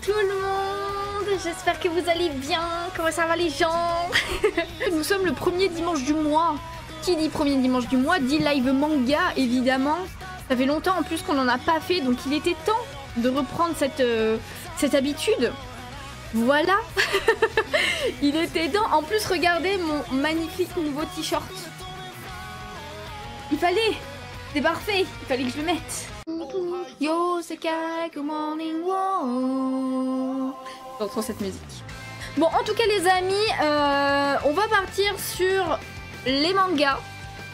tout le monde J'espère que vous allez bien. Comment ça va les gens? Nous sommes le premier dimanche du mois. Qui dit premier dimanche du mois dit live manga, évidemment. Ça fait longtemps en plus qu'on n'en a pas fait, donc il était temps de reprendre cette, euh, cette habitude. Voilà Il était temps. En plus, regardez mon magnifique nouveau t-shirt. Il fallait C'est parfait Il fallait que je le mette. Yo, c'est good morning, wow. J'entends cette musique. Bon, en tout cas, les amis, euh, on va partir sur les mangas.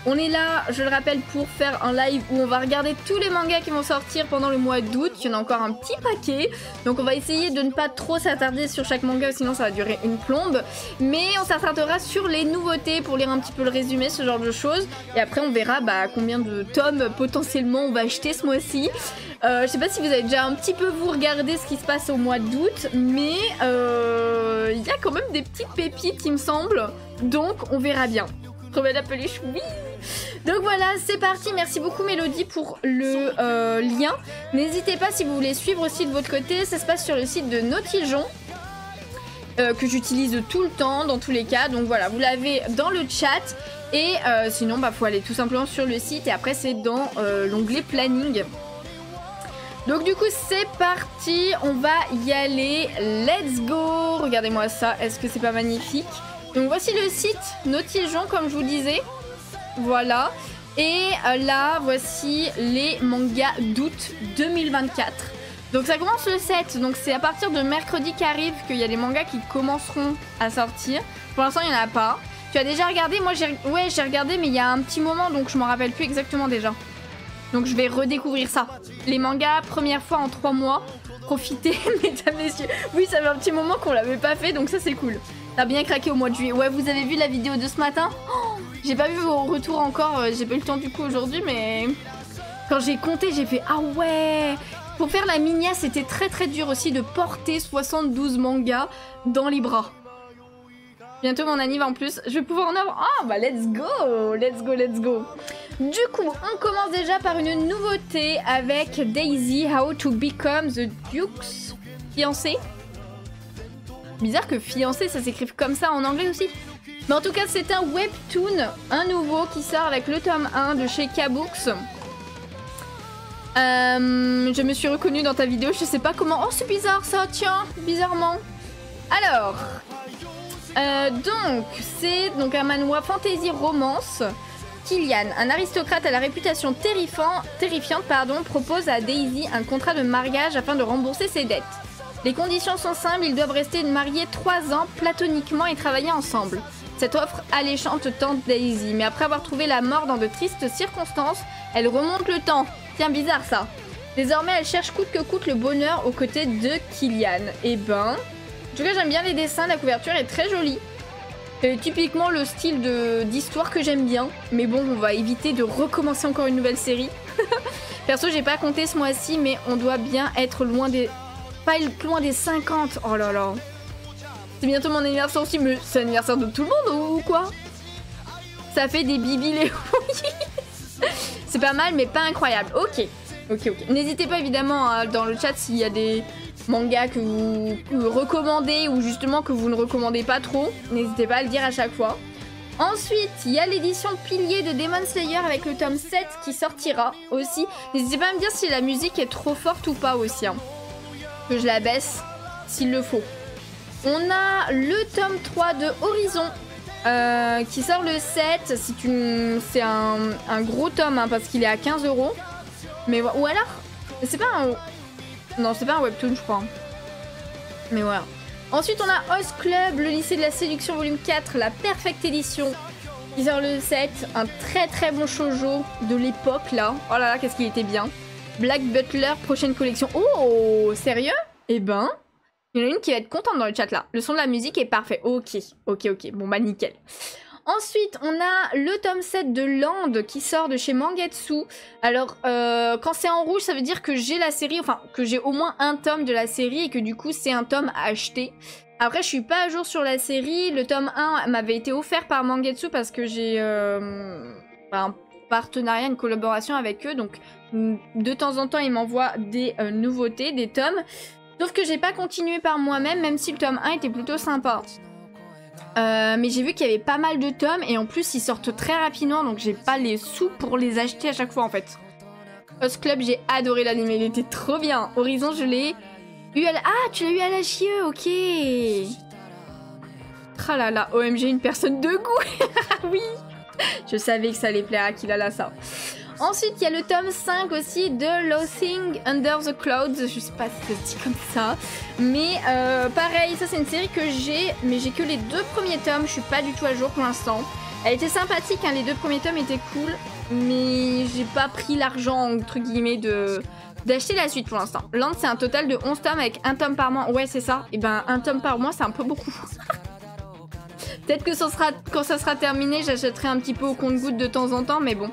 On est là, je le rappelle, pour faire un live où on va regarder tous les mangas qui vont sortir pendant le mois d'août. Il y en a encore un petit paquet. Donc on va essayer de ne pas trop s'attarder sur chaque manga, sinon ça va durer une plombe. Mais on s'attardera sur les nouveautés pour lire un petit peu le résumé, ce genre de choses. Et après on verra bah, combien de tomes potentiellement on va acheter ce mois-ci. Euh, je sais pas si vous avez déjà un petit peu vous regardé ce qui se passe au mois d'août, mais euh, il y a quand même des petites pépites il me semble. Donc on verra bien. La peluche, oui donc voilà, c'est parti. Merci beaucoup Mélodie pour le euh, lien. N'hésitez pas si vous voulez suivre aussi de votre côté. Ça se passe sur le site de Nautiljon. Euh, que j'utilise tout le temps dans tous les cas. Donc voilà, vous l'avez dans le chat. Et euh, sinon, bah faut aller tout simplement sur le site. Et après, c'est dans l'onglet planning. Donc du coup, c'est parti. On va y aller. Let's go. Regardez-moi ça. Est-ce que c'est pas magnifique? Donc voici le site Nautiljon, comme je vous disais. Voilà. Et euh, là, voici les mangas d'août 2024. Donc ça commence le 7, donc c'est à partir de mercredi qui arrive qu'il y a des mangas qui commenceront à sortir. Pour l'instant, il n'y en a pas. Tu as déjà regardé? Moi, j'ai ouais, regardé, mais il y a un petit moment, donc je m'en rappelle plus exactement déjà. Donc je vais redécouvrir ça. Les mangas, première fois en 3 mois. Profitez, mesdames, messieurs. Oui, ça fait un petit moment qu'on l'avait pas fait, donc ça c'est cool. T'as bien craqué au mois de juillet. Ouais, vous avez vu la vidéo de ce matin oh j'ai pas vu vos retours encore, euh, j'ai pas eu le temps du coup aujourd'hui, mais quand j'ai compté, j'ai fait ah ouais. Pour faire la minia, c'était très très dur aussi de porter 72 mangas dans les bras. Bientôt mon anniv en plus, je vais pouvoir en avoir. Ah bah let's go, let's go, let's go. Du coup, on commence déjà par une nouveauté avec Daisy, How to Become the Duke's fiancé. Bizarre que fiancé, ça s'écrive comme ça en anglais aussi. Mais en tout cas, c'est un webtoon, un nouveau qui sort avec le tome 1 de chez Kabooks. Euh, je me suis reconnue dans ta vidéo, je sais pas comment. Oh, c'est bizarre ça, tiens, bizarrement. Alors, euh, donc, c'est donc un manoir fantasy romance. Kilian, un aristocrate à la réputation terrifiante, pardon, propose à Daisy un contrat de mariage afin de rembourser ses dettes. Les conditions sont simples, ils doivent rester mariés 3 ans platoniquement et travailler ensemble. Cette offre alléchante tente Daisy, mais après avoir trouvé la mort dans de tristes circonstances, elle remonte le temps. Tiens, bizarre ça. Désormais, elle cherche coûte que coûte le bonheur aux côtés de Kylian. Eh ben, en tout cas, j'aime bien les dessins, la couverture est très jolie. C'est typiquement le style d'histoire que j'aime bien. Mais bon, on va éviter de recommencer encore une nouvelle série. Perso, j'ai pas compté ce mois-ci, mais on doit bien être loin des... Pas loin des 50. Oh là là. C'est bientôt mon anniversaire aussi, mais c'est l'anniversaire de tout le monde ou quoi? Ça fait des bibi les C'est pas mal, mais pas incroyable. Ok, ok, ok. N'hésitez pas évidemment hein, dans le chat s'il y a des mangas que vous, recommandez ou justement que vous ne recommandez pas trop. N'hésitez pas à le dire à chaque fois. Ensuite, il y a l'édition pilier de Demon Slayer avec le tome 7 qui sortira aussi. N'hésitez pas à me dire si la musique est trop forte ou pas aussi. Hein. Que je la baisse s'il le faut. On a le tome 3 de Horizon euh, qui sort le 7. C'est un, gros tome hein, parce qu'il est à 15 euros. Mais ou alors, c'est pas un. Non, c'est pas un webtoon, je crois. Mais voilà. Ensuite, on a Host Club, le lycée de la séduction, volume 4, la perfecte édition. Qui sort le 7. Un très très bon shoujo de l'époque là. Oh là là, qu'est-ce qu'il était bien. Black Butler, prochaine collection. Oh, sérieux? Eh ben. Il y en a une qui va être contente dans le chat là. Le son de la musique est parfait. Ok, ok, ok. Bon bah nickel. Ensuite, on a le tome 7 de Land qui sort de chez Mangetsu. Alors, euh, quand c'est en rouge, ça veut dire que j'ai la série, enfin, que j'ai au moins un tome de la série et que du coup, c'est un tome à acheter. Après, je suis pas à jour sur la série. Le tome 1 m'avait été offert par Mangetsu parce que j'ai euh, partenariat, une collaboration avec eux. Donc, de temps en temps, ils m'envoient des euh, nouveautés, des tomes. Sauf que j'ai pas continué par moi-même, même si le tome 1 était plutôt sympa. Euh, mais j'ai vu qu'il y avait pas mal de tomes et en plus ils sortent très rapidement donc j'ai pas les sous pour les acheter à chaque fois en fait. Post Club, j'ai adoré l'anime, il était trop bien. Horizon, je l'ai eu à la... Ah, tu l'as eu à la chieux, ok. Là là, OMG, une personne de goût. oui. Je savais que ça allait plaire à Kilala ça. Ensuite, il y a le tome 5 aussi de Loathing Under the Clouds. Je sais pas si ça se dit comme ça. Mais euh, pareil, ça c'est une série que j'ai, mais j'ai que les deux premiers tomes. Je suis pas du tout à jour pour l'instant. Elle était sympathique, hein, les deux premiers tomes étaient cool. Mais j'ai pas pris l'argent, entre guillemets, de d'acheter la suite pour l'instant. Land, c'est un total de 11 tomes avec un tome par mois. Ouais, c'est ça. Et ben, un tome par mois, c'est un peu beaucoup. Peut-être que ça sera, quand ça sera terminé, j'achèterai un petit peu au compte-goutte de temps en temps, mais bon.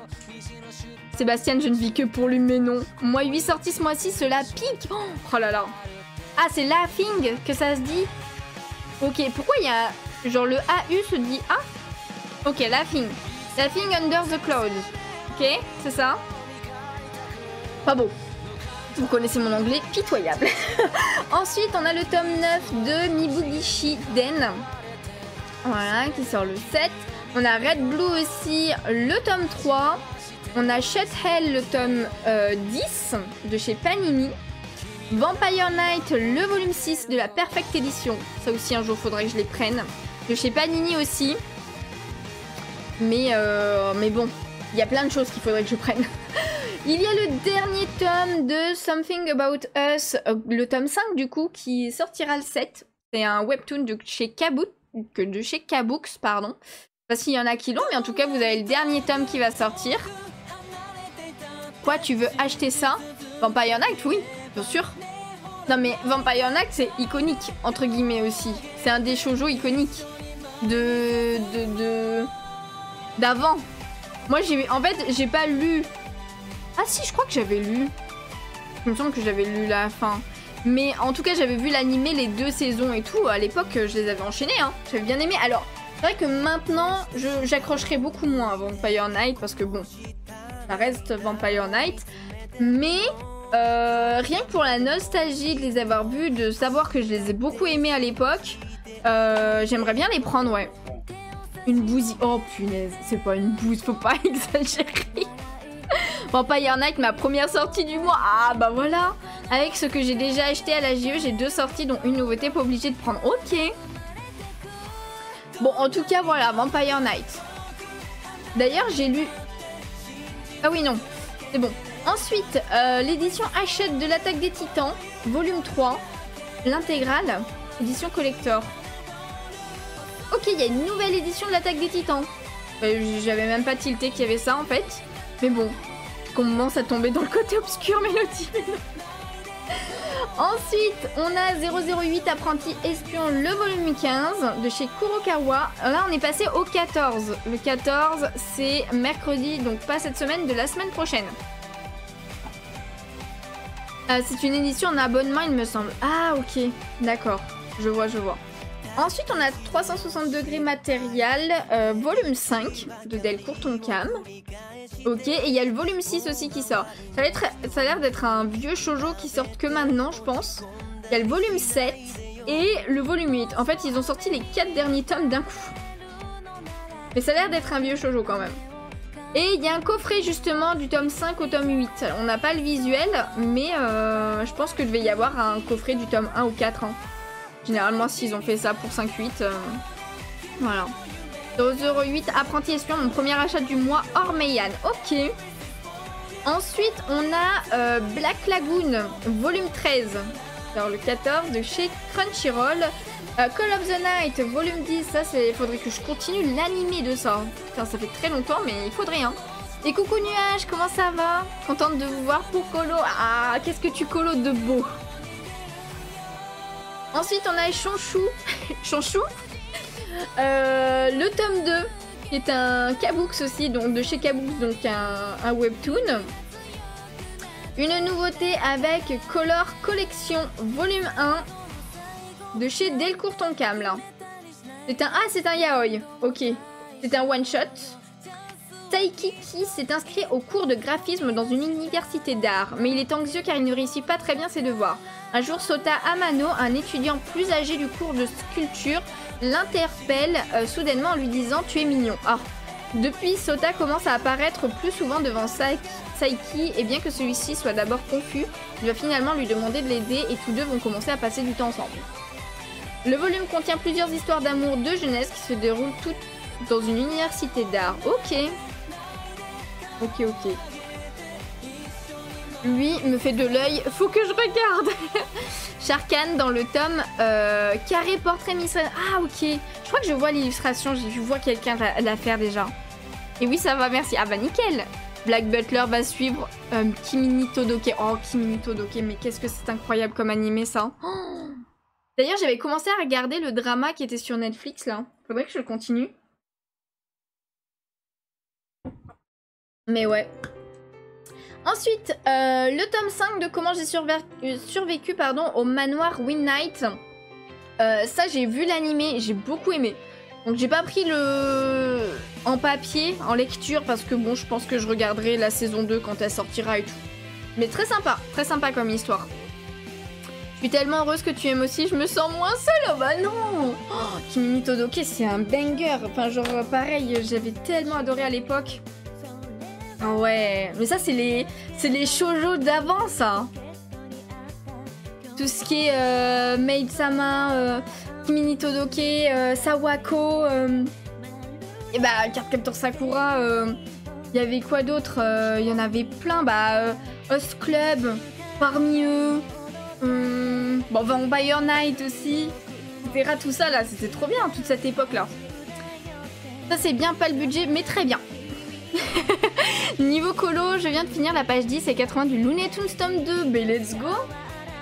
Sébastien, je ne vis que pour lui, mais non. Moi, 8 sorties ce mois-ci, cela pique. Oh, là là. Ah, c'est laughing que ça se dit Ok, pourquoi il y a... Genre le AU se dit A? Ok, laughing. Laughing under the cloud. Ok, c'est ça Pas beau. Vous connaissez mon anglais pitoyable. Ensuite, on a le tome 9 de Mibugishi Den. Voilà, qui sort le 7. On a Red Blue aussi, le tome 3. On a Shut Hell, le tome 10 euh, de chez Panini. Vampire Night, le volume 6 de la Perfect Edition. Ça aussi, un jour, faudrait que je les prenne. De chez Panini aussi. Mais, euh, mais bon, il y a plein de choses qu'il faudrait que je prenne. il y a le dernier tome de Something About Us, euh, le tome 5 du coup, qui sortira le 7. C'est un webtoon de chez Kaboot, que de chez Kabooks, pardon. Je sais pas s'il y en a qui l'ont, mais en tout cas, vous avez le dernier tome qui va sortir. Quoi, tu veux acheter ça? Vampire Night, oui, bien sûr. Non mais Vampire Night, c'est iconique, entre guillemets aussi. C'est un des shoujo iconiques. De... de... d'avant. Moi, j'ai... En fait, j'ai pas lu... Ah si, je crois que j'avais lu. Il me semble que j'avais lu la fin. Mais en tout cas, j'avais vu l'animé les deux saisons et tout. À l'époque, je les avais enchaînés. Hein. J'avais bien aimé. Alors, c'est vrai que maintenant, j'accrocherai beaucoup moins à Vampire Night parce que bon, ça reste Vampire Night. Mais euh, rien que pour la nostalgie de les avoir vus, de savoir que je les ai beaucoup aimés à l'époque, euh, j'aimerais bien les prendre, ouais. Une bousille. Oh punaise, c'est pas une bouse, faut pas exagérer. Vampire Night, ma première sortie du mois. Ah bah voilà. Avec ce que j'ai déjà acheté à la JE, j'ai deux sorties, dont une nouveauté, pas obligée de prendre. Ok. Bon, en tout cas, voilà, Vampire Night. D'ailleurs, j'ai lu ah oui, non. C'est bon. Ensuite, euh, l'édition Hachette de l'attaque des titans, volume 3, l'intégrale, édition collector. Ok, il y a une nouvelle édition de l'attaque des titans. Euh, j'avais même pas tilté qu'il y avait ça en fait. Mais bon, commence à tomber dans le côté obscur, Mélodie. Ensuite, on a 008 Apprenti Espion, le volume 15 de chez Kurokawa. Là, on est passé au 14. Le 14, c'est mercredi, donc pas cette semaine, de la semaine prochaine. Euh, c'est une édition en abonnement, il me semble. Ah, ok. D'accord. Je vois, je vois. Ensuite, on a 360 degrés matériel, euh, volume 5 de Delcourt Tonkam. Ok, et il y a le volume 6 aussi qui sort. Ça a l'air d'être un vieux shoujo qui sort que maintenant, je pense. Il y a le volume 7 et le volume 8. En fait, ils ont sorti les 4 derniers tomes d'un coup. Mais ça a l'air d'être un vieux shoujo quand même. Et il y a un coffret justement du tome 5 au tome 8. On n'a pas le visuel, mais euh, je pense que devait y avoir un coffret du tome 1 au 4. Hein. Généralement, s'ils ont fait ça pour 5-8, euh, voilà. 008 apprenti espion, mon premier achat du mois hors Meian. Ok. Ensuite, on a euh, Black Lagoon, volume 13. Alors le 14 de chez Crunchyroll. Euh, Call of the Night, volume 10. Ça, il faudrait que je continue l'animé de ça. Putain, ça fait très longtemps, mais il faudrait. Hein. Et coucou nuage, comment ça va? Contente de vous voir pour Colo. Ah, qu'est-ce que tu colo de beau Ensuite, on a Chonchou. Chonchou? Le tome 2, qui est un Kabooks aussi, donc de chez Kabooks, donc un, webtoon. Une nouveauté avec Color Collection volume 1 de chez Delcourt Tonkam là. C'est un ah c'est un yaoi. OK. C'est un one shot. Taikiki s'est inscrit au cours de graphisme dans une université d'art, mais il est anxieux car il ne réussit pas très bien ses devoirs. Un jour, Sota Amano, un étudiant plus âgé du cours de sculpture, l'interpelle euh, soudainement en lui disant Tu es mignon. Ah. Depuis, Sota commence à apparaître plus souvent devant Saiki, et bien que celui-ci soit d'abord confus, il va finalement lui demander de l'aider et tous deux vont commencer à passer du temps ensemble. Le volume contient plusieurs histoires d'amour de jeunesse qui se déroulent toutes dans une université d'art. Ok. Ok, ok. Lui me fait de l'œil. Faut que je regarde Sharkan dans le tome euh, Carré Portrait Miss... Ah, ok. Je crois que je vois l'illustration. Je vois quelqu'un la faire déjà. Et oui, ça va, merci. Ah bah nickel Black Butler va suivre euh, Kimini Todoke. Oh, Kimini Todoke, mais qu'est-ce que c'est incroyable comme animé, ça. D'ailleurs, j'avais commencé à regarder le drama qui était sur Netflix, là. Faudrait que je le continue. Mais ouais. Ensuite, euh, le tome 5 de Comment j'ai euh, survécu pardon, au manoir Winnight. Euh, ça, j'ai vu l'animé, j'ai beaucoup aimé. Donc j'ai pas pris le en papier, en lecture, parce que bon, je pense que je regarderai la saison 2 quand elle sortira et tout. Mais très sympa, très sympa comme histoire. Je suis tellement heureuse que tu aimes aussi, je me sens moins seule. Oh bah non oh, Kimi Todoke, c'est un banger. Enfin, genre, pareil, j'avais tellement adoré à l'époque. Ah ouais, mais ça c'est les c'est les shoujo d'avant ça. Tout ce qui est euh, Sama, euh, Kimi Todoke, euh, Sawako, euh, et bah Cardcaptor Sakura, il y avait quoi d'autre Il y en avait plein, bah Host Club, parmi eux, bon Vampire Night aussi, etc. Tout ça là, c'était trop bien toute cette époque là. Ça c'est bien pas le budget, mais très bien. Niveau colo, je viens de finir la page 10 et 80 du Looney Tunes tome 2. Mais let's go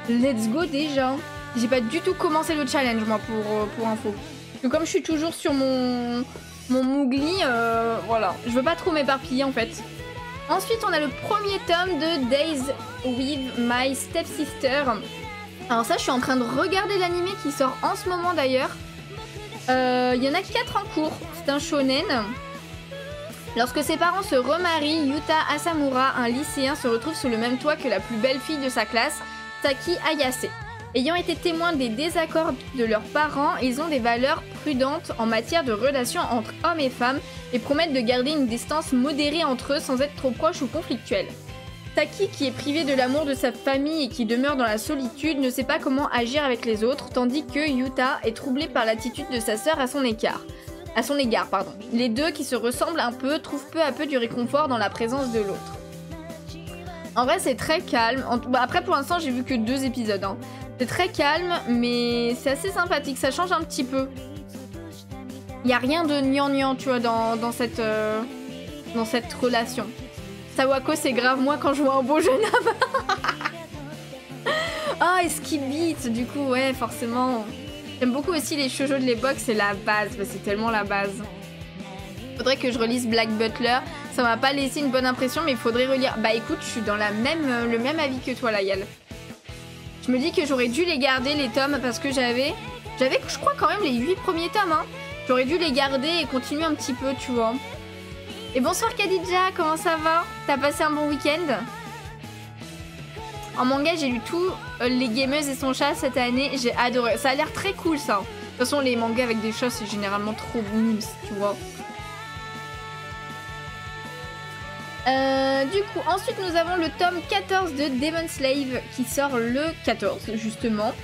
Let's go déjà J'ai pas du tout commencé le challenge moi pour, euh, info. comme je suis toujours sur mon, mon Mougli, euh, voilà. Je veux pas trop m'éparpiller en fait. Ensuite, on a le premier tome de Days with My Stepsister. Alors ça, je suis en train de regarder l'animé qui sort en ce moment d'ailleurs. Il euh, y en a 4 en cours. C'est un shonen. Lorsque ses parents se remarient, Yuta Asamura, un lycéen, se retrouve sous le même toit que la plus belle fille de sa classe, Taki Ayase. Ayant été témoins des désaccords de leurs parents, ils ont des valeurs prudentes en matière de relations entre hommes et femmes et promettent de garder une distance modérée entre eux sans être trop proches ou conflictuels. Taki, qui est privé de l'amour de sa famille et qui demeure dans la solitude, ne sait pas comment agir avec les autres, tandis que Yuta est troublé par l'attitude de sa sœur à son écart à son égard, pardon. Les deux qui se ressemblent un peu trouvent peu à peu du réconfort dans la présence de l'autre. En vrai, c'est très calme. Bah, après, pour l'instant, j'ai vu que deux épisodes. Hein. C'est très calme, mais c'est assez sympathique. Ça change un petit peu. Il n'y a rien de gnangnan, tu vois, dans, cette, euh, dans cette relation. Sawako, c'est grave moi quand je vois un beau jeune homme. Ah, oh, et Skip Beat, du coup, ouais, forcément. J'aime beaucoup aussi les shoujo de l'époque, c'est la base, c'est tellement la base. Faudrait que je relise Black Butler. Ça m'a pas laissé une bonne impression, mais il faudrait relire. Bah écoute, je suis dans même, euh, le même avis que toi, Layal. Je me dis que j'aurais dû les garder, les tomes, parce que j'avais... J'avais, je crois, quand même les 8 premiers tomes, hein. J'aurais dû les garder et continuer un petit peu, tu vois. Et bonsoir Khadija, comment ça va? T'as passé un bon week-end? En manga, j'ai lu tout Les Gameuses et son chat cette année. J'ai adoré. Ça a l'air très cool, ça. De toute façon, les mangas avec des chats, c'est généralement trop mimes, tu vois. Euh, du coup, ensuite nous avons le tome 14 de Demon Slave qui sort le 14 justement.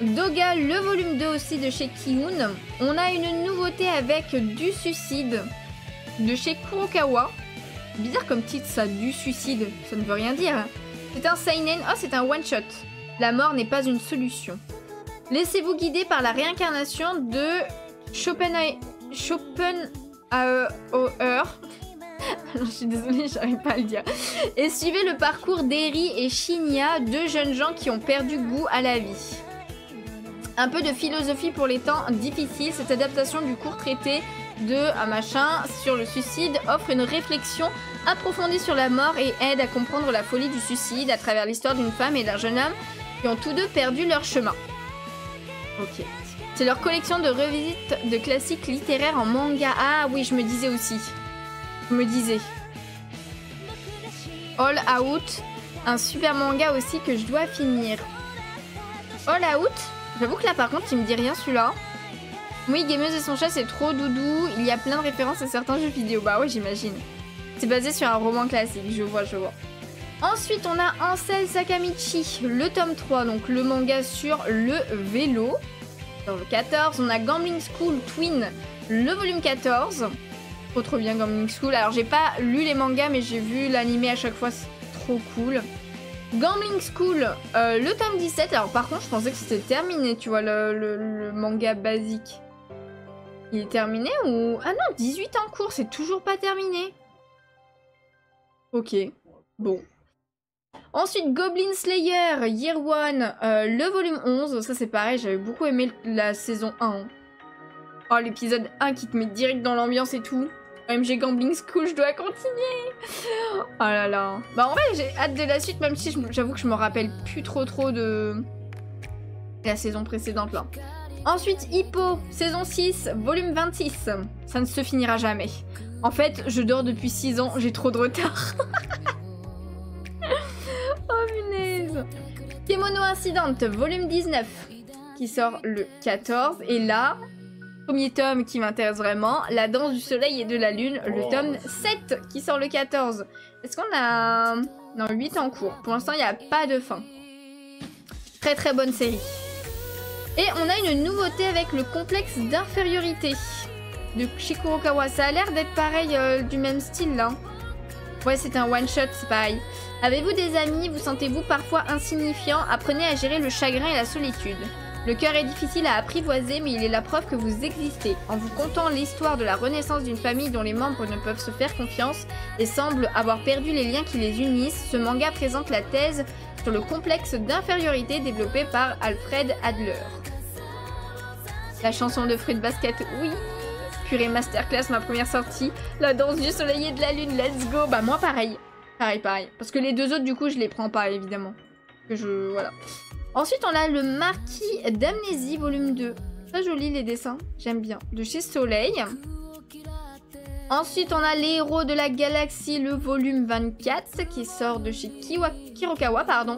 Doga, le volume 2 aussi de chez Kiun. On a une nouveauté avec du suicide de chez Kurokawa. Bizarre comme titre ça, du suicide, ça ne veut rien dire. C'est un seinen. Oh, c'est un one-shot. La mort n'est pas une solution. Laissez-vous guider par la réincarnation de Schopenhauer. Je suis désolée, j'arrive pas à le dire. Et suivez le parcours d'Eri et Shinya, deux jeunes gens qui ont perdu goût à la vie. Un peu de philosophie pour les temps difficiles, cette adaptation du court traité de un machin sur le suicide offre une réflexion approfondie sur la mort et aide à comprendre la folie du suicide à travers l'histoire d'une femme et d'un jeune homme qui ont tous deux perdu leur chemin. Ok. C'est leur collection de revisites de classiques littéraires en manga. Ah oui, je me disais aussi. Je me disais. All Out, un super manga aussi que je dois finir. All Out, j'avoue que là par contre il me dit rien celui-là. Oui, Gameuse et son chat c'est trop doudou, il y a plein de références à certains jeux vidéo. Bah ouais j'imagine. C'est basé sur un roman classique, je vois, je vois. Ensuite on a Ansel Sakamichi, le tome 3, donc le manga sur le vélo. Dans le 14, on a Gambling School Twin, le volume 14. Trop trop bien Gambling School. Alors j'ai pas lu les mangas mais j'ai vu l'animé à chaque fois, c'est trop cool. Gambling School, euh, le tome 17. Alors par contre je pensais que c'était terminé, tu vois, le, manga basique. Il est terminé ou... Ah non, 18 en cours, c'est toujours pas terminé. Ok, bon. Ensuite, Goblin Slayer, Year One, euh, le volume 11. Ça c'est pareil, j'avais beaucoup aimé la saison 1. Oh, l'épisode 1 qui te met direct dans l'ambiance et tout. OMG Gambling School, je dois continuer. Oh là là. Bah en vrai, j'ai hâte de la suite, même si j'avoue que je me rappelle plus trop trop de la saison précédente là. Ensuite, Hippo, saison 6, volume 26. Ça ne se finira jamais. En fait, je dors depuis 6 ans, j'ai trop de retard. oh punaise. Kemono Incident, volume 19, qui sort le 14. Et là, Premier tome qui m'intéresse vraiment, La danse du soleil et de la lune, le oh. tome 7 qui sort le 14. Est-ce qu'on a... Non, 8 en cours? Pour l'instant, il n'y a pas de fin. Très très bonne série. Et on a une nouveauté avec le complexe d'infériorité de Shikurokawa. Ça a l'air d'être pareil, euh, du même style là. Ouais, c'est un one-shot, c'est pareil. Avez-vous des amis? Vous sentez-vous parfois insignifiant? Apprenez à gérer le chagrin et la solitude. Le cœur est difficile à apprivoiser, mais il est la preuve que vous existez. En vous contant l'histoire de la renaissance d'une famille dont les membres ne peuvent se faire confiance et semblent avoir perdu les liens qui les unissent, ce manga présente la thèse sur le complexe d'infériorité développé par Alfred Adler. La chanson de Fruit Basket, oui Purée Masterclass, ma première sortie. La danse du soleil et de la lune, let's go Bah moi pareil. Pareil, pareil. Parce que les deux autres, du coup, je les prends pas, évidemment. Que je... Voilà. Ensuite, on a le Marquis d'Amnésie, volume 2. Très joli les dessins, j'aime bien. De chez Soleil. Ensuite, on a Les Héros de la Galaxie, le volume 24, qui sort de chez. Kirokawa. Pardon.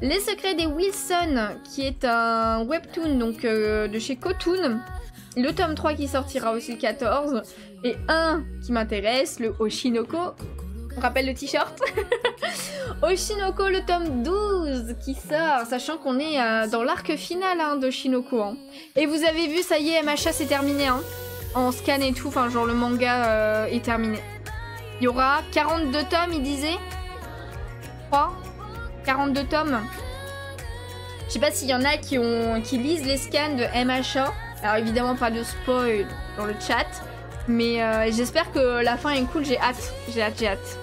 Les Secrets des Wilson, qui est un webtoon donc euh, de chez Kotoon. Le tome 3 qui sortira aussi le 14. Et un qui m'intéresse, le Oshinoko. On rappelle le t-shirt Oshinoko, le tome 12 qui sort, sachant qu'on est euh, dans l'arc final hein, de Shinoko. Hein. Et vous avez vu, ça y est, MHA c'est terminé. Hein. En scan et tout, enfin genre le manga euh, est terminé. Il y aura 42 tomes, il disait 3 42 tomes. Je sais pas s'il y en a qui, ont, lisent les scans de MHA. Alors évidemment pas de spoil dans le chat. Mais euh, j'espère que la fin est cool, j'ai hâte. J'ai hâte, j'ai hâte.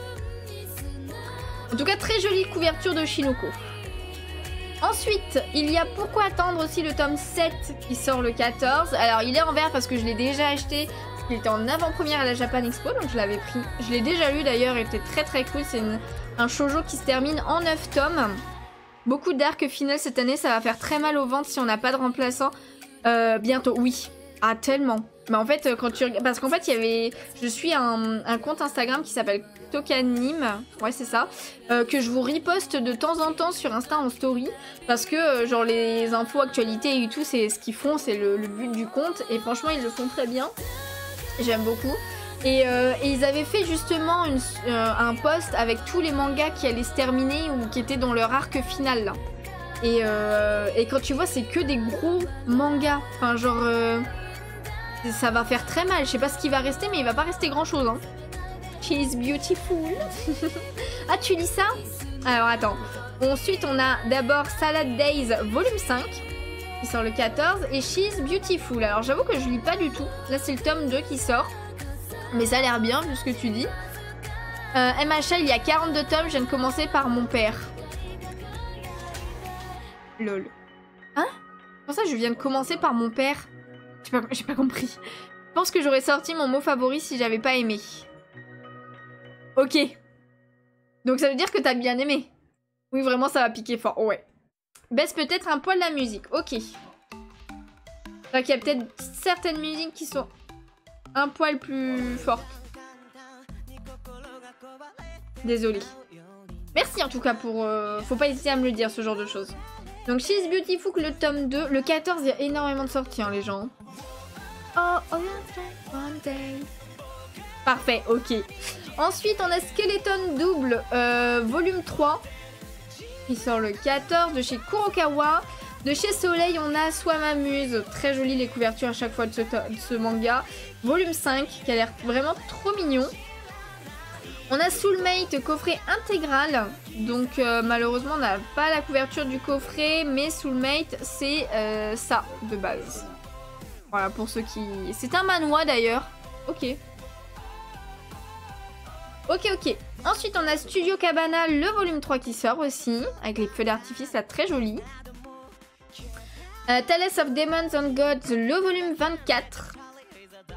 En tout cas, très jolie couverture de Shinoko. Ensuite, il y a Pourquoi attendre aussi le tome 7 qui sort le 14. Alors, il est en vert parce que je l'ai déjà acheté. Il était en avant-première à la Japan Expo, donc je l'avais pris. Je l'ai déjà lu d'ailleurs, il était très très cool. C'est un shoujo qui se termine en 9 tomes. Beaucoup d'arc final cette année, ça va faire très mal au ventre si on n'a pas de remplaçant. Euh, bientôt, oui. Ah, tellement. Mais en fait, quand tu Parce qu'en fait, il y avait... Je suis un, un compte Instagram qui s'appelle Tokanim, ouais c'est ça, euh, que je vous riposte de temps en temps sur Insta en story, parce que euh, genre les infos, actualités et tout, c'est ce qu'ils font, c'est le, but du compte, et franchement ils le font très bien, j'aime beaucoup. Et, euh, ils avaient fait justement un post avec tous les mangas qui allaient se terminer ou qui étaient dans leur arc final. Et, et quand tu vois, c'est que des gros mangas, enfin genre... ça va faire très mal, je sais pas ce qui va rester, mais il va pas rester grand chose. Hein. She's beautiful. ah, tu lis ça? Alors, attends. Ensuite, on a d'abord Salad Days volume 5 qui sort le 14 et She's Beautiful. Alors, j'avoue que je lis pas du tout. Là, c'est le tome 2 qui sort. Mais ça a l'air bien, vu ce que tu dis. Euh, MHA, il y a 42 tomes. Je viens de commencer par mon père. Lol. Hein? Pour ça, je viens de commencer par mon père? J'ai pas, pas compris. Je pense que j'aurais sorti mon mot favori si j'avais pas aimé. Ok. Donc ça veut dire que t'as bien aimé. Oui, vraiment, ça va piquer fort. Ouais. Baisse peut-être un poil la musique. Ok. Donc il y a peut-être certaines musiques qui sont un poil plus fortes. Désolée. Merci en tout cas pour... euh, Faut pas hésiter à me le dire, ce genre de choses. Donc She's Beautiful, le tome 2. Le 14, il y a énormément de sorties, hein, les gens. Oh, oh, one day. Parfait, ok. Ensuite, on a Skeleton Double, euh, volume 3. Il sort le 14 de chez Kurokawa. De chez Soleil, on a Soit m'amuse. Très jolies les couvertures à chaque fois de ce, to- de ce manga. Volume 5, qui a l'air vraiment trop mignon. On a Soulmate, coffret intégral. Donc euh, malheureusement, on n'a pas la couverture du coffret, mais Soulmate, c'est euh, ça de base. Voilà, pour ceux qui... C'est un manoir d'ailleurs. Ok. Ok, ok. Ensuite, on a Studio Cabana, le volume 3 qui sort aussi, avec les feux d'artifice, là, très joli. Euh, Tales of Demons and Gods, le volume 24,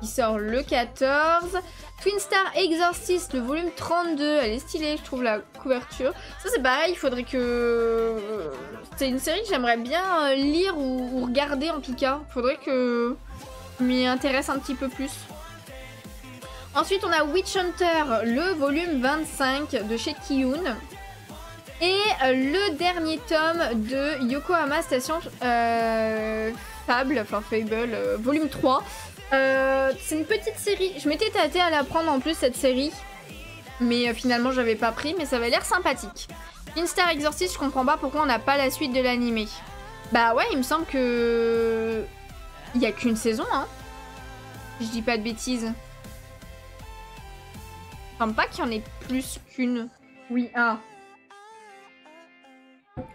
sort le 14. Twin Star Exorcist, le volume 32, elle est stylée, je trouve, la couverture. Ça, c'est pareil, il faudrait que... C'est une série que j'aimerais bien euh, lire ou, regarder, en tout cas. Faudrait que je m'y intéresse un petit peu plus. Ensuite, on a Witch Hunter, le volume 25 de chez Kiyun. Et euh, le dernier tome de Yokohama Station euh, Fable, enfin Fable, euh, volume 3. Euh, c'est une petite série. Je m'étais tâtée à la prendre en plus, cette série. Mais euh, finalement, j'avais pas pris, mais ça avait l'air sympathique. Instar Exorcist, je comprends pas pourquoi on n'a pas la suite de l'animé. Bah ouais, il me semble que. Il y a qu'une saison, hein. Je dis pas de bêtises. Semble pas qu'il y en ait plus qu'une. Oui, un.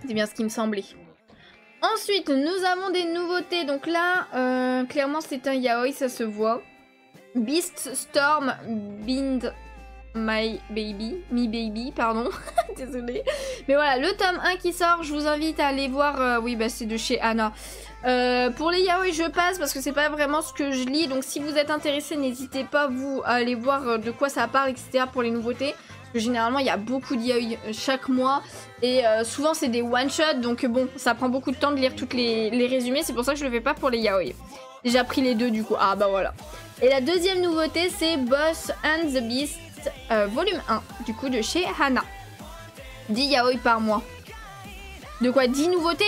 C'est bien ce qui me semblait. Ensuite, nous avons des nouveautés. Donc là, euh, clairement, c'est un yaoi, ça se voit. Beast Storm Bind My Baby. Me Baby, pardon. Désolée. Mais voilà, le tome 1 qui sort, je vous invite à aller voir. euh, oui, bah c'est de chez Anna. Euh, pour les yaoi, je passe parce que c'est pas vraiment ce que je lis. Donc si vous êtes intéressé, n'hésitez pas vous à aller voir de quoi ça parle, etc. pour les nouveautés. Généralement, il y a beaucoup yaoi euh, chaque mois. Et euh, souvent, c'est des one-shots. Donc bon, ça prend beaucoup de temps de lire toutes les, résumés. C'est pour ça que je le fais pas pour les yaoi. J'ai pris les deux du coup. Ah bah voilà. Et la deuxième nouveauté, c'est Boss and the Beast, euh, volume 1, du coup de chez Hana. 10 yaoi par mois. De quoi? 10 nouveautés?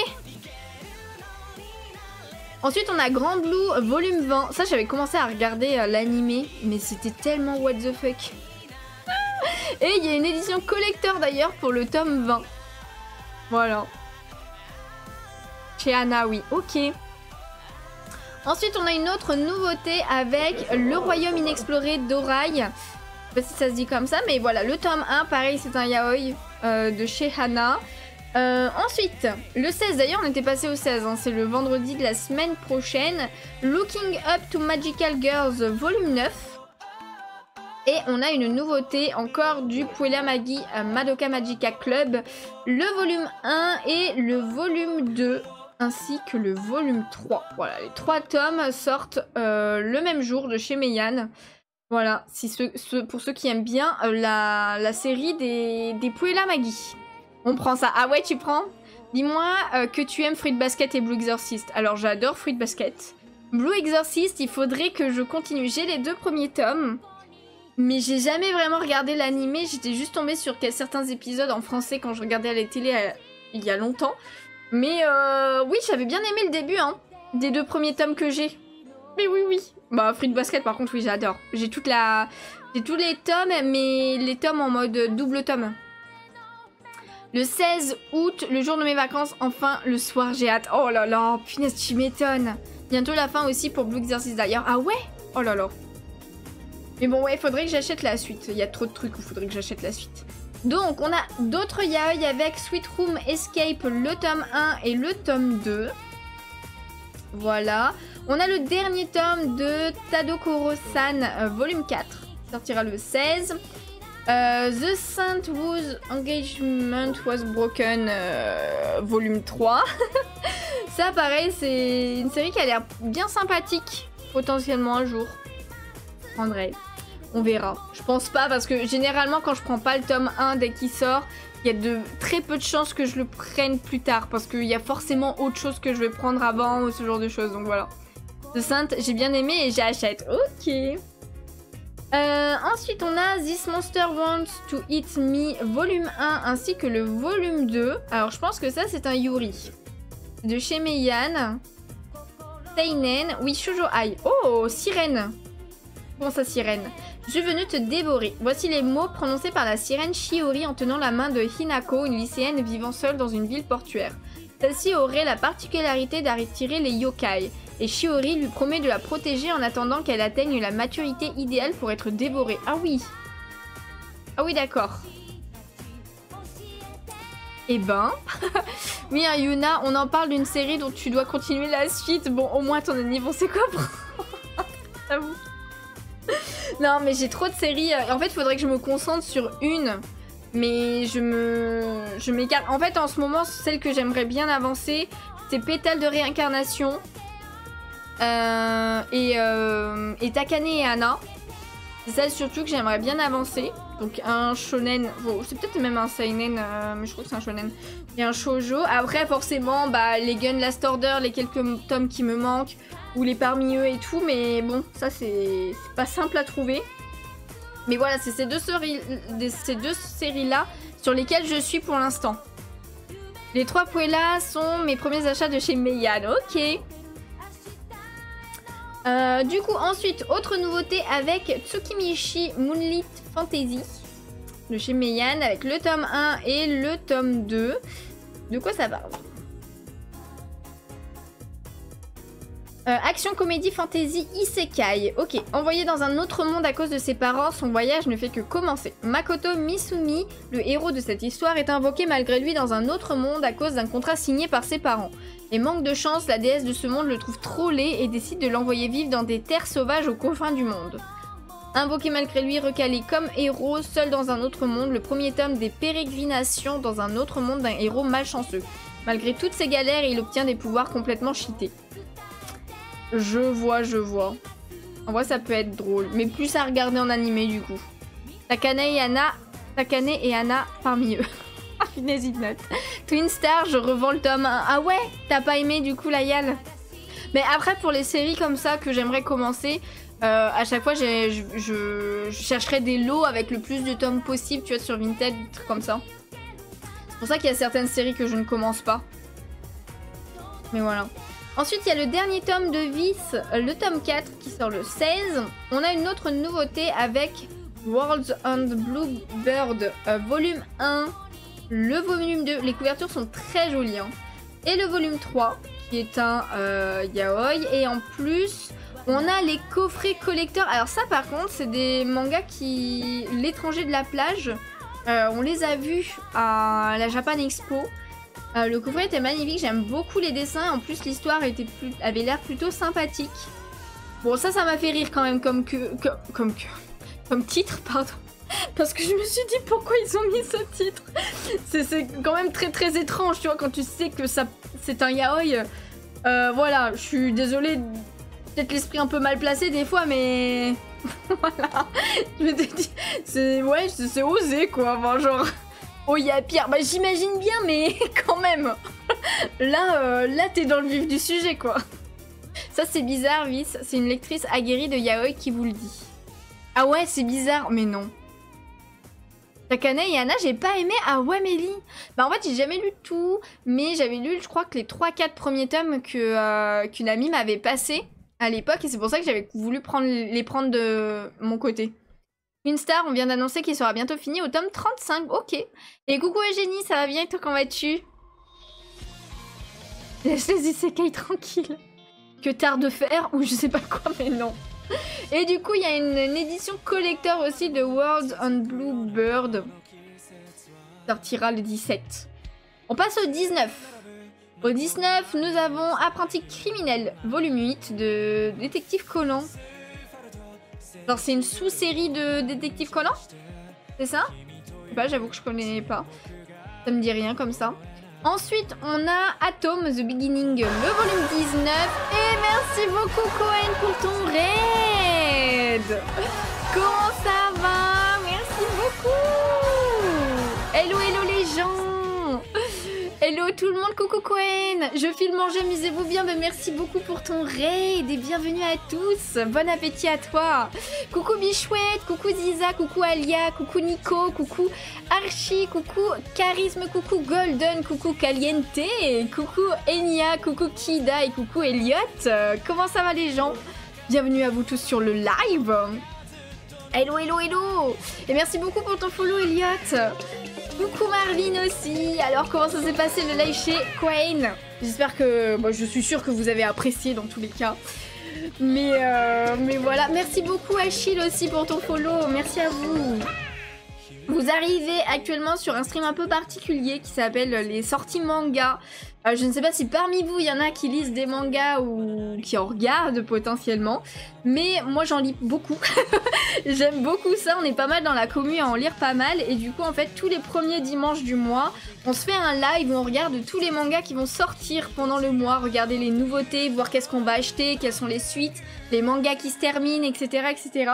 Ensuite, on a Grand Blue, volume 20. Ça, j'avais commencé à regarder euh, l'animé, mais c'était tellement what the fuck. Et il y a une édition collector d'ailleurs pour le tome 20. Voilà. Chez Anna, oui. Ok. Ensuite, on a une autre nouveauté avec Le Royaume Inexploré d'Orai. Je sais pas si ça se dit comme ça, mais voilà, le tome 1, pareil, c'est un yaoi euh, de chez Hana. Euh, ensuite, le 16, d'ailleurs, on était passé au 16, hein, c'est le vendredi de la semaine prochaine. Looking Up to Magical Girls, volume 9. Et on a une nouveauté encore du Puella Magi euh, Madoka Magica Club, le volume 1 et le volume 2 ainsi que le volume 3. Voilà, les trois tomes sortent euh, le même jour de chez Meian. Voilà, si ceux- pour ceux qui aiment bien euh, la, série des, des Puella Magi. On prend ça. Ah ouais, tu prends? Dis-moi que tu aimes Fruit Basket et Blue Exorcist. Alors j'adore Fruit Basket. Blue Exorcist, il faudrait que je continue. J'ai les deux premiers tomes. Mais j'ai jamais vraiment regardé l'animé. J'étais juste tombée sur certains épisodes en français quand je regardais à la télé euh, il y a longtemps. Mais euh, oui, j'avais bien aimé le début, hein, des deux premiers tomes que j'ai. Mais oui, oui. Bah, Fruit Basket, par contre, oui, j'adore. J'ai toute la, tous les tomes, mais les tomes en mode double tome. Le 16 août, le jour de mes vacances, enfin le soir, j'ai hâte. Oh là là, punaise, tu m'étonnes. Bientôt la fin aussi pour Blue Exorcist d'ailleurs. Ah ouais? Oh là là. Mais bon, ouais, faudrait que j'achète la suite. Il y a trop de trucs où faudrait que j'achète la suite. Donc, on a d'autres yaoi avec Sweet Room Escape, le tome 1 et le tome 2. Voilà. On a le dernier tome de Tadokoro-san, euh, volume 4. qui sortira le 16. Euh, The Saint Whose Engagement Was Broken, euh, volume 3. Ça, pareil, c'est une série qui a l'air bien sympathique, potentiellement un jour. Je. On verra. Je pense pas parce que généralement quand je prends pas le tome 1 dès qu'il sort, il y a de très peu de chances que je le prenne plus tard parce qu'il y a forcément autre chose que je vais prendre avant ou ce genre de choses. Donc voilà. The Saint, j'ai bien aimé et j'achète. Ok. Euh, ensuite, on a This Monster Wants to Eat Me volume 1 ainsi que le volume 2. Alors, je pense que ça, c'est un Yuri. De chez Meian. Seinen. Oui, Shoujo Ai. Oh, sirène. Comment ça, sirène? Je suis venue te dévorer. Voici les mots prononcés par la sirène Shiori en tenant la main de Hinako, une lycéenne vivant seule dans une ville portuaire. Celle-ci aurait la particularité d'attirer les yokai, et Shiori lui promet de la protéger en attendant qu'elle atteigne la maturité idéale pour être dévorée. Ah oui Ah oui, d'accord. Eh ben, oui, Yuna, on en parle d'une série dont tu dois continuer la suite. Bon, au moins ton niveau, c'est quoi Non, mais j'ai trop de séries. En fait, il faudrait que je me concentre sur une. Mais je me... Je m'écarte. En fait, en ce moment, celle que j'aimerais bien avancer, c'est Pétale de réincarnation. Euh, et, euh, et Takane et Anna. C'est celle surtout que j'aimerais bien avancer. Donc un shonen, c'est peut-être même un seinen, euh, mais je crois que c'est un shonen. Et un shoujo. Après forcément, bah, les Gun Last Order, les quelques tomes qui me manquent, ou les parmi eux et tout, mais bon, ça c'est pas simple à trouver. Mais voilà, c'est ces deux séries-là sur lesquelles je suis pour l'instant. Les trois là sont mes premiers achats de chez Meian. Ok. Euh, du coup, ensuite, autre nouveauté avec Tsukimichi Moonlit Fantasy de chez Meian avec le tome 1 et le tome 2. De quoi ça parle? Euh, action, comédie, fantasy, isekai. Ok, envoyé dans un autre monde à cause de ses parents, son voyage ne fait que commencer. Makoto Misumi, le héros de cette histoire, est invoqué malgré lui dans un autre monde à cause d'un contrat signé par ses parents. Et manque de chance, la déesse de ce monde le trouve trop laid et décide de l'envoyer vivre dans des terres sauvages aux confins du monde. Invoqué malgré lui, recalé comme héros, seul dans un autre monde, le premier tome des pérégrinations dans un autre monde d'un héros malchanceux. Malgré toutes ses galères, il obtient des pouvoirs complètement cheatés. Je vois, je vois. En vrai, ça peut être drôle. Mais plus à regarder en animé, du coup. Takane et Anna... Takane et Anna parmi eux. Ah, note. Twin Star, je revends le tome 1. Ah ouais T'as pas aimé, du coup, la Yale Mais après, pour les séries comme ça que j'aimerais commencer... Euh, à chaque fois, je, je, chercherai des lots avec le plus de tomes possible, tu vois, sur Vinted, des trucs comme ça. C'est pour ça qu'il y a certaines séries que je ne commence pas. Mais voilà. Ensuite, il y a le dernier tome de Vice, le tome 4 qui sort le 16. On a une autre nouveauté avec Worlds and Bluebird, euh, volume 1, le volume 2. Les couvertures sont très jolies. Hein. Et le volume 3, qui est un euh, yaoi. Et en plus, on a les coffrets collecteurs. Alors ça, par contre, c'est des mangas qui... L'étranger de la plage, euh, on les a vus à la Japan Expo. Euh, le couvret était magnifique, j'aime beaucoup les dessins. En plus, l'histoire avait l'air plutôt sympathique. Bon, ça, ça m'a fait rire quand même comme que, comme que, comme titre, pardon. Parce que je me suis dit pourquoi ils ont mis ce titre? C'est quand même très très étrange, tu vois, quand tu sais que ça c'est un yaoi. Euh, voilà, je suis désolée, peut-être l'esprit un peu mal placé des fois, mais voilà. Je me dis, c'est ouais, c'est osé quoi, enfin, genre. Oh, il y a. Bah, j'imagine bien, mais quand même. là, euh, là t'es dans le vif du sujet, quoi. Ça, c'est bizarre, Vice. C'est une lectrice aguerrie de yaoi qui vous le dit. Ah ouais, c'est bizarre, mais non. Takane et Anna, j'ai pas aimé. Ah ouais. Bah, en fait, j'ai jamais lu tout, mais j'avais lu, je crois, que les 3-4 premiers tomes que euh, qu'une amie m'avait passé à l'époque, et c'est pour ça que j'avais voulu prendre, les prendre de mon côté. Une star, on vient d'annoncer qu'il sera bientôt fini au tome 35. Ok. Et coucou Eugénie, ça va bien et toi, comment vas-tu? Laisse les isekai tranquilles. Que tard de faire ou je sais pas quoi, mais non. Et du coup, il y a une, édition collector aussi de Worlds on Blue Bird. Sortira le 17. On passe au 19. Au 19, nous avons Apprenti criminel, volume 8 de Détective Collant. Genre, c'est une sous-série de Détective Conan C'est ça? Je sais pas, j'avoue que je connais pas. Ça me dit rien comme ça. Ensuite, on a Atom The Beginning, le volume 19. Et merci beaucoup, Cohen, pour ton raid Comment ça va? Merci beaucoup Hello, hello les gens Hello tout le monde, coucou Cohen. Je file manger, amusez-vous bien, mais merci beaucoup pour ton raid et bienvenue à tous. Bon appétit à toi. Coucou Bichouette, coucou Ziza, coucou Alia, coucou Nico, coucou Archie, coucou Charisme, coucou Golden, coucou Caliente, coucou Enya, coucou Kida et coucou Elliot. Comment ça va les gens? Bienvenue à vous tous sur le live. Hello, hello, hello. Et merci beaucoup pour ton follow Elliot Coucou Marvin aussi Alors comment ça s'est passé le live chez Quain? J'espère que... Bon, je suis sûre que vous avez apprécié dans tous les cas. Mais, euh, mais voilà. Merci beaucoup Achille aussi pour ton follow. Merci à vous. Vous arrivez actuellement sur un stream un peu particulier qui s'appelle les sorties manga. Euh, je ne sais pas si parmi vous il y en a qui lisent des mangas ou qui en regardent potentiellement, mais moi j'en lis beaucoup. J'aime beaucoup ça, on est pas mal dans la commune à en lire pas mal et du coup en fait tous les premiers dimanches du mois, on se fait un live où on regarde tous les mangas qui vont sortir pendant le mois, regarder les nouveautés, voir qu'est-ce qu'on va acheter, quelles sont les suites, les mangas qui se terminent, etc. etc.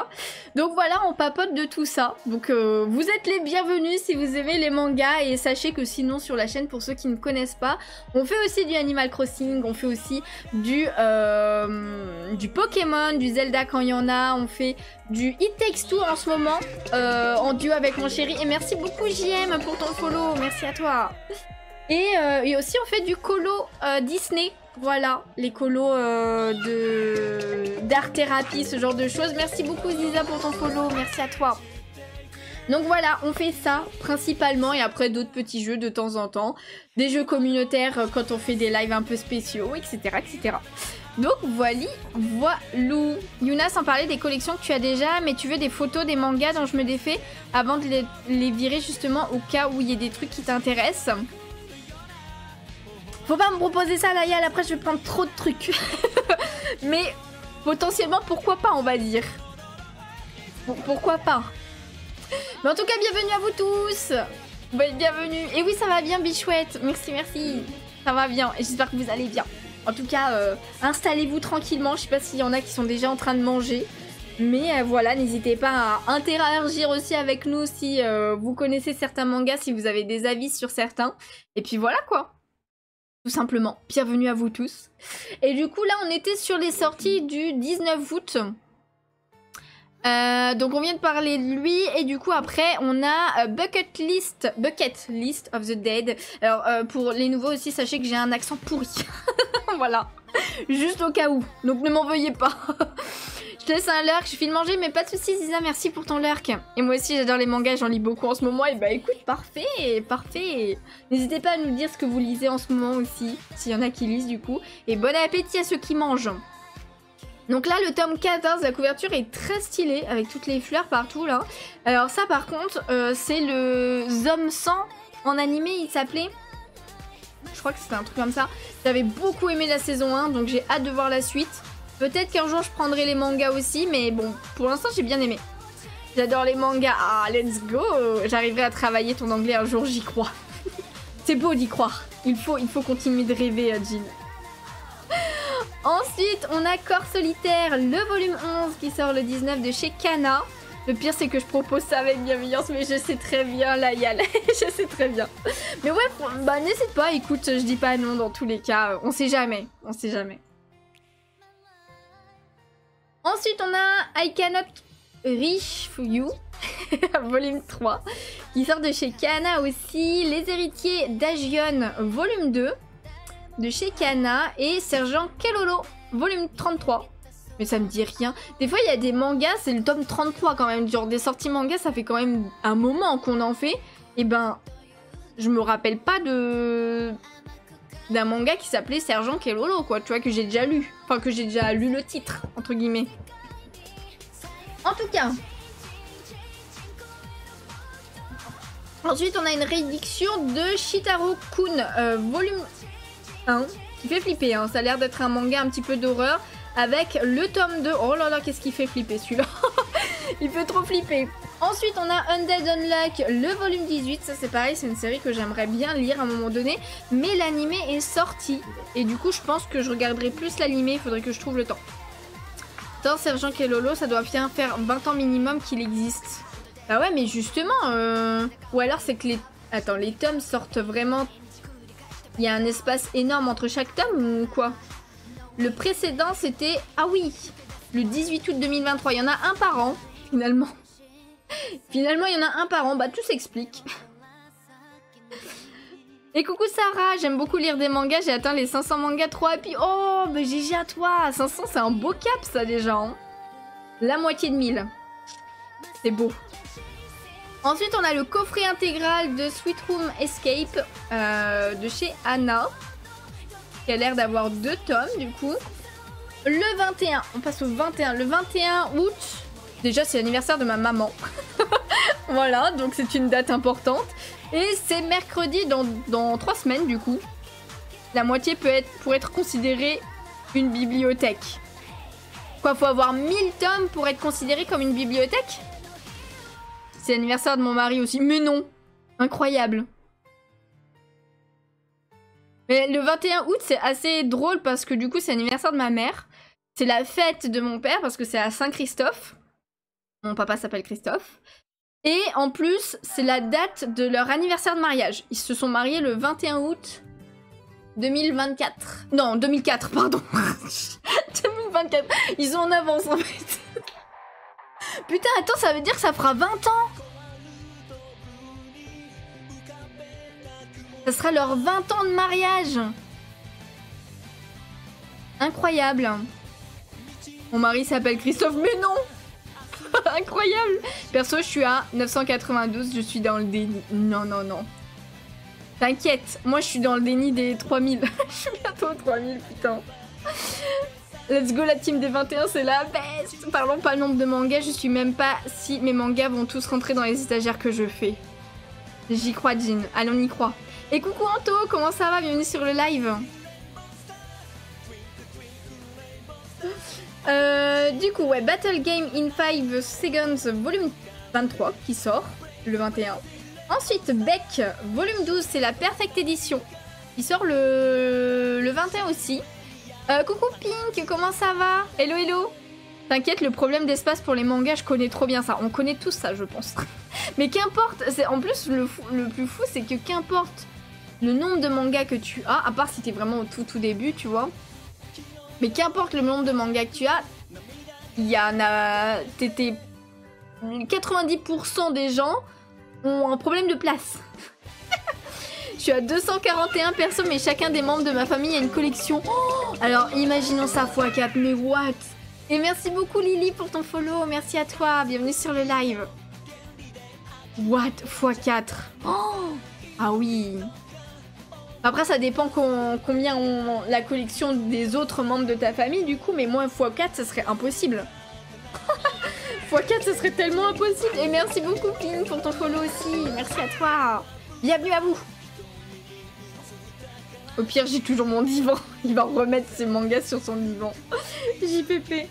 Donc voilà, on papote de tout ça. Donc euh, vous êtes les bienvenus si vous aimez les mangas et sachez que sinon sur la chaîne, pour ceux qui ne connaissent pas, on fait aussi du Animal Crossing, on fait aussi du, euh, du Pokémon, du Zelda quand il y en a, on fait du It Takes en ce moment, euh, en duo avec mon chéri. Et merci beaucoup JM pour ton follow, merci à toi. Et, et aussi on fait du colo Disney voilà, les colos euh, de d'art thérapie, ce genre de choses. Merci beaucoup Ziza pour ton follow, merci à toi. Donc voilà, on fait ça principalement et après d'autres petits jeux de temps en temps. Des jeux communautaires euh, quand on fait des lives un peu spéciaux, etc. etc. Donc voilà, voilou. Yuna sans parler des collections que tu as déjà, mais tu veux des photos des mangas dont je me défais avant de les, virer justement au cas où il y ait des trucs qui t'intéressent. Faut pas me proposer ça, Layal, après je vais prendre trop de trucs. Mais potentiellement, pourquoi pas, on va dire. pourquoi pas? Mais en tout cas, bienvenue à vous tous Bienvenue Et oui, ça va bien, Bichouette Merci, merci Ça va bien, et j'espère que vous allez bien. En tout cas, euh, installez-vous tranquillement. Je sais pas s'il y en a qui sont déjà en train de manger. Mais euh, voilà, n'hésitez pas à interagir aussi avec nous si euh, vous connaissez certains mangas, si vous avez des avis sur certains. Et puis voilà quoi tout simplement. Bienvenue à vous tous. Et du coup, là, on était sur les sorties du 19 août. Euh, donc on vient de parler de lui et du coup après on a euh, Bucket List, Bucket List of the Dead. Alors euh, pour les nouveaux aussi sachez que j'ai un accent pourri. voilà, juste au cas où. Donc ne m'en veuillez pas. Je laisse un lurk, je file manger, mais pas de soucis, Ziza, merci pour ton lurk. Et moi aussi, j'adore les mangas, j'en lis beaucoup en ce moment. Et bah écoute, parfait, parfait. N'hésitez pas à nous dire ce que vous lisez en ce moment aussi, s'il y en a qui lisent du coup. Et bon appétit à ceux qui mangent. Donc là, le tome 14, la couverture est très stylée, avec toutes les fleurs partout là. Alors ça, par contre, euh, c'est le Zom 100 en animé, il s'appelait. Je crois que c'était un truc comme ça. J'avais beaucoup aimé la saison 1, donc j'ai hâte de voir la suite. Peut-être qu'un jour je prendrai les mangas aussi, mais bon, pour l'instant j'ai bien aimé. J'adore les mangas. Ah, let's go J'arriverai à travailler ton anglais un jour, j'y crois. C'est beau d'y croire. Il faut, il faut continuer de rêver, euh, Jean. Ensuite, on a Corps Solitaire, le volume 11 qui sort le 19 de chez Kana. Le pire, c'est que je propose ça avec bienveillance, mais je sais très bien, là, Yal. je sais très bien. Mais ouais, bah n'hésite pas, écoute, je dis pas non dans tous les cas. On sait jamais, on sait jamais. Ensuite, on a I Cannot Reach For You, volume 3, qui sort de chez Kana aussi. Les héritiers d'Agion, volume 2, de chez Kana. Et Sergent Kelolo, volume 33. Mais ça me dit rien. Des fois, il y a des mangas, c'est le tome 33 quand même. Genre, des sorties mangas, ça fait quand même un moment qu'on en fait. Et ben, je me rappelle pas de d'un manga qui s'appelait Sergent Kelolo, quoi, tu vois, que j'ai déjà lu. Enfin, que j'ai déjà lu le titre, entre guillemets. En tout cas. Ensuite, on a une réédition de Shitaro Kun, euh, volume 1, qui fait flipper. Hein. Ça a l'air d'être un manga un petit peu d'horreur, avec le tome 2. Oh là là, qu'est-ce qui fait flipper celui-là Il fait trop flipper. Ensuite, on a Undead Unluck, le volume 18. Ça, c'est pareil, c'est une série que j'aimerais bien lire à un moment donné. Mais l'animé est sorti. Et du coup, je pense que je regarderai plus l'animé. Il faudrait que je trouve le temps. Tant Sergent Kelolo, ça doit bien faire 20 ans minimum qu'il existe. Bah ouais, mais justement... Euh... Ou alors, c'est que les... Attends, les tomes sortent vraiment Il y a un espace énorme entre chaque tome ou quoi? Le précédent, c'était... Ah oui Le 18 août 2023. Il y en a un par an, finalement. finalement, il y en a un par an. Bah, tout s'explique. Et coucou Sarah, j'aime beaucoup lire des mangas, j'ai atteint les 500 mangas 3 et puis oh, mais GG à toi 500 c'est un beau cap ça déjà. Hein. La moitié de 1000. C'est beau. Ensuite on a le coffret intégral de Sweet Room Escape euh, de chez Anna. Qui a l'air d'avoir deux tomes du coup. Le 21, on passe au 21. Le 21 août, déjà c'est l'anniversaire de ma maman. voilà, donc c'est une date importante. Et c'est mercredi dans, trois semaines du coup. La moitié peut être pour être considérée une bibliothèque. Quoi, faut avoir 1000 tomes pour être considéré comme une bibliothèque? C'est l'anniversaire de mon mari aussi. Mais non Incroyable. Mais le 21 août, c'est assez drôle parce que du coup, c'est l'anniversaire de ma mère. C'est la fête de mon père parce que c'est à Saint-Christophe. Mon papa s'appelle Christophe. Et en plus, c'est la date de leur anniversaire de mariage. Ils se sont mariés le 21 août 2024. Non, 2004, pardon. 2024. Ils sont en avance en fait. Putain, attends, ça veut dire que ça fera 20 ans. Ça sera leur 20 ans de mariage. Incroyable. Mon mari s'appelle Christophe, mais non Incroyable Perso, je suis à 992, je suis dans le déni. Non, non, non. T'inquiète, moi je suis dans le déni des 3000. je suis bientôt aux 3000, putain. Let's go la team des 21, c'est la best Parlons pas le nombre de mangas, je suis même pas si mes mangas vont tous rentrer dans les étagères que je fais. J'y crois, Jean. Allez, on y croit. Et coucou Anto, comment ça va? Bienvenue sur le live. Euh, du coup, ouais, Battle Game in 5 Seconds volume 23 qui sort le 21. Ensuite, Beck volume 12, c'est la Perfect Edition qui sort le, le 21 aussi. Euh, coucou Pink, comment ça va? Hello, hello T'inquiète, le problème d'espace pour les mangas, je connais trop bien ça. On connaît tous ça, je pense. Mais qu'importe, en plus, le, le plus fou, c'est que qu'importe le nombre de mangas que tu as, à part si t'es vraiment au tout tout début, tu vois, mais qu'importe le nombre de mangas que tu as, il y en a. T'étais. 90% des gens ont un problème de place. Je suis à 241 personnes, mais chacun des membres de ma famille a une collection. Oh Alors imaginons ça x4, mais what? Et merci beaucoup Lily pour ton follow, merci à toi, bienvenue sur le live. What? X4 oh Ah oui après, ça dépend combien on, la collection des autres membres de ta famille, du coup, mais moi, x4, ça serait impossible. x4, ça serait tellement impossible. Et merci beaucoup, Ping, pour ton follow aussi. Merci à toi. Bienvenue à vous. Au pire, j'ai toujours mon divan. Il va remettre ses mangas sur son divan. JPP.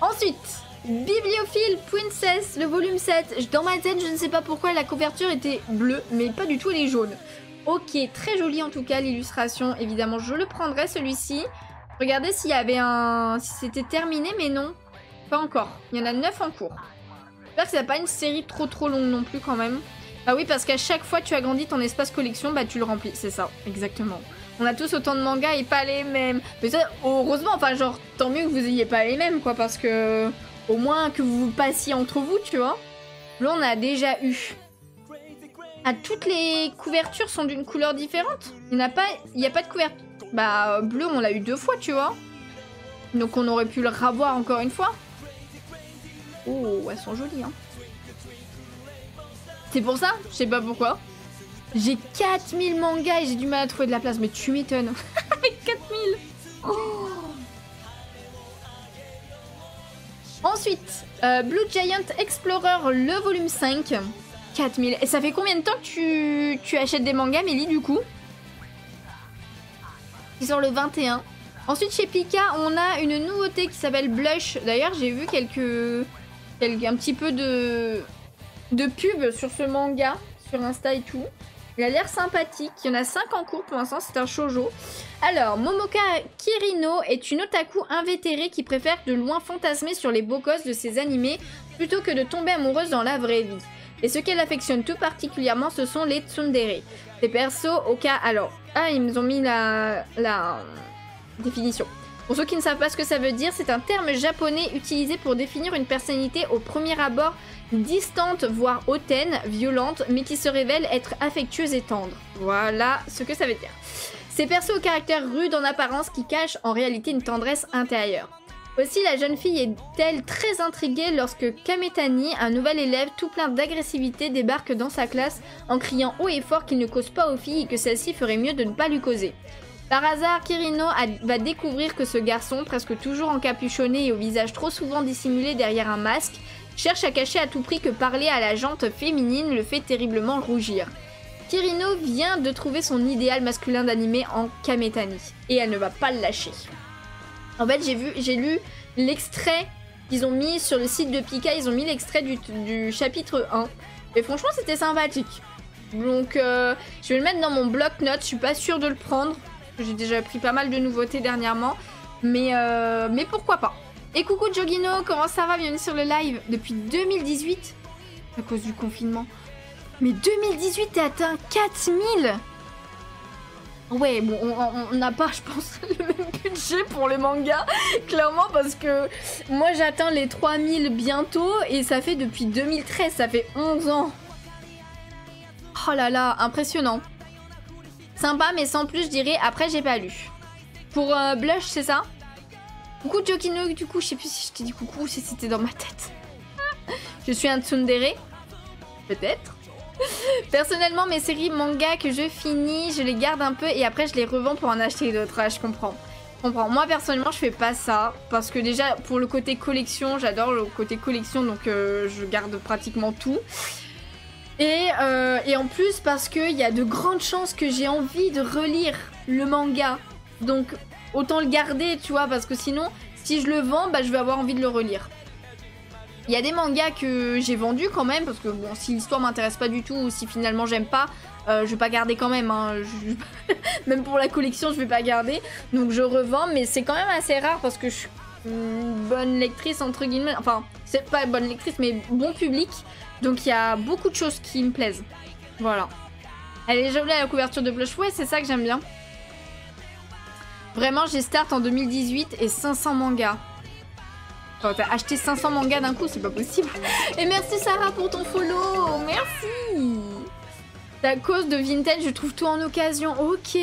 Ensuite, Bibliophile Princess, le volume 7. Dans ma tête, je ne sais pas pourquoi la couverture était bleue, mais pas du tout, elle est jaune. Ok, très joli en tout cas l'illustration. Évidemment, je le prendrai celui-ci. Regardez s'il y avait un... Si c'était terminé, mais non. Pas encore. Il y en a 9 en cours. J'espère que c'est pas une série trop trop longue non plus quand même. Bah oui, parce qu'à chaque fois que tu agrandis ton espace collection, bah tu le remplis. C'est ça, exactement. On a tous autant de mangas et pas les mêmes. Mais ça, heureusement, enfin genre, tant mieux que vous ayez pas les mêmes, quoi, parce que... Au moins que vous passiez entre vous, tu vois. Là, on a déjà eu ah, toutes les couvertures sont d'une couleur différente Il n'y a, pas... a pas de couverture. Bah, bleu, on l'a eu deux fois, tu vois. Donc on aurait pu le revoir encore une fois. Oh, elles sont jolies, hein. C'est pour ça Je sais pas pourquoi. J'ai 4000 mangas et j'ai du mal à trouver de la place. Mais tu m'étonnes. Avec 4000 Ensuite, euh, Blue Giant Explorer, le volume 5. 4000. Et ça fait combien de temps que tu, achètes des mangas, Mélie, du coup? Ils sont le 21. Ensuite, chez Pika, on a une nouveauté qui s'appelle Blush. D'ailleurs, j'ai vu quelques, quelques... un petit peu de, de pub sur ce manga, sur Insta et tout. Il a l'air sympathique. Il y en a 5 en cours pour l'instant, c'est un shoujo. Alors, Momoka Kirino est une otaku invétérée qui préfère de loin fantasmer sur les beaux gosses de ses animés plutôt que de tomber amoureuse dans la vraie vie. Et ce qu'elle affectionne tout particulièrement, ce sont les tsundere. Ces persos au cas... Alors, Ah, ils nous ont mis la, la définition. Pour ceux qui ne savent pas ce que ça veut dire, c'est un terme japonais utilisé pour définir une personnalité au premier abord distante, voire hautaine, violente, mais qui se révèle être affectueuse et tendre. Voilà ce que ça veut dire. Ces persos au caractère rude en apparence qui cachent en réalité une tendresse intérieure. Aussi, la jeune fille est-elle très intriguée lorsque Kametani, un nouvel élève tout plein d'agressivité, débarque dans sa classe en criant haut et fort qu'il ne cause pas aux filles et que celle-ci ferait mieux de ne pas lui causer. Par hasard, Kirino va découvrir que ce garçon, presque toujours encapuchonné et au visage trop souvent dissimulé derrière un masque, cherche à cacher à tout prix que parler à la jante féminine le fait terriblement rougir. Kirino vient de trouver son idéal masculin d'animé en Kametani, et elle ne va pas le lâcher. En fait, j'ai lu l'extrait qu'ils ont mis sur le site de Pika, ils ont mis l'extrait du, chapitre 1, et franchement, c'était sympathique. Donc, euh, je vais le mettre dans mon bloc-notes, je suis pas sûre de le prendre, j'ai déjà pris pas mal de nouveautés dernièrement, mais, euh, mais pourquoi pas. Et coucou Jogino, comment ça va Bienvenue sur le live depuis 2018 à cause du confinement. Mais 2018, t'es atteint 4000 Ouais, bon, on n'a pas, je pense, le même budget pour les mangas, clairement, parce que moi j'atteins les 3000 bientôt et ça fait depuis 2013, ça fait 11 ans. Oh là là, impressionnant. Sympa, mais sans plus, je dirais, après j'ai pas lu. Pour euh, Blush, c'est ça? Coucou Jokino, du coup, je sais plus si je t'ai dit coucou ou si c'était dans ma tête. je suis un tsundere Peut-être. Personnellement, mes séries manga que je finis, je les garde un peu et après je les revends pour en acheter d'autres. je comprends. comprends. Moi personnellement, je fais pas ça parce que déjà pour le côté collection, j'adore le côté collection donc euh, je garde pratiquement tout. Et, euh, et en plus parce qu'il y a de grandes chances que j'ai envie de relire le manga. Donc autant le garder, tu vois, parce que sinon, si je le vends, bah, je vais avoir envie de le relire. Il y a des mangas que j'ai vendus quand même, parce que bon, si l'histoire m'intéresse pas du tout, ou si finalement j'aime pas, euh, je vais pas garder quand même. Hein. même pour la collection, je vais pas garder. Donc je revends, mais c'est quand même assez rare parce que je suis une bonne lectrice, entre guillemets. Enfin, c'est pas bonne lectrice, mais bon public. Donc il y a beaucoup de choses qui me plaisent. Voilà. Elle est jolie à la couverture de blush. Ouais, c'est ça que j'aime bien. Vraiment, j'ai start en 2018 et 500 mangas. Oh, t'as acheté 500 mangas d'un coup, c'est pas possible. Et merci Sarah pour ton follow. Merci. À cause de vintage, je trouve tout en occasion. Ok.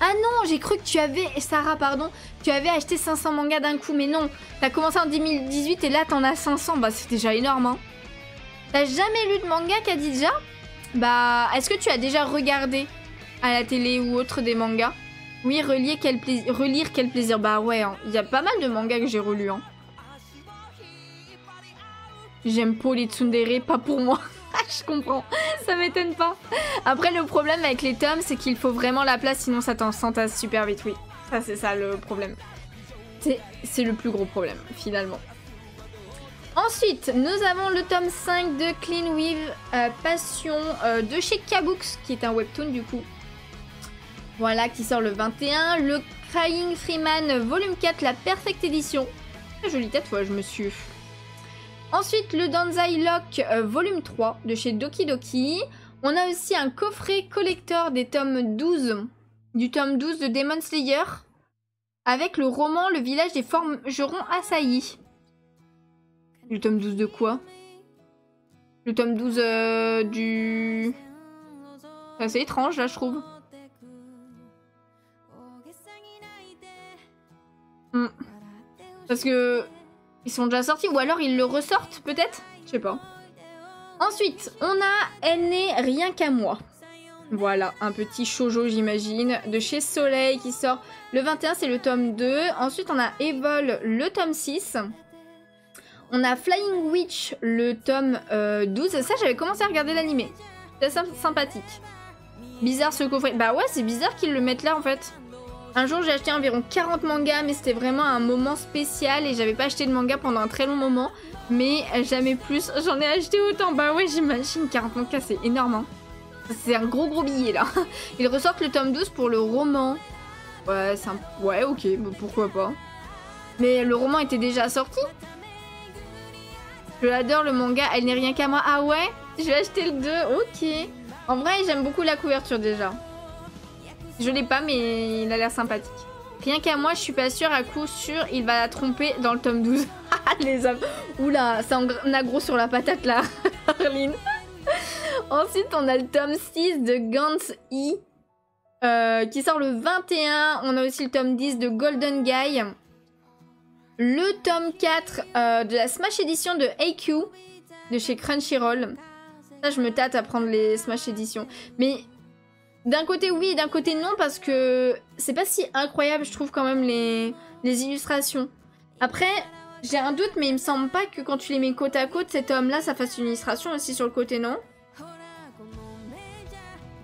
Ah non, j'ai cru que tu avais, Sarah, pardon, tu avais acheté 500 mangas d'un coup, mais non. T'as commencé en 2018 et là t'en as 500, bah c'est déjà énorme. Hein. T'as jamais lu de manga, Khadija? Bah, est-ce que tu as déjà regardé? À la télé ou autre des mangas. Oui, relire quel, relire quel plaisir. Bah ouais, hein. il y a pas mal de mangas que j'ai relus. Hein. J'aime pas les tsundere, pas pour moi. je comprends, ça m'étonne pas. Après, le problème avec les tomes, c'est qu'il faut vraiment la place, sinon ça t'en s'entasse super vite, oui. Ça, c'est ça le problème. C'est le plus gros problème, finalement. Ensuite, nous avons le tome 5 de Clean Weave euh, Passion euh, de chez Kabooks, qui est un webtoon du coup. Voilà, qui sort le 21. Le Crying Freeman volume 4, la Perfect Edition. Jolie tête, ouais, je me suis... Ensuite, le Danzai Lock euh, volume 3 de chez Doki Doki. On a aussi un coffret collector des tomes 12, du tome 12 de Demon Slayer, avec le roman Le village des forgerons assaillis. Le tome 12 de quoi? Le tome 12 euh, du... C'est assez étrange là, je trouve. Hmm. Parce que ils sont déjà sortis ou alors ils le ressortent peut-être? Je sais pas. Ensuite, on a Elle n'est rien qu'à moi. Voilà, un petit shoujo j'imagine, de chez Soleil qui sort le 21, c'est le tome 2. Ensuite, on a Evol, le tome 6. On a Flying Witch, le tome 12. Euh, Ça, j'avais commencé à regarder l'animé. C'est sympathique. Bizarre ce coffret. Bah ouais, c'est bizarre qu'ils le mettent là en fait. Un jour, j'ai acheté environ 40 mangas, mais c'était vraiment un moment spécial et j'avais pas acheté de manga pendant un très long moment. Mais jamais plus, j'en ai acheté autant. Bah ouais, j'imagine, 40 mangas, c'est énorme. Hein. C'est un gros gros billet là. Ils ressortent le tome 12 pour le roman. Ouais, c'est un... Ouais, ok, bah, pourquoi pas. Mais le roman était déjà sorti. Je l'adore le manga, elle n'est rien qu'à moi. Ah ouais? Je vais acheter le 2, ok. En vrai, j'aime beaucoup la couverture déjà. Je l'ai pas, mais il a l'air sympathique. Rien qu'à moi, je suis pas sûre, à coup sûr, il va la tromper dans le tome 12. Les hommes. Oula, ça en a gros sur la patate là, Arline. Ensuite, on a le tome 6 de Gantz E. Qui sort le 21. On a aussi le tome 10 de Golden Guy. Le tome 4 euh, de la Smash Edition de AQ de chez Crunchyroll. Ça, je me tâte à prendre les Smash Edition. Mais d'un côté, oui, d'un côté, non, parce que c'est pas si incroyable, je trouve, quand même, les, illustrations. Après, j'ai un doute, mais il me semble pas que quand tu les mets côte à côte, cet homme-là, ça fasse une illustration aussi sur le côté, non?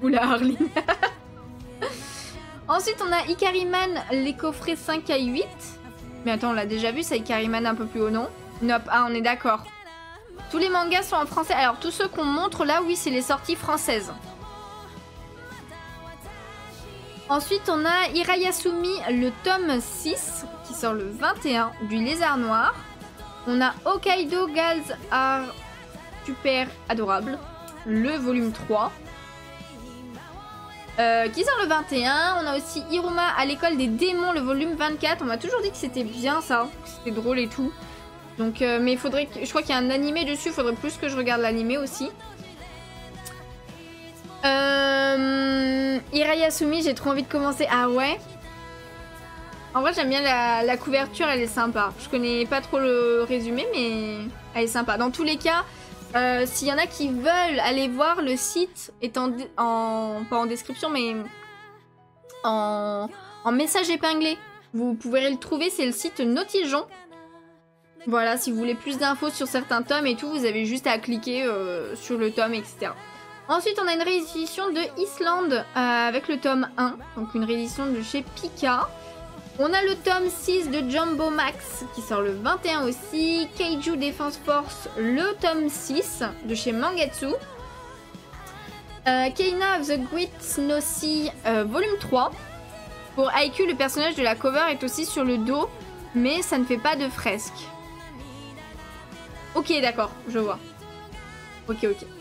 Oula, Harleen. Ensuite, on a Ikariman, les coffrets 5 à 8. Mais attends, on l'a déjà vu, ça Ikariman un peu plus haut, non? Nope, ah, on est d'accord. Tous les mangas sont en français. Alors, tous ceux qu'on montre là, oui, c'est les sorties françaises. Ensuite, on a Irayasumi, le tome 6, qui sort le 21, du Lézard Noir. On a Hokkaido Girls Are Super Adorable, le volume 3. Euh, qui sort le 21. On a aussi Iruma à l'école des démons, le volume 24. On m'a toujours dit que c'était bien ça, que c'était drôle et tout. Donc, euh, mais il. Je crois qu'il y a un animé dessus, il faudrait plus que je regarde l'animé aussi. Euh... Irayasumi, j'ai trop envie de commencer. Ah ouais En vrai, j'aime bien la, couverture, elle est sympa. Je connais pas trop le résumé, mais elle est sympa. Dans tous les cas, euh, s'il y en a qui veulent aller voir, le site est en... pas en description, mais en, message épinglé. Vous pourrez le trouver, c'est le site Nautigeon. Voilà, si vous voulez plus d'infos sur certains tomes et tout, vous avez juste à cliquer euh, sur le tome, etc. Ensuite, on a une réédition de Islande euh, avec le tome 1, donc une réédition de chez Pika. On a le tome 6 de Jumbo Max qui sort le 21 aussi. Keiju Defense Force, le tome 6 de chez Mangetsu. Euh, Keina of the Great Snow Sea, volume 3. Pour IQ, le personnage de la cover est aussi sur le dos, mais ça ne fait pas de fresque. Ok, d'accord, je vois. Ok, ok.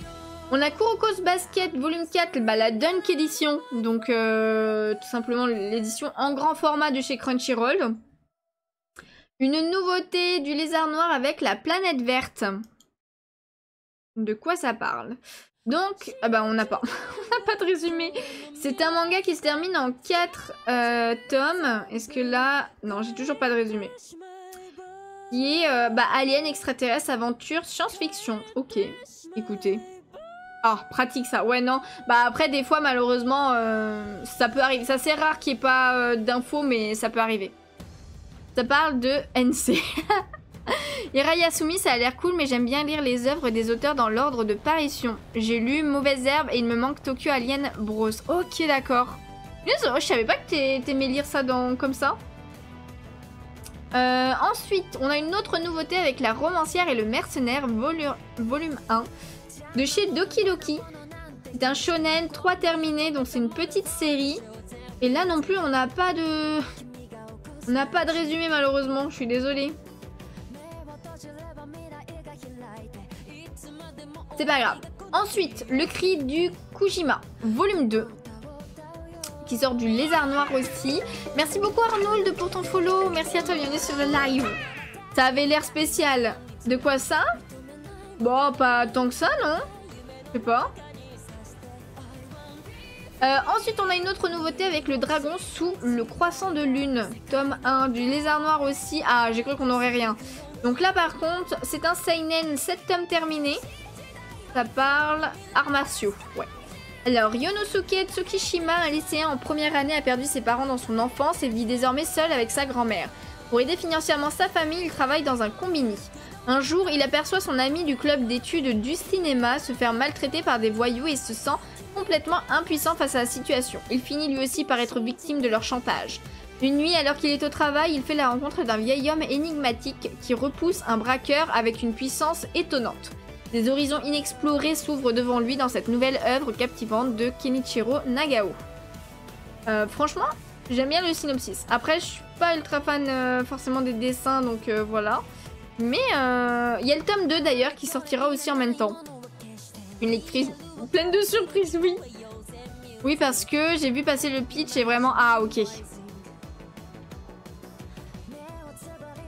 On a Kuroko's Basket volume 4, bah, la Dunk Edition. Donc, euh, tout simplement l'édition en grand format de chez Crunchyroll. Une nouveauté du lézard noir avec la planète verte. De quoi ça parle? Donc, ah bah on n'a pas, on n'a pas de résumé. C'est un manga qui se termine en 4 euh, tomes. Est-ce que là, non, j'ai toujours pas de résumé qui est euh, bah, Alien, extraterrestre, aventure, science-fiction. Ok, écoutez. Ah, pratique ça. Ouais, non. Bah après, des fois, malheureusement, euh, ça peut arriver. Ça, c'est rare qu'il n'y ait pas euh, d'infos, mais ça peut arriver. Ça parle de NC. Irayasumi, ça a l'air cool, mais j'aime bien lire les œuvres des auteurs dans l'ordre de parution. J'ai lu Mauvaise Herbe et il me manque Tokyo Alien Bros. Ok, d'accord. Je savais pas que t'aimais lire ça dans... comme ça. Euh, ensuite, on a une autre nouveauté avec la romancière et le mercenaire, volume 1, de chez Doki Doki. C'est un shonen, 3 terminés, donc c'est une petite série. Et là non plus, on n'a pas de... On n'a pas de résumé malheureusement, je suis désolée. C'est pas grave. Ensuite, le cri du Kujima, volume 2 qui sort du lézard noir aussi. Merci beaucoup Arnold pour ton follow. Merci à toi, bienvenue sur le live. Ça avait l'air spécial. De quoi ça? Bon, pas tant que ça, non Je sais pas. Euh, ensuite, on a une autre nouveauté avec le dragon sous le croissant de lune. Tome 1 du lézard noir aussi. Ah, j'ai cru qu'on n'aurait rien. Donc là, par contre, c'est un Seinen 7 tomes terminés. Ça parle arts martiaux. Ouais. Alors, Yonosuke Tsukishima, un lycéen en première année, a perdu ses parents dans son enfance et vit désormais seul avec sa grand-mère. Pour aider financièrement sa famille, il travaille dans un combini. Un jour, il aperçoit son ami du club d'études du cinéma se faire maltraiter par des voyous et se sent complètement impuissant face à la situation. Il finit lui aussi par être victime de leur chantage. Une nuit, alors qu'il est au travail, il fait la rencontre d'un vieil homme énigmatique qui repousse un braqueur avec une puissance étonnante. Des horizons inexplorés s'ouvrent devant lui dans cette nouvelle œuvre captivante de Kenichiro Nagao. Euh, franchement, j'aime bien le synopsis. Après, je suis pas ultra fan euh, forcément des dessins, donc euh, voilà. Mais il y a le tome 2 d'ailleurs qui sortira aussi en même temps. Une lectrice Pleine de surprises, oui. Oui, parce que j'ai vu passer le pitch et vraiment... Ah, ok.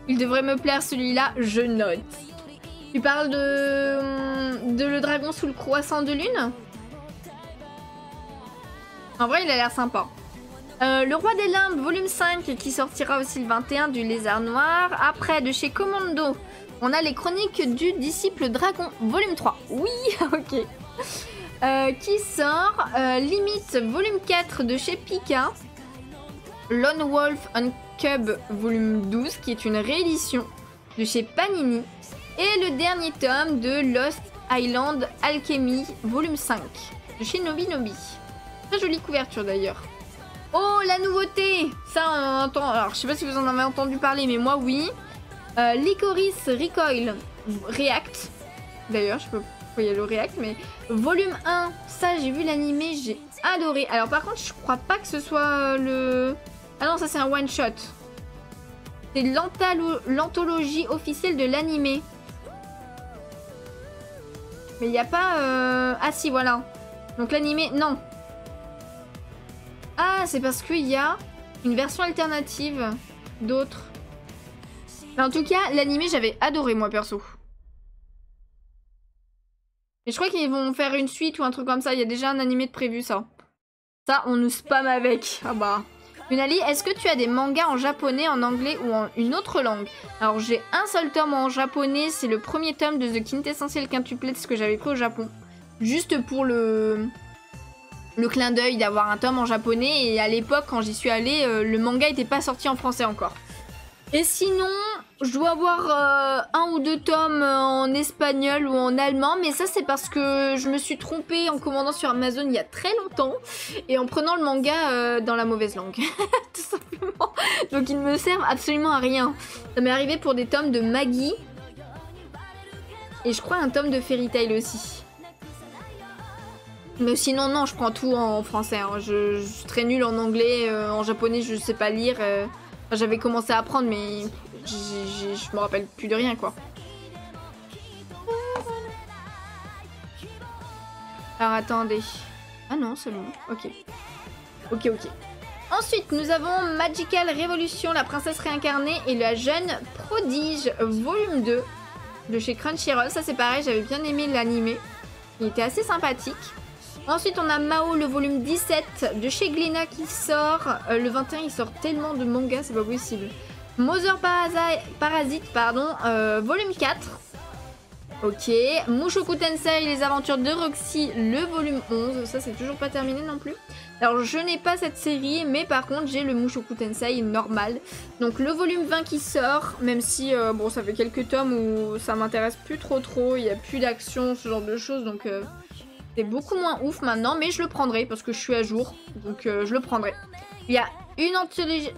Il devrait me plaire celui-là, je note. Tu parles de... de Le Dragon sous le croissant de lune? En vrai, il a l'air sympa. Euh, le Roi des Limbes, volume 5, qui sortira aussi le 21 du Lézard Noir. Après, de chez Commando, on a les Chroniques du Disciple Dragon, volume 3. Oui, ok. Euh, qui sort euh, Limite, volume 4 de chez Pika. Lone Wolf and Cub, volume 12, qui est une réédition de chez Panini. Et le dernier tome de Lost Island Alchemy, volume 5, de chez Nobi Nobi. Très jolie couverture d'ailleurs. Oh, la nouveauté Ça, on entend... Alors, je sais pas si vous en avez entendu parler, mais moi, oui. Euh, Licorice Recoil React. D'ailleurs, je peux pas y a le React, mais... Volume 1, ça, j'ai vu l'animé, j'ai adoré. Alors, par contre, je crois pas que ce soit le... Ah non, ça, c'est un one-shot. C'est l'anthologie officielle de l'animé. Mais il n'y a pas... Euh, ah si, voilà. Donc l'animé... Non. Ah, c'est parce qu'il y a une version alternative d'autres. En tout cas, l'animé, j'avais adoré, moi, perso. Et je crois qu'ils vont faire une suite ou un truc comme ça. Il y a déjà un animé de prévu, ça. Ça, on nous spam avec. Ah bah... Unali, est-ce que tu as des mangas en japonais, en anglais ou en une autre langue? Alors j'ai un seul tome en japonais, c'est le premier tome de The Quintessential Quintuplet, ce que j'avais pris au Japon. Juste pour le, le clin d'œil d'avoir un tome en japonais et à l'époque quand j'y suis allée, euh, le manga n'était pas sorti en français encore. Et sinon, je dois avoir euh, un ou deux tomes en espagnol ou en allemand, mais ça c'est parce que je me suis trompée en commandant sur Amazon il y a très longtemps et en prenant le manga euh, dans la mauvaise langue, tout simplement. Donc ils ne me servent absolument à rien. Ça m'est arrivé pour des tomes de Maggie et je crois un tome de Fairy Tail aussi. Mais sinon non, je prends tout en français. Hein. Je, suis très nulle en anglais, euh, en japonais je sais pas lire. J'avais commencé à apprendre mais je me rappelle plus de rien quoi. Alors attendez. Ah non, c'est bon. Ok. Ok, ok. Ensuite, nous avons Magical Revolution, la princesse réincarnée et la jeune prodige, volume 2 de chez Crunchyroll. Ça, c'est pareil, j'avais bien aimé l'animé. Il était assez sympathique. Ensuite, on a Mao, le volume 17 de chez Glénat qui sort. Euh, le 21, il sort tellement de mangas, c'est pas possible. Mother Parasite, pardon, euh, volume 4. Ok. Mushoku Tensei, les aventures de Roxy, le volume 11. Ça, c'est toujours pas terminé non plus. Alors, je n'ai pas cette série, mais par contre, j'ai le Mushoku Tensei normal. Donc, le volume 20 qui sort, même si, euh, bon, ça fait quelques tomes où ça m'intéresse plus trop trop. Il n'y a plus d'action, ce genre de choses. Donc, c'est beaucoup moins ouf maintenant, mais je le prendrai parce que je suis à jour. Donc, je le prendrai. Il y a une anthologie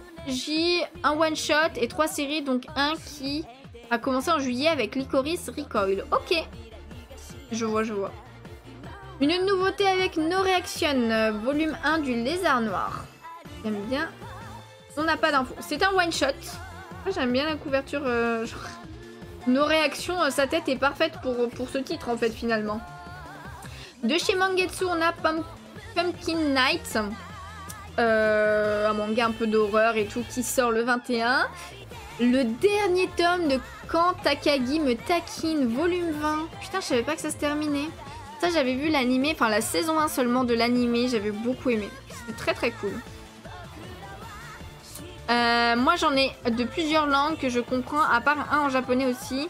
un one shot et trois séries, donc un qui a commencé en juillet avec Licorice Recoil. Ok, je vois, je vois. Une nouveauté avec No Reaction, volume 1 du Lézard Noir. J'aime bien. On n'a pas d'infos. C'est un one shot. J'aime bien la couverture. Euh, no Reaction, euh, sa tête est parfaite pour, pour ce titre en fait finalement. De chez Mangetsu, on a Pumpkin Night. Euh, un manga un peu d'horreur et tout qui sort le 21. Le dernier tome de Quand Takagi me taquine, volume 20. Putain, je savais pas que ça se terminait. Ça, j'avais vu l'animé, enfin la saison 1 seulement de l'animé, j'avais beaucoup aimé. C'était très très cool. Euh, moi, j'en ai de plusieurs langues que je comprends, à part un en japonais aussi.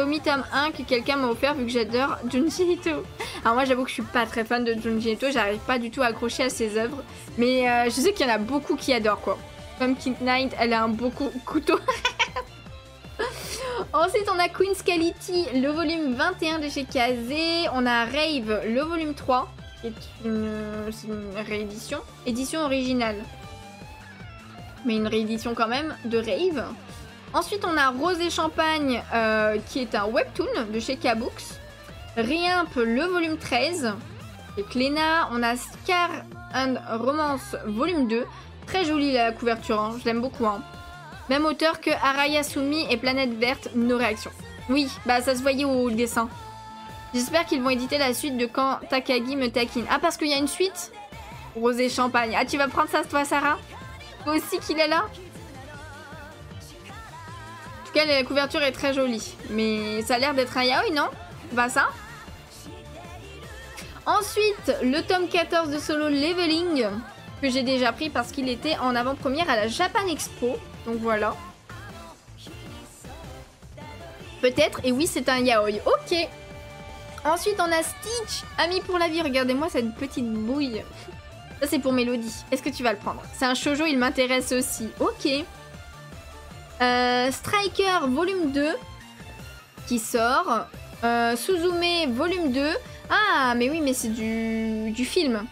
Tommy tome 1 que quelqu'un m'a offert vu que j'adore Junji Ito. Alors moi j'avoue que je suis pas très fan de Junji Ito, j'arrive pas du tout à accrocher à ses œuvres. Mais euh, je sais qu'il y en a beaucoup qui adorent quoi. Comme King Knight, elle a un beau couteau. Ensuite on a Queen's Quality, le volume 21 de chez Kazé. On a Rave, le volume 3, qui est une, une réédition. Édition originale. Mais une réédition quand même de Rave. Ensuite, on a Rose et Champagne, euh, qui est un webtoon de chez Kabooks. Riimp, le volume 13. Et Cléna, on a Scar and Romance, volume 2. Très jolie la couverture, hein. je l'aime beaucoup. Hein. Même auteur que Araya Sumi et Planète Verte, nos réactions. Oui, bah ça se voyait au dessin. J'espère qu'ils vont éditer la suite de quand Takagi me taquine. Ah, parce qu'il y a une suite? Rosé champagne. Ah, tu vas prendre ça, toi, Sarah? Toi aussi qu'il est là? La couverture est très jolie. Mais ça a l'air d'être un yaoi, non? Bah ça Ensuite, le tome 14 de Solo Leveling, que j'ai déjà pris parce qu'il était en avant-première à la Japan Expo. Donc voilà. Peut-être, et oui, c'est un yaoi. Ok Ensuite, on a Stitch, ami pour la vie. Regardez-moi cette petite bouille. Ça, c'est pour Mélodie. Est-ce que tu vas le prendre? C'est un shoujo, il m'intéresse aussi. Ok. Euh, Striker, volume 2, qui sort. Euh, Suzume, volume 2. Ah, mais oui, mais c'est du, film.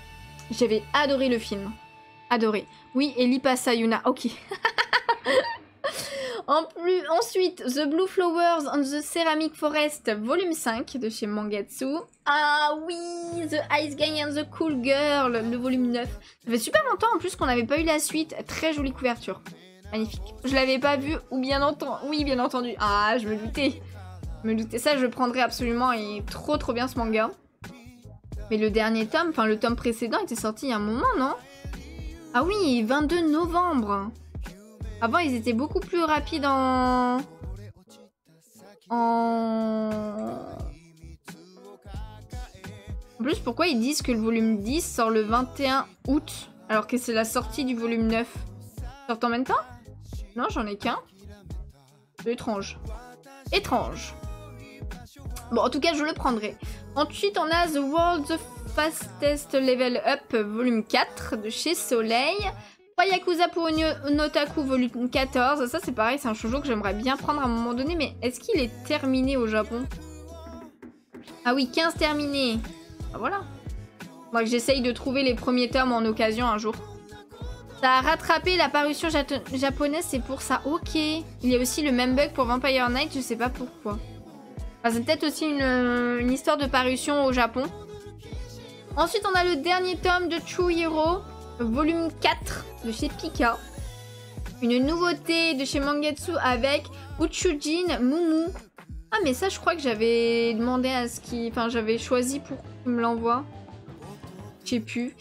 J'avais adoré le film. Adoré. Oui, Elipa Sayuna. Ok. En plus, ensuite, The Blue Flowers on the Ceramic Forest, volume 5 de chez Mangetsu. Ah oui, The Ice Guy and the Cool Girl, le volume 9. Ça fait super longtemps en plus qu'on n'avait pas eu la suite. Très jolie couverture. Magnifique. Je l'avais pas vu, ou bien entendu. Oui, bien entendu. Ah, je me doutais. Je me doutais. Ça, je prendrais absolument. Il est trop trop bien ce manga. Mais le dernier tome, enfin le tome précédent était sorti il y a un moment, non? Ah oui, 22 novembre. Avant, ils étaient beaucoup plus rapides en... En... En plus, pourquoi ils disent que le volume 10 sort le 21 août alors que c'est la sortie du volume 9 Sort en même temps? Non, j'en ai qu'un. Étrange. Étrange. Bon, en tout cas, je le prendrai. Ensuite, on a The World's Fastest Level Up, volume 4 de chez Soleil. Yakuza pour Otaku volume 14. Ça, c'est pareil, c'est un shoujo que j'aimerais bien prendre à un moment donné. Mais est-ce qu'il est terminé au Japon? Ah oui, 15 terminés. Ah voilà. Moi, j'essaye de trouver les premiers tomes en occasion un jour. Ça a rattrapé la parution japonaise, c'est pour ça. Ok. Il y a aussi le même bug pour Vampire Night, je sais pas pourquoi. c'est peut-être aussi une, une, histoire de parution au Japon. Ensuite, on a le dernier tome de True Hero volume 4 de chez Pika. Une nouveauté de chez Mangetsu avec Uchujin Mumu. Ah mais ça je crois que j'avais demandé à ce qui... Enfin j'avais choisi pour qu'il me l'envoie. Je sais plus.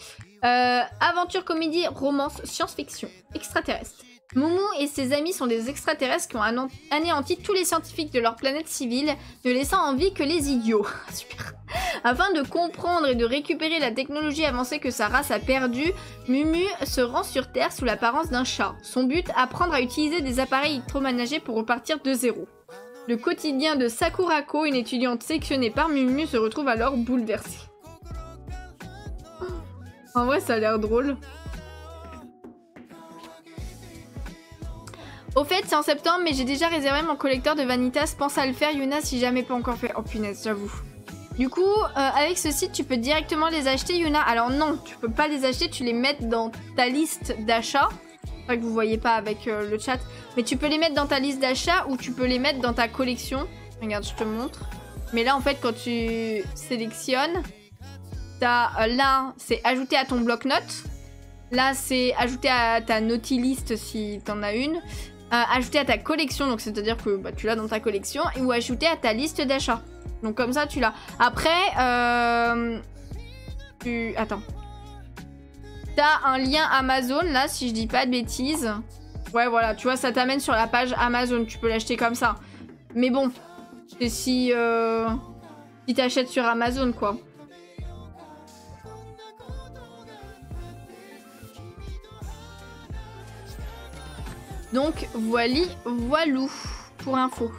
Euh, aventure, comédie, romance, science-fiction, extraterrestre. Moumou et ses amis sont des extraterrestres qui ont anéanti tous les scientifiques de leur planète civile, ne laissant en vie que les idiots. Super. Afin de comprendre et de récupérer la technologie avancée que sa race a perdue, Mumu se rend sur Terre sous l'apparence d'un chat. Son but, apprendre à utiliser des appareils électroménagers pour repartir de zéro. Le quotidien de Sakurako, une étudiante sectionnée par Mumu, se retrouve alors bouleversé. En vrai, ça a l'air drôle. Au fait, c'est en septembre, mais j'ai déjà réservé mon collecteur de Vanitas. Pense à le faire, Yuna, si jamais pas encore fait. Oh punaise, j'avoue. Du coup, euh, avec ce site, tu peux directement les acheter, Yuna. Alors non, tu peux pas les acheter, tu les mets dans ta liste d'achat. Pas que vous voyez pas avec euh, le chat. Mais tu peux les mettre dans ta liste d'achat ou tu peux les mettre dans ta collection. Regarde, je te montre. Mais là, en fait, quand tu sélectionnes, t'as euh, là, c'est ajouter à ton bloc-notes. Là, c'est ajouter à ta Nautilist si t'en as une. Euh, ajouter à ta collection, donc c'est-à-dire que bah, tu l'as dans ta collection, ou ajouter à ta liste d'achat. Donc comme ça, tu l'as. Après, euh, tu... Attends. T'as un lien Amazon, là, si je dis pas de bêtises. Ouais, voilà, tu vois, ça t'amène sur la page Amazon. Tu peux l'acheter comme ça. Mais bon, c'est si... Si t'achètes sur Amazon, quoi. Donc, voili, voilou, pour info.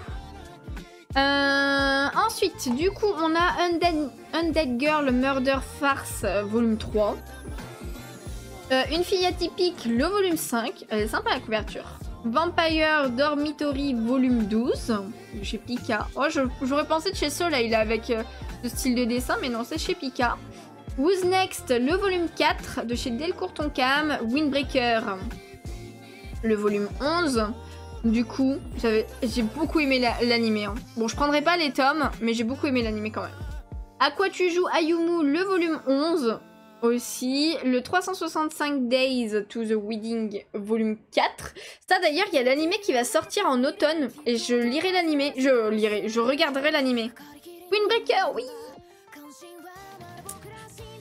Euh, ensuite, du coup, on a Undead, Girl Murder Farce, volume 3. Euh, une fille atypique, le volume 5. Elle est sympa la couverture. Vampire Dormitory, volume 12. Chez Pika. Oh, j'aurais pensé de chez Soleil, avec euh, ce style de dessin, mais non, c'est chez Pika. Who's Next, le volume 4 de chez Delcourt Tonkam, Windbreaker le volume 11. Du coup, j'ai beaucoup aimé l'animé. Hein. Bon, je prendrai pas les tomes, mais j'ai beaucoup aimé l'animé quand même. À quoi tu joues Ayumu, le volume 11 aussi. Le 365 Days to the Wedding, volume 4. Ça d'ailleurs, il y a l'animé qui va sortir en automne. Et je lirai l'animé. Je lirai, je regarderai l'animé. Windbreaker, oui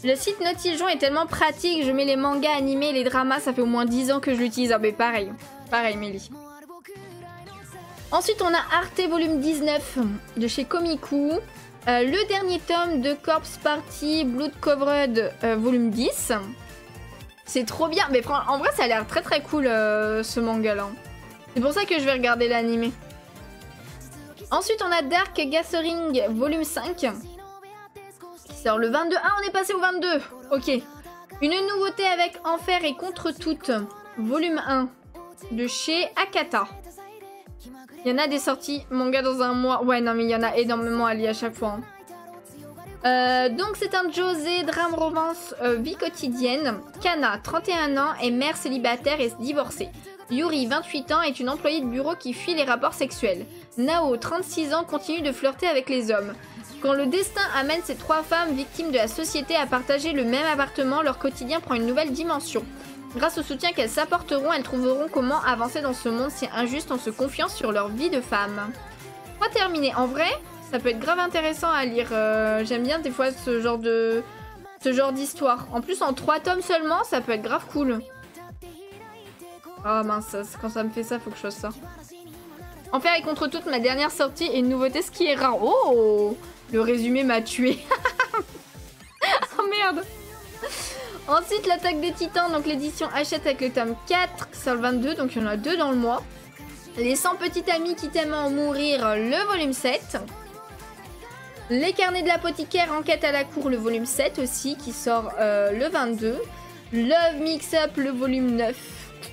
Le site Notijon est tellement pratique, je mets les mangas animés, les dramas, ça fait au moins 10 ans que je l'utilise. Ah mais pareil, pareil Mélie. Ensuite on a Arte volume 19 de chez Komiku. Euh, le dernier tome de Corpse Party Blood Covered euh, volume 10. C'est trop bien, mais en vrai ça a l'air très très cool euh, ce manga là. C'est pour ça que je vais regarder l'animé. Ensuite on a Dark Gathering volume 5 sort le 22. Ah, on est passé au 22. Ok. Une nouveauté avec Enfer et Contre Toutes. Volume 1. De chez Akata. Il y en a des sorties manga dans un mois. Ouais, non, mais il y en a énormément à lire à chaque fois. Hein. Euh, donc c'est un José, drame romance, euh, vie quotidienne. Kana, 31 ans, est mère célibataire et divorcée. Yuri, 28 ans, est une employée de bureau qui fuit les rapports sexuels. Nao, 36 ans, continue de flirter avec les hommes. Quand le destin amène ces trois femmes victimes de la société à partager le même appartement, leur quotidien prend une nouvelle dimension. Grâce au soutien qu'elles s'apporteront, elles trouveront comment avancer dans ce monde si injuste en se confiant sur leur vie de femme. Pour terminer, en vrai, ça peut être grave intéressant à lire. Euh, j'aime bien des fois ce genre de ce genre d'histoire. En plus, en trois tomes seulement, ça peut être grave cool. Oh mince, quand ça me fait ça, faut que je fasse ça. Enfer et contre toute ma dernière sortie et une nouveauté, ce qui est rare. Oh le résumé m'a tué. oh merde. Ensuite, l'attaque des titans, donc l'édition achète avec le tome 4, sur le 22, donc il y en a deux dans le mois. Les 100 petits amis qui t'aiment en mourir, le volume 7. Les carnets de l'apothicaire, enquête à la cour, le volume 7 aussi, qui sort euh, le 22. Love Mix Up, le volume 9.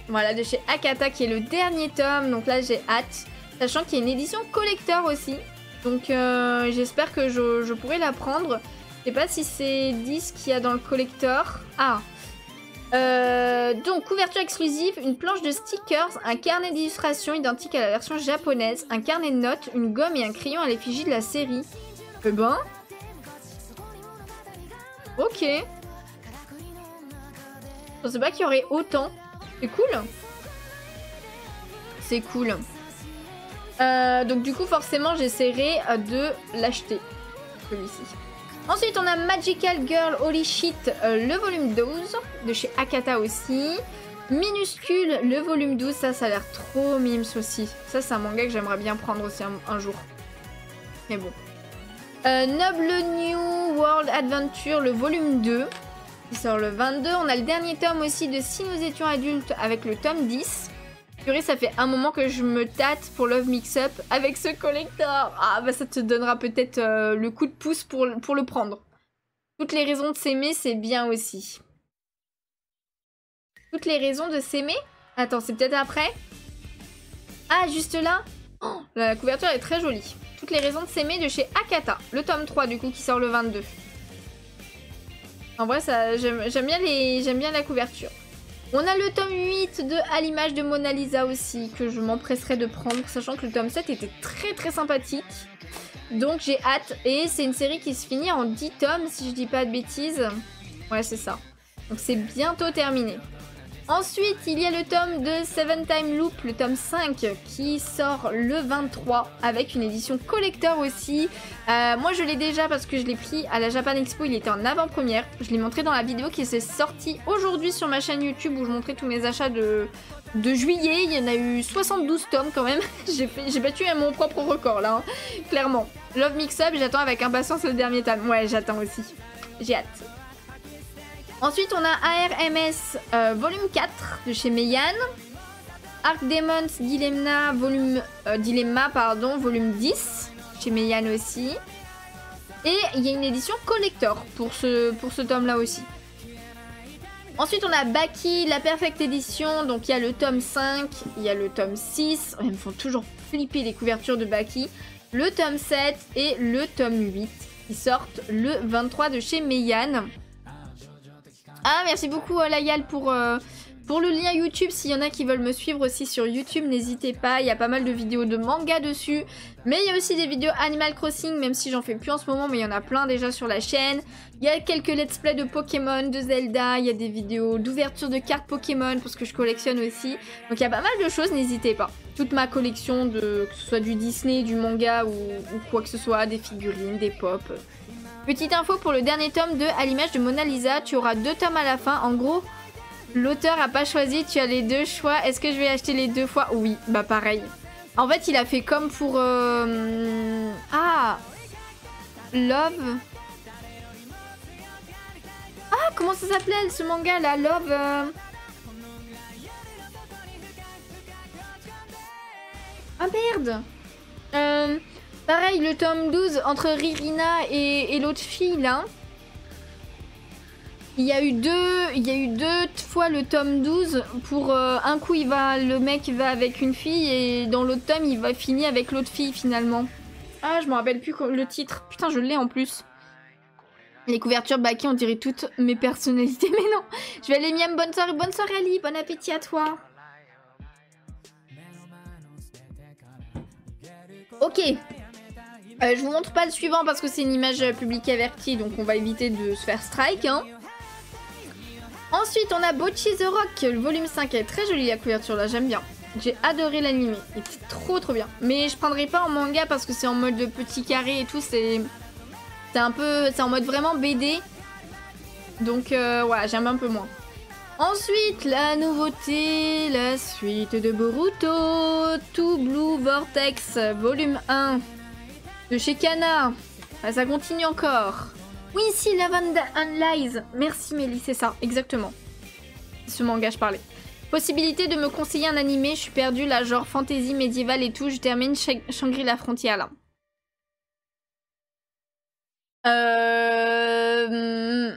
Voilà, de chez Akata, qui est le dernier tome, donc là j'ai hâte. Sachant qu'il y a une édition collector aussi, donc euh, j'espère que je, pourrai la prendre. Je sais pas si c'est 10 qu'il y a dans le collector. Ah euh, donc, couverture exclusive, une planche de stickers, un carnet d'illustration identique à la version japonaise, un carnet de notes, une gomme et un crayon à l'effigie de la série. Eh ben... Ok. Je pensais pas qu'il y aurait autant. C'est cool? C'est cool. Euh, donc du coup forcément j'essaierai euh, de l'acheter. Celui-ci. Ensuite on a Magical Girl Holy Shit euh, le volume 12 de chez Akata aussi. Minuscule le volume 12, ça ça a l'air trop mimes aussi. Ça c'est un manga que j'aimerais bien prendre aussi un, jour. Mais bon. Noble New World Adventure le volume 2 qui sort le 22. On a le dernier tome aussi de Si nous étions adultes avec le tome 10 ça fait un moment que je me tâte pour Love Mix Up avec ce collector. Ah, bah ça te donnera peut-être euh, le coup de pouce pour, le prendre. Toutes les raisons de s'aimer, c'est bien aussi. Toutes les raisons de s'aimer? Attends, c'est peut-être après? Ah, juste là? Oh, La couverture est très jolie. Toutes les raisons de s'aimer de chez Akata. Le tome 3, du coup, qui sort le 22. En vrai, j'aime bien, bien la couverture. On a le tome 8 de À l'image de Mona Lisa aussi, que je m'empresserai de prendre, sachant que le tome 7 était très très sympathique. Donc j'ai hâte. Et c'est une série qui se finit en 10 tomes, si je dis pas de bêtises. Ouais, c'est ça. Donc c'est bientôt terminé. Ensuite, il y a le tome de Seven Time Loop, le tome 5, qui sort le 23 avec une édition collector aussi. Euh, moi, je l'ai déjà parce que je l'ai pris à la Japan Expo, il était en avant-première. Je l'ai montré dans la vidéo qui s'est sortie aujourd'hui sur ma chaîne YouTube où je montrais tous mes achats de, juillet. Il y en a eu 72 tomes quand même. J'ai battu mon propre record là, hein, clairement. Love Mix Up, j'attends avec impatience le dernier tome. Ouais, j'attends aussi. J'ai hâte. Ensuite, on a ARMS euh, volume 4 de chez Meian. Arc Demons Dilemma volume, euh, Dilemma, pardon, volume 10 chez Meian aussi. Et il y a une édition collector pour ce, pour ce tome-là aussi. Ensuite, on a Baki, la Perfect Edition. Donc, il y a le tome 5, il y a le tome 6. Ils me font toujours flipper les couvertures de Baki. Le tome 7 et le tome 8 qui sortent le 23 de chez Meian. Ah, merci beaucoup euh, Layal pour, euh, pour le lien YouTube. S'il y en a qui veulent me suivre aussi sur YouTube, n'hésitez pas. Il y a pas mal de vidéos de manga dessus. Mais il y a aussi des vidéos Animal Crossing, même si j'en fais plus en ce moment, mais il y en a plein déjà sur la chaîne. Il y a quelques let's play de Pokémon, de Zelda. Il y a des vidéos d'ouverture de cartes Pokémon, parce que je collectionne aussi. Donc il y a pas mal de choses, n'hésitez pas. Toute ma collection, de, que ce soit du Disney, du manga ou, ou quoi que ce soit, des figurines, des pop. Petite info pour le dernier tome de À l'image de Mona Lisa, tu auras deux tomes à la fin. En gros, l'auteur a pas choisi, tu as les deux choix. Est-ce que je vais acheter les deux fois? Oui, bah pareil. En fait, il a fait comme pour... Euh, ah Love Ah, comment ça s'appelait ce manga là? Love... Euh, Ah merde euh, Pareil, le tome 12 entre Ririna et, l'autre fille là. Il y a eu deux, il y a eu deux fois le tome 12 pour euh, un coup il va, le mec va avec une fille et dans l'autre tome il va finir avec l'autre fille finalement. Ah je me rappelle plus le titre. Putain je l'ai en plus. Les couvertures baquées on dirait toutes mes personnalités mais non. Je vais aller miam bonne soirée, bonne soirée Ali, bon appétit à toi. Ok. Euh, je vous montre pas le suivant parce que c'est une image publique avertie, donc on va éviter de se faire strike. Hein. Ensuite, on a Bocchi the Rock, le volume 5. Elle est très jolie la couverture là, j'aime bien. J'ai adoré l'anime, il est trop trop bien. Mais je prendrai pas en manga parce que c'est en mode de petit carré et tout, c'est... C'est un peu... C'est en mode vraiment BD. Donc euh, voilà, j'aime un peu moins. Ensuite, la nouveauté, la suite de Boruto, To Blue Vortex, volume 1, de chez Kana. Ah, ça continue encore. Oui, si, Lavanda Lies. Merci Mélie, c'est ça, exactement. Ce manga, je parlais. Possibilité de me conseiller un animé, je suis perdue là, genre fantasy médiévale et tout, je termine Shangri-La Frontière là. Euh...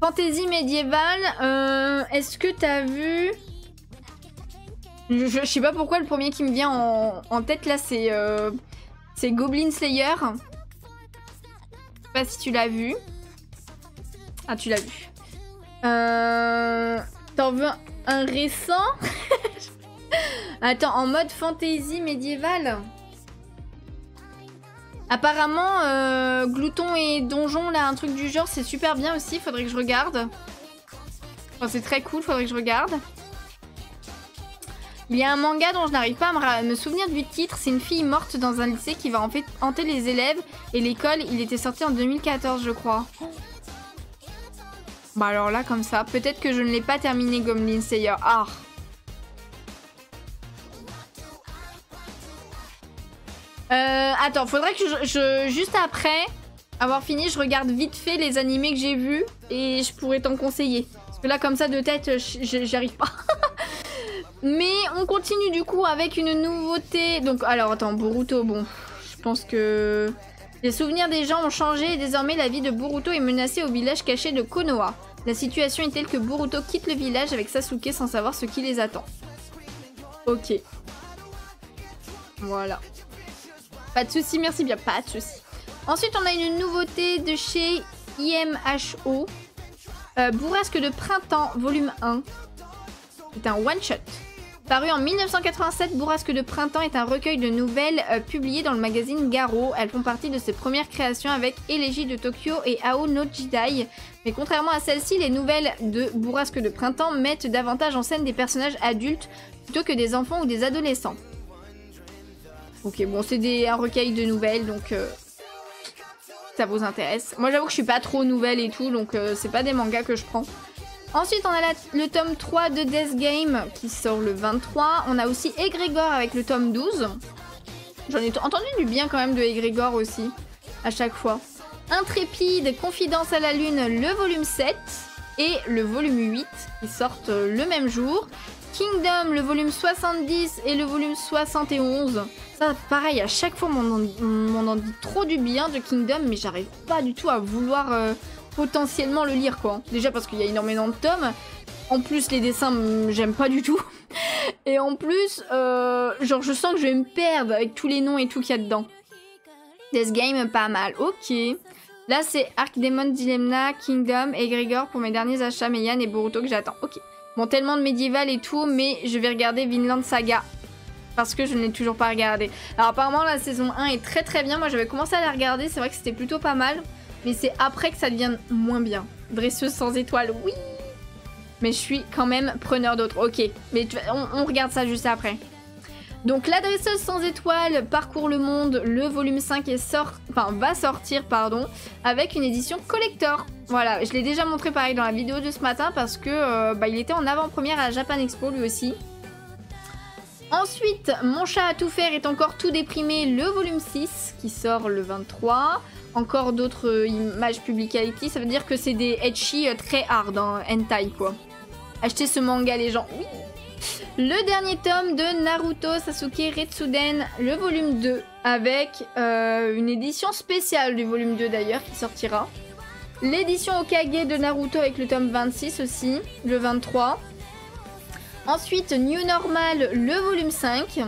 Fantasy médiévale, euh, est-ce que t'as vu... Je, sais pas pourquoi le premier qui me vient en, tête là c'est euh, c'est Goblin Slayer. Je sais pas si tu l'as vu. Ah tu l'as vu. Euh, T'en veux un récent Attends, en mode fantasy médiévale Apparemment, euh, Glouton et Donjon, là, un truc du genre, c'est super bien aussi. Faudrait que je regarde. C'est très cool, faudrait que je regarde. Il y a un manga dont je n'arrive pas à me, souvenir du titre. C'est une fille morte dans un lycée qui va en fait hanter les élèves. Et l'école, il était sorti en 2014, je crois. Bah alors là, comme ça, peut-être que je ne l'ai pas terminé, Goblin Slayer. Ah Euh, attends, faudrait que je, Juste après avoir fini, je regarde vite fait les animés que j'ai vus et je pourrais t'en conseiller. Parce que là, comme ça, de tête, j'y arrive pas. Mais on continue du coup avec une nouveauté. Donc, alors, attends, Boruto, bon, je pense que... Les souvenirs des gens ont changé et désormais la vie de Boruto est menacée au village caché de Konoha. La situation est telle que Boruto quitte le village avec Sasuke sans savoir ce qui les attend. Ok. Voilà. Pas de soucis, merci bien, pas de soucis. Ensuite, on a une nouveauté de chez IMHO. Euh, Bourrasque de printemps, volume 1. C'est un one-shot. Paru en 1987, Bourrasque de printemps est un recueil de nouvelles euh, publiées dans le magazine Garo. Elles font partie de ses premières créations avec Élégie de Tokyo et Ao no Jidai. Mais contrairement à celle-ci, les nouvelles de Bourrasque de printemps mettent davantage en scène des personnages adultes plutôt que des enfants ou des adolescents. Ok, bon, c'est un recueil de nouvelles, donc euh, ça vous intéresse. Moi, j'avoue que je suis pas trop nouvelle et tout, donc euh, c'est pas des mangas que je prends. Ensuite, on a le tome 3 de Death Game qui sort le 23. On a aussi Egrégor avec le tome 12. J'en ai entendu du bien quand même de Egrégor aussi, à chaque fois. Intrépide, Confidence à la Lune, le volume 7 et le volume 8 qui sortent le même jour. Kingdom, le volume 70 et le volume 71. Ça, pareil, à chaque fois, on en dit trop du bien de Kingdom, mais j'arrive pas du tout à vouloir euh, potentiellement le lire, quoi. Déjà parce qu'il y a énormément de tomes. En plus, les dessins, j'aime pas du tout. Et en plus, euh, genre, je sens que je vais me perdre avec tous les noms et tout qu'il y a dedans. Death Game, pas mal. Ok. Là, c'est Arc Demon Dilemma, Kingdom et pour mes derniers achats, Meian et Boruto que j'attends. Ok. Bon, tellement de médiéval et tout, mais je vais regarder Vinland Saga. Parce que je ne l'ai toujours pas regardé. Alors apparemment la saison 1 est très très bien. Moi j'avais commencé à la regarder, c'est vrai que c'était plutôt pas mal. Mais c'est après que ça devient moins bien. Dresseuse sans étoiles, oui Mais je suis quand même preneur d'autres. Ok, mais on, regarde ça juste après. Donc l'adresseuse sans étoile parcourt le monde, le volume 5 est sort... va sortir pardon, avec une édition collector. Voilà, je l'ai déjà montré pareil dans la vidéo de ce matin parce que euh, bah, il était en avant-première à Japan Expo lui aussi. Ensuite, Mon chat à tout faire est encore tout déprimé, le volume 6 qui sort le 23. Encore d'autres euh, images publicality, ça veut dire que c'est des etchi euh, très hard, hein, hentai quoi. Achetez ce manga les gens, oui le dernier tome de Naruto Sasuke Retsuden, le volume 2, avec euh, une édition spéciale du volume 2 d'ailleurs qui sortira. L'édition Okage de Naruto avec le tome 26 aussi, le 23. Ensuite, New Normal, le volume 5,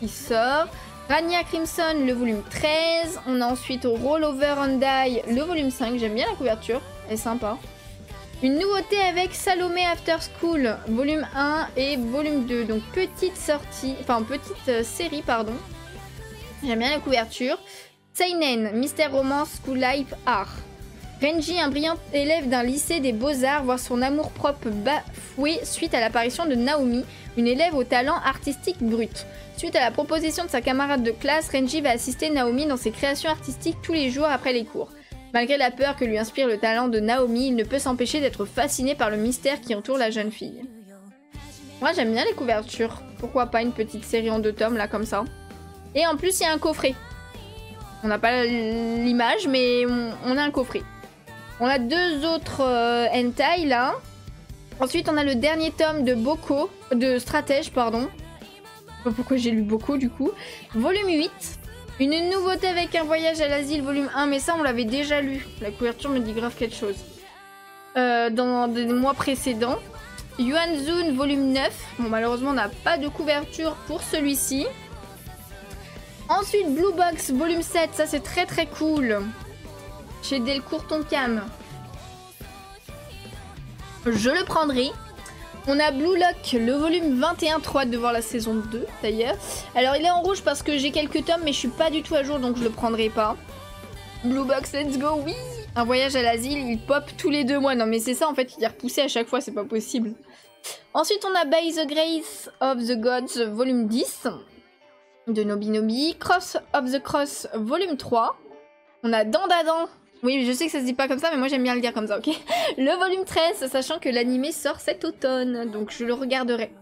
qui sort. Rania Crimson, le volume 13. On a ensuite Rollover and Die, le volume 5. J'aime bien la couverture, elle est sympa. Une nouveauté avec Salomé After School, volume 1 et volume 2. Donc petite sortie, enfin petite euh, série, pardon. J'aime bien la couverture. Seinen, Mystère Romance School Life Art. Renji, un brillant élève d'un lycée des beaux-arts, voit son amour-propre bafoué suite à l'apparition de Naomi, une élève au talent artistique brut. Suite à la proposition de sa camarade de classe, Renji va assister Naomi dans ses créations artistiques tous les jours après les cours. Malgré la peur que lui inspire le talent de Naomi, il ne peut s'empêcher d'être fasciné par le mystère qui entoure la jeune fille. Moi j'aime bien les couvertures. Pourquoi pas une petite série en deux tomes là comme ça? Et en plus il y a un coffret. On n'a pas l'image mais on, a un coffret. On a deux autres euh, hentai là. Ensuite on a le dernier tome de Boko, de Stratège pardon. Pourquoi j'ai lu Boko du coup. Volume 8. Une nouveauté avec un voyage à l'asile volume 1, mais ça on l'avait déjà lu. La couverture me dit grave quelque chose. Euh, dans des mois précédents. Yuan Zun volume 9. Bon malheureusement on n'a pas de couverture pour celui-ci. Ensuite Blue Box volume 7, ça c'est très très cool. Chez Delcourt Tonkam. Je le prendrai. On a Blue Lock, le volume 21, 3 de voir la saison 2 d'ailleurs. Alors il est en rouge parce que j'ai quelques tomes mais je suis pas du tout à jour donc je le prendrai pas. Blue Box, let's go, oui Un voyage à l'asile, il pop tous les deux mois. Non mais c'est ça en fait, il est repoussé à chaque fois, c'est pas possible. Ensuite on a By the Grace of the Gods, volume 10 de Nobinobi. Cross of the Cross, volume 3. On a Dandadan, oui, je sais que ça se dit pas comme ça, mais moi j'aime bien le dire comme ça, ok Le volume 13, sachant que l'animé sort cet automne, donc je le regarderai.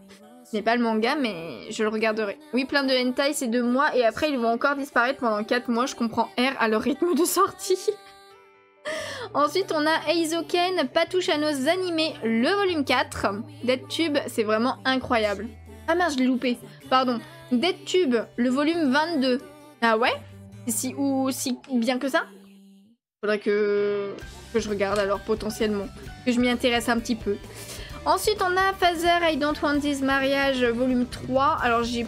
Ce n'est pas le manga, mais je le regarderai. Oui, plein de hentai, c'est deux mois, et après ils vont encore disparaître pendant 4 mois, je comprends R à leur rythme de sortie. Ensuite, on a Eizoken, Patouche à nos animés, le volume 4. Dead Tube, c'est vraiment incroyable. Ah merde, je l'ai loupé. Pardon. Dead Tube, le volume 22. Ah ouais? Si, Ou si bien que ça? Faudrait que, je regarde alors potentiellement. Que je m'y intéresse un petit peu. Ensuite, on a Father I Don't Want This Mariage volume 3. Alors, j'ai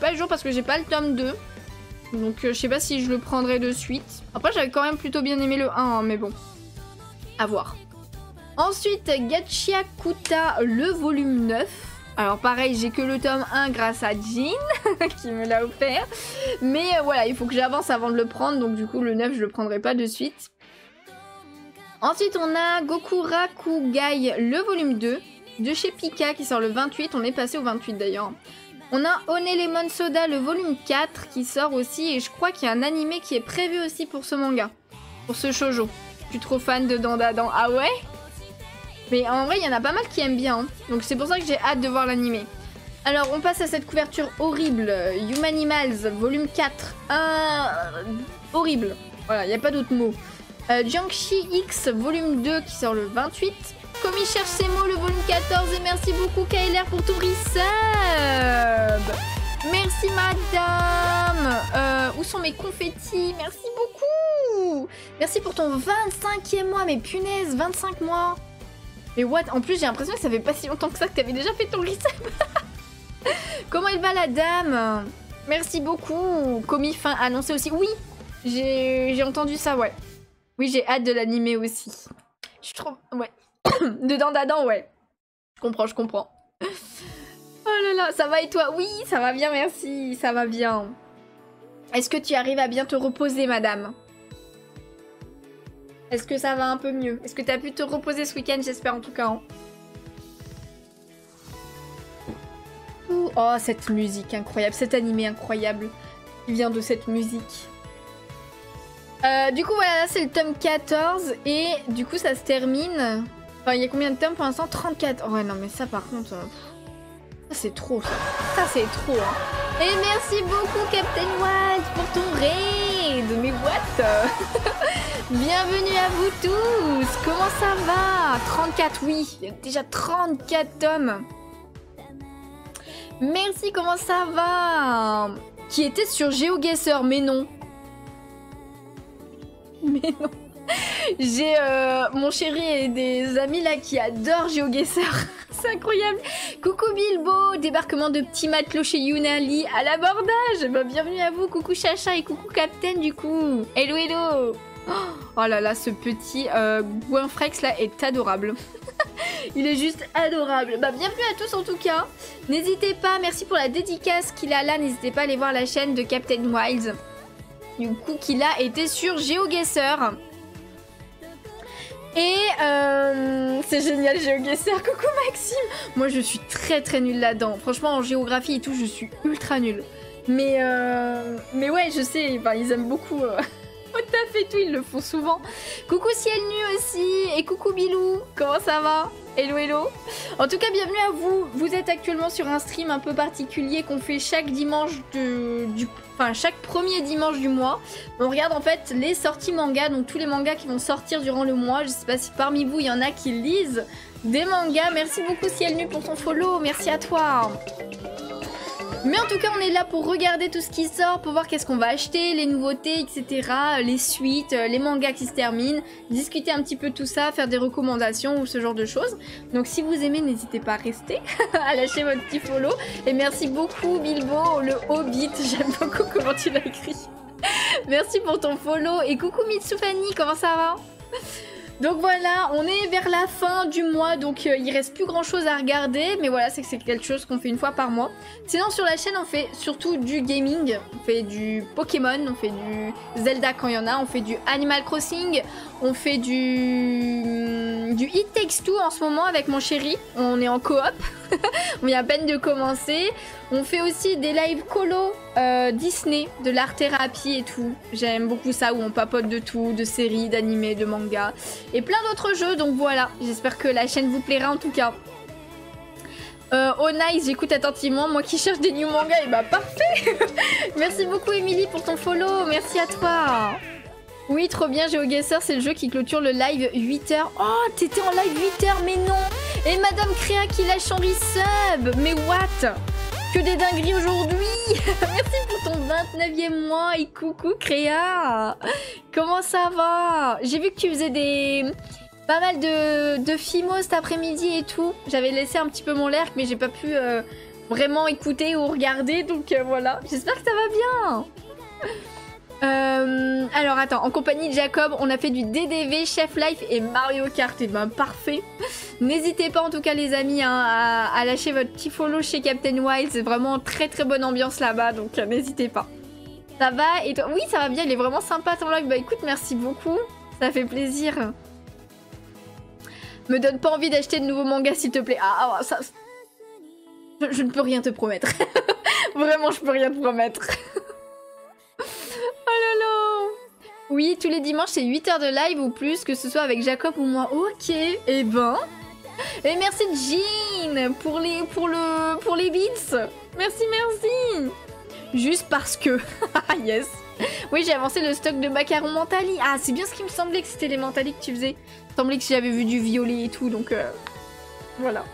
pas le jour parce que j'ai pas le tome 2. Donc, euh, je sais pas si je le prendrai de suite. Après, j'avais quand même plutôt bien aimé le 1, hein, mais bon. À voir. Ensuite, Kuta, le volume 9. Alors pareil, j'ai que le tome 1 grâce à Jean qui me l'a offert. Mais euh, voilà, il faut que j'avance avant de le prendre. Donc du coup, le 9, je le prendrai pas de suite. Ensuite, on a Goku Rakugai, le volume 2 de chez Pika qui sort le 28. On est passé au 28 d'ailleurs. On a One Lemon Soda, le volume 4 qui sort aussi. Et je crois qu'il y a un animé qui est prévu aussi pour ce manga. Pour ce shoujo. Je suis trop fan de Dandadan. Ah ouais? Mais en vrai, il y en a pas mal qui aiment bien. Hein. Donc c'est pour ça que j'ai hâte de voir l'animé. Alors, on passe à cette couverture horrible. Humanimals, volume 4. Ah, horrible. Voilà, il n'y a pas d'autre mot. Euh, X, volume 2, qui sort le 28. Comme il cherche ses mots, le volume 14. Et merci beaucoup, KLR, pour ton resub. Merci, madame. Euh, où sont mes confettis? Merci beaucoup. Merci pour ton 25e mois. Mais punaise, 25 mois. Mais what En plus, j'ai l'impression que ça fait pas si longtemps que ça que t'avais déjà fait ton reset. Comment elle va la dame Merci beaucoup. Commis fin annoncé aussi. Oui, j'ai entendu ça, ouais. Oui, j'ai hâte de l'animer aussi. Je suis trop... Ouais. Dedans, d'Adam, ouais. Je comprends, je comprends. Oh là là, ça va et toi? Oui, ça va bien, merci. Ça va bien. Est-ce que tu arrives à bien te reposer, madame? Est-ce que ça va un peu mieux? Est-ce que tu as pu te reposer ce week-end? J'espère en tout cas. Hein. Oh, cette musique incroyable, cet animé incroyable qui vient de cette musique. Euh, du coup, voilà, c'est le tome 14 et du coup, ça se termine. Enfin, il y a combien de tomes pour l'instant? 34. ouais, non, mais ça, par contre, euh, ça, c'est trop, ça. Ça, c'est trop, hein. Et merci beaucoup, Captain White, pour ton raid. Mais what Bienvenue à vous tous. Comment ça va? 34, oui. Déjà 34 tomes. Merci, comment ça va? Qui était sur GeoGuessr, mais non. Mais non. J'ai euh, mon chéri et des amis là qui adorent GeoGuessr. C'est incroyable. Coucou Bilbo, débarquement de petits matelots chez Yunali à l'abordage. Bah, bienvenue à vous, coucou Chacha et coucou Captain du coup. Hello hello. Oh là là, ce petit euh, là est adorable. Il est juste adorable. Bah bienvenue à tous en tout cas. N'hésitez pas, merci pour la dédicace qu'il a là. N'hésitez pas à aller voir la chaîne de Captain Wilds. Du coup, qu'il a été sur GeoGuessr. Et euh, c'est génial GeoGuessr. Coucou Maxime. Moi, je suis très très nulle là-dedans. Franchement, en géographie et tout, je suis ultra nulle. Mais euh, mais ouais, je sais. ils aiment beaucoup. Euh, au taf et tout, ils le font souvent. Coucou Ciel Nu aussi. Et coucou Bilou. Comment ça va? Hello hello En tout cas, bienvenue à vous. Vous êtes actuellement sur un stream un peu particulier qu'on fait chaque dimanche de, du... Enfin, chaque premier dimanche du mois. On regarde en fait les sorties manga, donc tous les mangas qui vont sortir durant le mois. Je sais pas si parmi vous, il y en a qui lisent des mangas. Merci beaucoup Ciel Nu pour ton follow. Merci à toi. Mais en tout cas, on est là pour regarder tout ce qui sort, pour voir qu'est-ce qu'on va acheter, les nouveautés, etc. Les suites, euh, les mangas qui se terminent, discuter un petit peu tout ça, faire des recommandations ou ce genre de choses. Donc si vous aimez, n'hésitez pas à rester, à lâcher votre petit follow. Et merci beaucoup Bilbo, le Hobbit, j'aime beaucoup comment tu l'as écrit. merci pour ton follow. Et coucou Mitsufani, comment ça va? Donc voilà, on est vers la fin du mois, donc euh, il reste plus grand chose à regarder, mais voilà, c'est que c'est quelque chose qu'on fait une fois par mois. Sinon sur la chaîne, on fait surtout du gaming, on fait du Pokémon, on fait du Zelda quand il y en a, on fait du Animal Crossing, on fait du du It Takes Two en ce moment avec mon chéri, on est en coop, on vient à peine de commencer. On fait aussi des live colo euh, Disney, de l'art thérapie et tout. J'aime beaucoup ça où on papote de tout, de séries, d'animés, de mangas et plein d'autres jeux. Donc voilà, j'espère que la chaîne vous plaira en tout cas. Euh, oh nice, j'écoute attentivement. Moi qui cherche des new mangas, et bah parfait Merci beaucoup Emily pour ton follow, merci à toi Oui, trop bien, GeoGuessr, c'est le jeu qui clôture le live 8h. Oh, t'étais en live 8h, mais non Et Madame Créa qui lâche en resub Mais what? Que des dingueries aujourd'hui Merci pour ton 29e mois et coucou Créa Comment ça va? J'ai vu que tu faisais des... Pas mal de, FIMO cet après-midi et tout. J'avais laissé un petit peu mon lurk mais j'ai pas pu euh, vraiment écouter ou regarder donc euh, voilà. J'espère que ça va bien euh, alors attends, en compagnie de Jacob, on a fait du DDV, Chef Life et Mario Kart. Et eh ben parfait. N'hésitez pas en tout cas les amis hein, à, lâcher votre petit follow chez Captain Wild. C'est vraiment très très bonne ambiance là-bas, donc euh, n'hésitez pas. Ça va? Oui, ça va bien, il est vraiment sympa ton vlog. Bah écoute, merci beaucoup. Ça fait plaisir. Me donne pas envie d'acheter de nouveaux mangas s'il te plaît. Ah, ah ça... Je ne peux rien te promettre. vraiment, je peux rien te promettre. Oui, tous les dimanches, c'est 8 heures de live ou plus, que ce soit avec Jacob ou moi. Ok, et eh ben... Et merci Jean pour les, pour le, pour les beats. Merci, merci. Juste parce que... yes. Oui, j'ai avancé le stock de macarons mentali. Ah, c'est bien ce qui me semblait que c'était les mentali que tu faisais. Il semblait que j'avais vu du violet et tout, donc... Euh, voilà.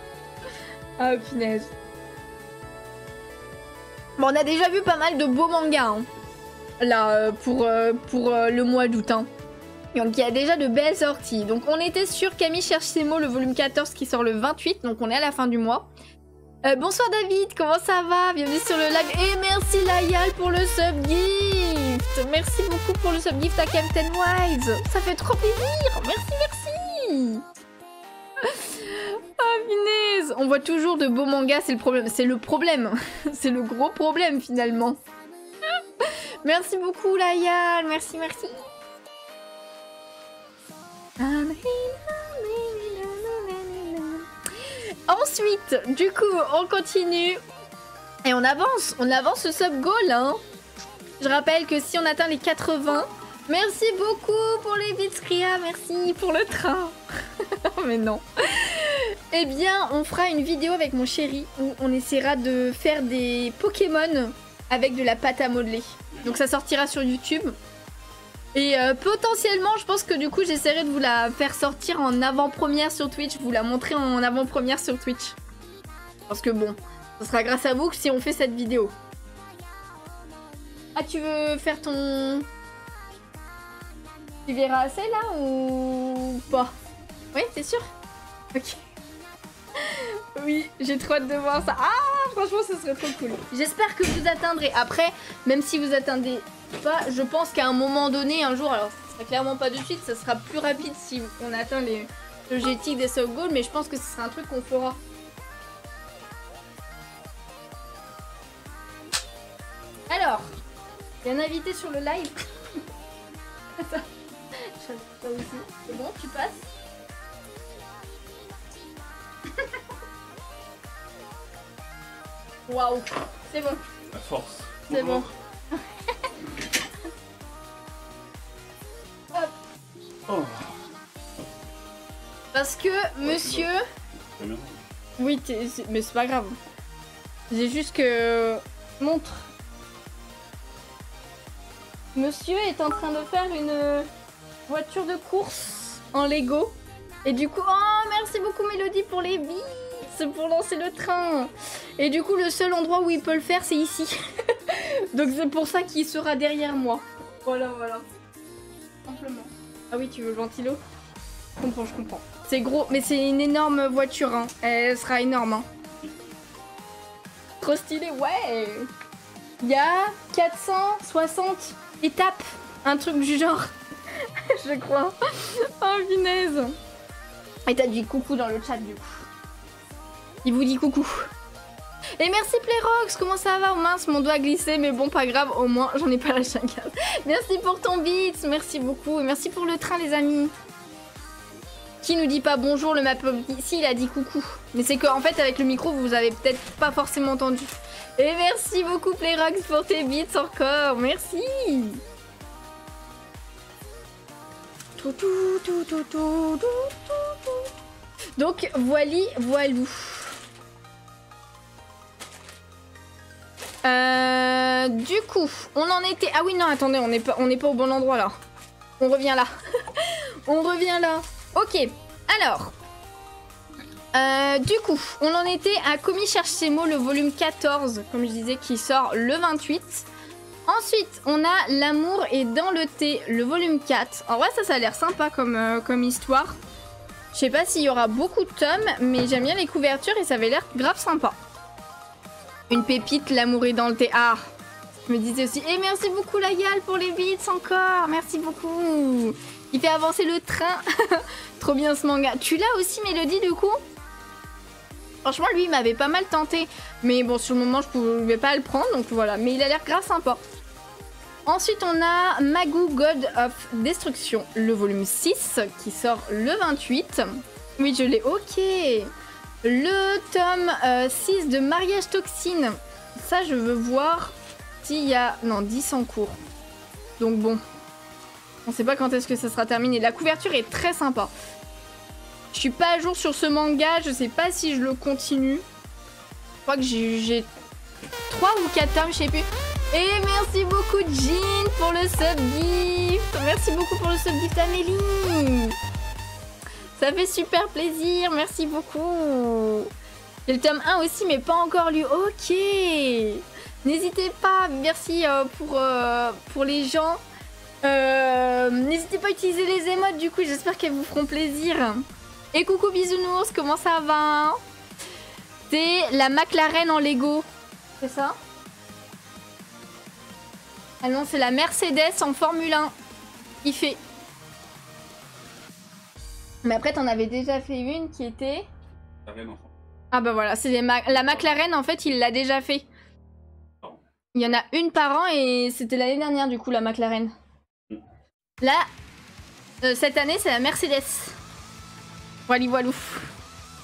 Ah, punaise. Bon, on a déjà vu pas mal de beaux mangas, hein là euh, pour, euh, pour euh, le mois d'août. Hein. Donc il y a déjà de belles sorties. Donc on était sur Camille cherche ses mots, le volume 14 qui sort le 28, donc on est à la fin du mois. bonsoir David, comment ça va? Bienvenue sur le live. Et merci Layal pour le sub gift. Merci beaucoup pour le sub gift à Captain Wise. Ça fait trop plaisir. Merci, merci. Oh, On voit toujours de beaux mangas, c'est le problème. C'est le problème. c'est le gros problème finalement. Merci beaucoup, Layal. Merci, merci. Ensuite, du coup, on continue. Et on avance, on avance le sub goal, hein. Je rappelle que si on atteint les 80, merci beaucoup pour les bits, merci pour le train. Mais non. Eh bien, on fera une vidéo avec mon chéri où on essaiera de faire des Pokémon avec de la pâte à modeler. Donc ça sortira sur YouTube. Et euh, potentiellement, je pense que du coup, j'essaierai de vous la faire sortir en avant-première sur Twitch, vous la montrer en avant-première sur Twitch. Parce que bon, ce sera grâce à vous que si on fait cette vidéo. Ah, tu veux faire ton... Tu verras assez là ou pas? Oui, c'est sûr? Ok. Oui, j'ai trop hâte de voir ça. Ah, franchement, ce serait trop cool. J'espère que vous atteindrez. Après, même si vous atteindrez pas, je pense qu'à un moment donné, un jour, alors ce sera clairement pas de suite, ça sera plus rapide si on atteint les logistiques des soft goals, mais je pense que ce sera un truc qu'on fera. Alors, il y a un invité sur le live. C'est bon, tu passes Waouh, c'est bon. La force. C'est bon. Hop. Oh. Parce que monsieur. Oui, c'est- mais c'est pas grave. J'ai juste que. Montre. Monsieur est en train de faire une voiture de course en Lego. Et du coup, oh merci beaucoup Mélodie pour les c'est pour lancer le train. Et du coup, le seul endroit où il peut le faire, c'est ici. Donc c'est pour ça qu'il sera derrière moi. Voilà, voilà. Simplement. Ah oui, tu veux le ventilo? Je comprends, je comprends. C'est gros, mais c'est une énorme voiture, hein. Elle sera énorme, hein. Trop stylé, ouais Il y a 460 étapes, un truc du genre. je crois. Oh, punaise Et t'as dit coucou dans le chat, du coup. Il vous dit coucou. Et merci Playrox, comment ça va? Mince, mon doigt a glissé, mais bon, pas grave, au moins j'en ai pas lâché un câble. Merci pour ton beat, merci beaucoup, et merci pour le train, les amis. Qui nous dit pas bonjour, le map Si, il a dit coucou. Mais c'est qu'en fait, avec le micro, vous avez peut-être pas forcément entendu. Et merci beaucoup Playrox pour tes beats encore, merci. Donc, voili, voilou. Euh, du coup, on en était. Ah oui, non, attendez, on n'est pas, on pas au bon endroit là. On revient là. on revient là. Ok. Alors. Euh, du coup, on en était à Commis cherche ses mots, le volume 14, comme je disais, qui sort le 28. Ensuite, on a L'amour est dans le thé, le volume 4. En vrai, ça, ça a l'air sympa comme, euh, comme histoire. Je sais pas s'il y aura beaucoup de tomes, mais j'aime bien les couvertures et ça avait l'air grave sympa. Une pépite, l'amour est dans le thé. Ah, je me disais aussi. Et merci beaucoup Layal pour les bits encore. Merci beaucoup. Il fait avancer le train. Trop bien ce manga. Tu l'as aussi Mélodie du coup? Franchement lui m'avait pas mal tenté. Mais bon sur le moment je pouvais pas le prendre donc voilà. Mais il a l'air grave sympa. Ensuite on a Magoo God of Destruction, le volume 6 qui sort le 28. Oui je l'ai, ok. Le tome euh, 6 de Mariage Toxine. Ça, je veux voir s'il y a... Non, 10 en cours. Donc bon. On sait pas quand est-ce que ça sera terminé. La couverture est très sympa. Je suis pas à jour sur ce manga. Je sais pas si je le continue. Je crois que j'ai 3 ou 4 tomes, je sais plus. Et merci beaucoup Jean pour le sub-gift. Merci beaucoup pour le sub-gift Amélie. Ça fait super plaisir, merci beaucoup. J'ai le tome 1 aussi, mais pas encore lu. Ok. N'hésitez pas, merci euh, pour, euh, pour les gens. Euh, N'hésitez pas à utiliser les émotes, du coup, j'espère qu'elles vous feront plaisir. Et coucou bisounours, comment ça va C'est la McLaren en Lego. C'est ça Ah non, c'est la Mercedes en Formule 1. Il fait. Mais après, t'en avais déjà fait une qui était. Ah bah voilà, c'est Ma- la McLaren en fait, il l'a déjà fait. Il y en a une par an et c'était l'année dernière du coup la McLaren. Là, euh, cette année c'est la Mercedes.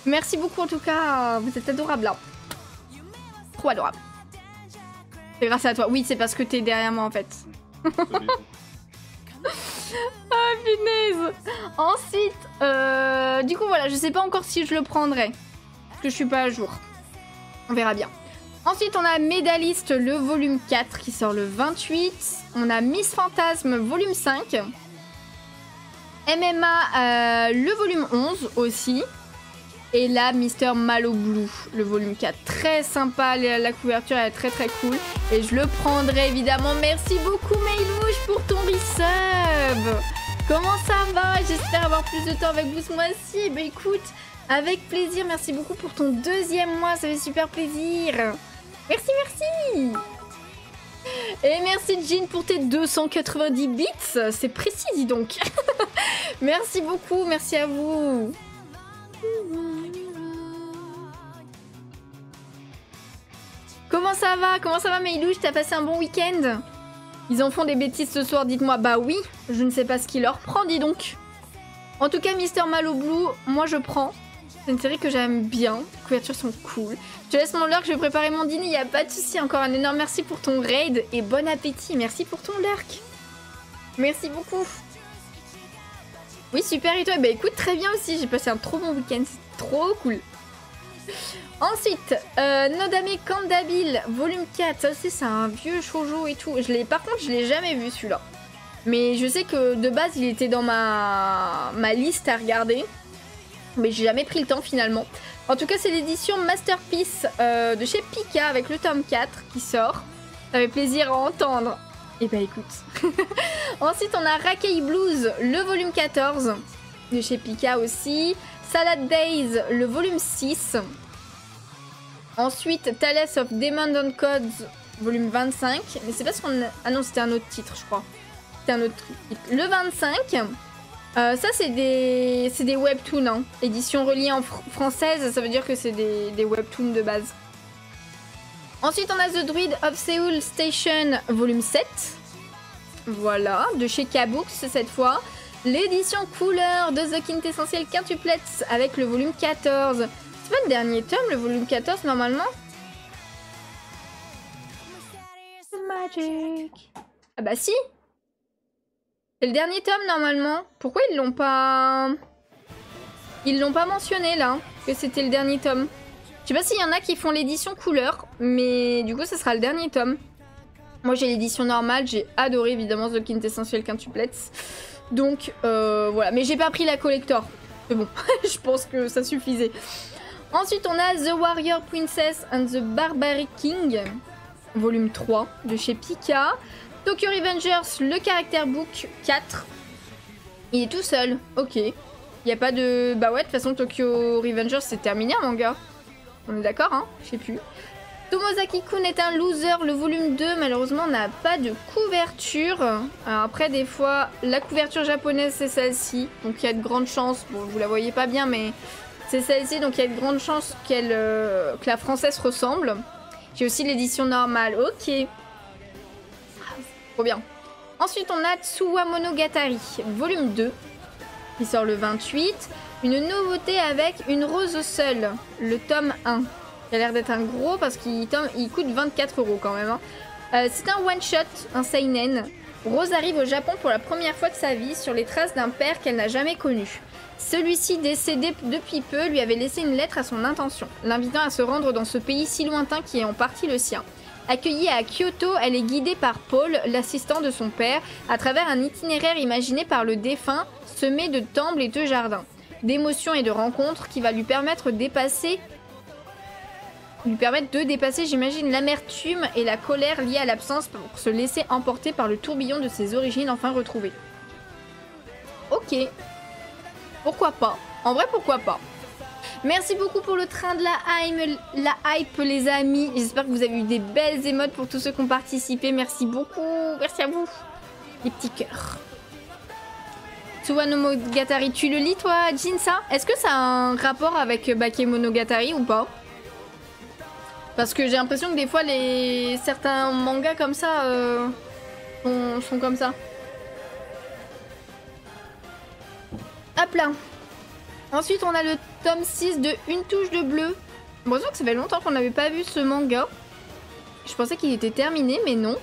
Merci beaucoup en tout cas, vous êtes adorables là. Trop adorable. C'est grâce à toi. Oui, c'est parce que t'es derrière moi en fait. Ah, punaise Ensuite, euh, du coup, voilà, je sais pas encore si je le prendrai. Parce que je suis pas à jour. On verra bien. Ensuite, on a Médaliste, le volume 4, qui sort le 28. On a Miss Fantasme, volume 5. MMA, euh, le volume 11 aussi. Et là, Mister Malo Blue, le volume 4. Très sympa, la, couverture est très très cool. Et je le prendrai évidemment. Merci beaucoup Mailouche pour ton resub. Comment ça va? J'espère avoir plus de temps avec vous ce mois-ci. Bah écoute, avec plaisir. Merci beaucoup pour ton deuxième mois, ça fait super plaisir. Merci, merci. Et merci Jean pour tes 290 bits. C'est précis, dis donc. merci beaucoup, merci à vous. Comment ça va? Comment ça va Meilouche T'as passé un bon week-end? Ils en font des bêtises ce soir, dites-moi. Bah oui, je ne sais pas ce qui leur prend, dis donc. En tout cas, Mister Malo Blue, moi je prends. C'est une série que j'aime bien. Les couvertures sont cool. Je te laisse mon lurk, je vais préparer mon dîner, y a pas de souci. Encore un énorme merci pour ton raid et bon appétit. Merci pour ton lurk. Merci beaucoup. Oui, super, et toi? Bah écoute, très bien aussi. J'ai passé un trop bon week-end. C'est trop cool. Ensuite, euh, Nodame Candabil, volume 4. Ça aussi, c'est un vieux shoujo et tout. Je par contre, je l'ai jamais vu celui-là. Mais je sais que de base, il était dans ma, ma liste à regarder. Mais j'ai jamais pris le temps finalement. En tout cas, c'est l'édition Masterpiece euh, de chez Pika avec le tome 4 qui sort. Ça fait plaisir à entendre. Et bah écoute. Ensuite, on a Rackey Blues, le volume 14 de chez Pika aussi. Salad Days, le volume 6. Ensuite, Tales of Demon and Codes, volume 25. Mais c'est parce qu'on... Ah non, c'était un autre titre, je crois. C'était un autre titre. Le 25. Euh, ça, c'est des... C'est des webtoons, hein. Édition reliée en fr- française, ça veut dire que c'est des... des webtoons de base. Ensuite, on a The Druid of Seoul Station, volume 7. Voilà, de chez Kabooks cette fois. L'édition couleur de The Quintessentiel Quintuplets avec le volume 14. C'est pas le dernier tome, le volume 14 normalement? Magic. Ah bah si C'est le dernier tome normalement. Pourquoi ils l'ont pas... Ils l'ont pas mentionné là, que c'était le dernier tome? Je sais pas s'il y en a qui font l'édition couleur, mais du coup ça sera le dernier tome. Moi j'ai l'édition normale, j'ai adoré évidemment The Quintessentiel Quintuplets. Donc euh, voilà, mais j'ai pas pris la collector. Mais bon, je pense que ça suffisait. Ensuite on a The Warrior Princess and the Barbaric King, volume 3 de chez Pika. Tokyo Revengers, le caractère book 4. Il est tout seul, ok. Il a pas de... Bah ouais, de toute façon Tokyo Revengers c'est terminé un manga. On est d'accord, hein Je sais plus. Tomozaki-kun est un loser, le volume 2, malheureusement, n'a pas de couverture. Alors après, des fois, la couverture japonaise, c'est celle-ci. Donc il y a de grandes chances, bon, vous la voyez pas bien, mais c'est celle-ci, donc il y a de grandes chances qu'elle, euh, que la française ressemble. J'ai aussi l'édition normale, ok. Trop bien. Ensuite, on a Tsuwa Monogatari, volume 2, qui sort le 28. Une nouveauté avec une rose seule, le tome 1. Il a l'air d'être un gros parce qu'il coûte 24 euros quand même. hein. Euh, c'est un one-shot, un seinen. Rose arrive au Japon pour la première fois de sa vie sur les traces d'un père qu'elle n'a jamais connu. Celui-ci, décédé depuis peu, lui avait laissé une lettre à son intention, l'invitant à se rendre dans ce pays si lointain qui est en partie le sien. Accueillie à Kyoto, elle est guidée par Paul, l'assistant de son père, à travers un itinéraire imaginé par le défunt, semé de temples et de jardins, d'émotions et de rencontres qui va lui permettre de dépasser lui permettre de dépasser, j'imagine, l'amertume et la colère liées à l'absence pour se laisser emporter par le tourbillon de ses origines enfin retrouvées. Ok. Pourquoi pas? En vrai, pourquoi pas? Merci beaucoup pour le train de la hype, la les amis. J'espère que vous avez eu des belles émotes pour tous ceux qui ont participé. Merci beaucoup. Merci à vous. Les petits cœurs. Tsuwanomogatari, tu le lis toi, Jin, ça Est-ce que ça a un rapport avec Bakemonogatari ou pas? Parce que j'ai l'impression que des fois, les certains mangas comme ça euh, sont comme ça. Hop là Ensuite, on a le tome 6 de Une touche de bleu. L'impression que ça fait longtemps qu'on n'avait pas vu ce manga. Je pensais qu'il était terminé, mais non.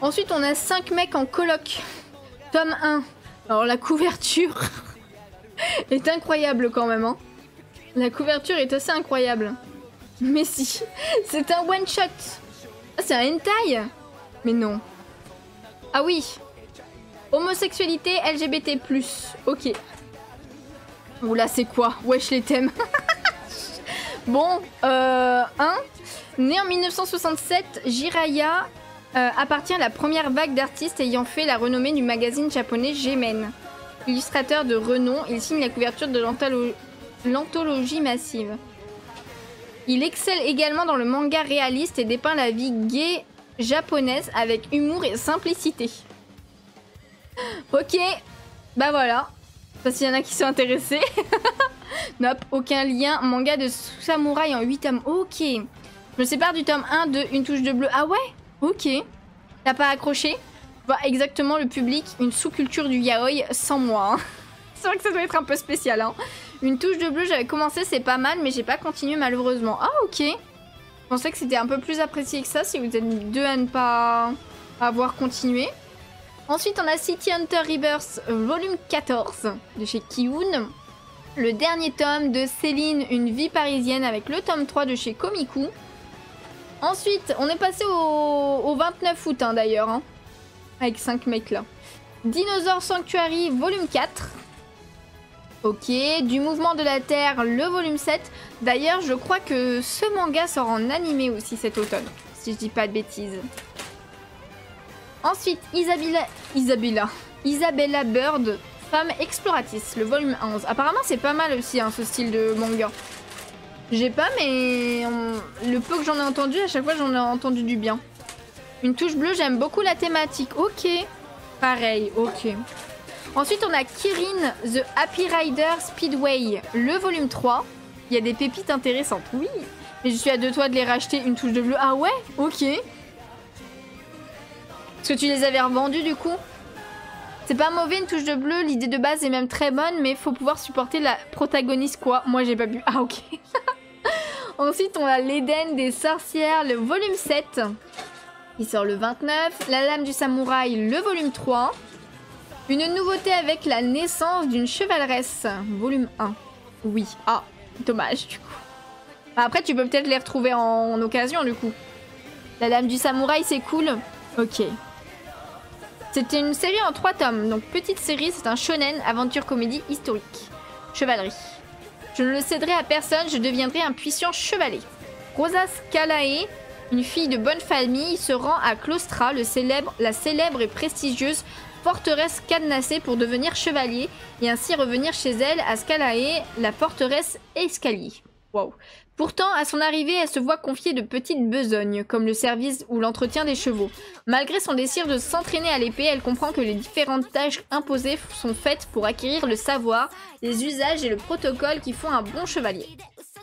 Ensuite, on a 5 mecs en coloc. Tome 1. Alors, la couverture est incroyable quand même. Hein. La couverture est assez incroyable. Mais si, c'est un one-shot. Ah, c'est un hentai? Mais non. Ah oui. Homosexualité LGBT+. Ok. Oula, c'est quoi? Wesh les thèmes. bon, euh... 1. Né en 1967, Jiraya euh, appartient à la première vague d'artistes ayant fait la renommée du magazine japonais Gemen. Illustrateur de renom, il signe la couverture de l'anthologie massive. Il excelle également dans le manga réaliste et dépeint la vie gay japonaise avec humour et simplicité. Ok, bah voilà. S'il y en a qui sont intéressés. nope, aucun lien. Manga de samouraï en 8 tomes. Ok. Je me sépare du tome 1 de Une touche de bleu. Ah ouais? Ok. T'as pas accroché? Bah exactement le public, une sous-culture du yaoi sans moi. Hein. C'est vrai que ça doit être un peu spécial. Hein. Une touche de bleu, j'avais commencé, c'est pas mal, mais j'ai pas continué malheureusement. Ah ok. Je pensais que c'était un peu plus apprécié que ça si vous êtes deux à ne pas avoir continué. Ensuite, on a City Hunter Rebirth volume 14 de chez Kiun. Le dernier tome de Céline, Une vie parisienne avec le tome 3 de chez Komiku. Ensuite, on est passé au, 29 août hein, d'ailleurs, hein, avec 5 mecs là. Dinosaur Sanctuary volume 4. Ok, du mouvement de la Terre, le volume 7. D'ailleurs, je crois que ce manga sort en animé aussi cet automne, si je dis pas de bêtises. Ensuite, Isabella, Isabella, Bird, femme exploratrice, le volume 11. Apparemment, c'est pas mal aussi hein, ce style de manga. J'ai pas, mais le peu que j'en ai entendu, à chaque fois, j'en ai entendu du bien. Une touche bleue, j'aime beaucoup la thématique. Ok. Pareil, ok. Ensuite, on a Kirin, The Happy Rider Speedway, le volume 3. Il y a des pépites intéressantes, oui. Mais je suis à deux toits de les racheter une touche de bleu. Ah ouais? Ok. Est-ce que tu les avais revendus du coup C'est pas mauvais une touche de bleu, l'idée de base est même très bonne, mais faut pouvoir supporter la protagoniste quoi. Moi j'ai pas bu. Ah ok. Ensuite on a l'Éden des sorcières, le volume 7. Il sort le 29. La lame du samouraï, le volume 3. Une nouveauté avec la naissance d'une chevaleresse, volume 1. Oui. Ah, dommage du coup. Après tu peux peut-être les retrouver en occasion du coup. La lame du samouraï c'est cool. Ok. C'était une série en trois tomes, donc petite série, c'est un shonen, aventure comédie historique. Chevalerie. Je ne le céderai à personne, je deviendrai un puissant chevalet. Rosa Scalae, une fille de bonne famille, se rend à Claustra, la célèbre et prestigieuse forteresse cadenassée pour devenir chevalier et ainsi revenir chez elle à Scalae, la forteresse escalier. Wow. Pourtant, à son arrivée, elle se voit confier de petites besognes, comme le service ou l'entretien des chevaux. Malgré son désir de s'entraîner à l'épée, elle comprend que les différentes tâches imposées sont faites pour acquérir le savoir, les usages et le protocole qui font un bon chevalier.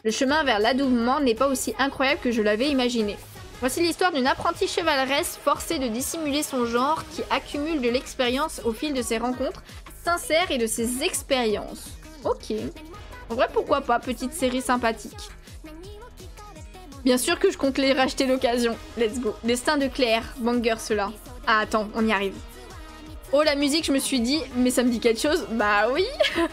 Le chemin vers l'adoubement n'est pas aussi incroyable que je l'avais imaginé. Voici l'histoire d'une apprentie chevaleresse forcée de dissimuler son genre qui accumule de l'expérience au fil de ses rencontres sincères et de ses expériences. Ok. En vrai, pourquoi pas, petite série sympathique. Bien sûr que je compte les racheter l'occasion. Let's go. Destin de Claire. Banger cela. Ah attends, on y arrive. Oh la musique, je me suis dit, mais ça me dit quelque chose Bah oui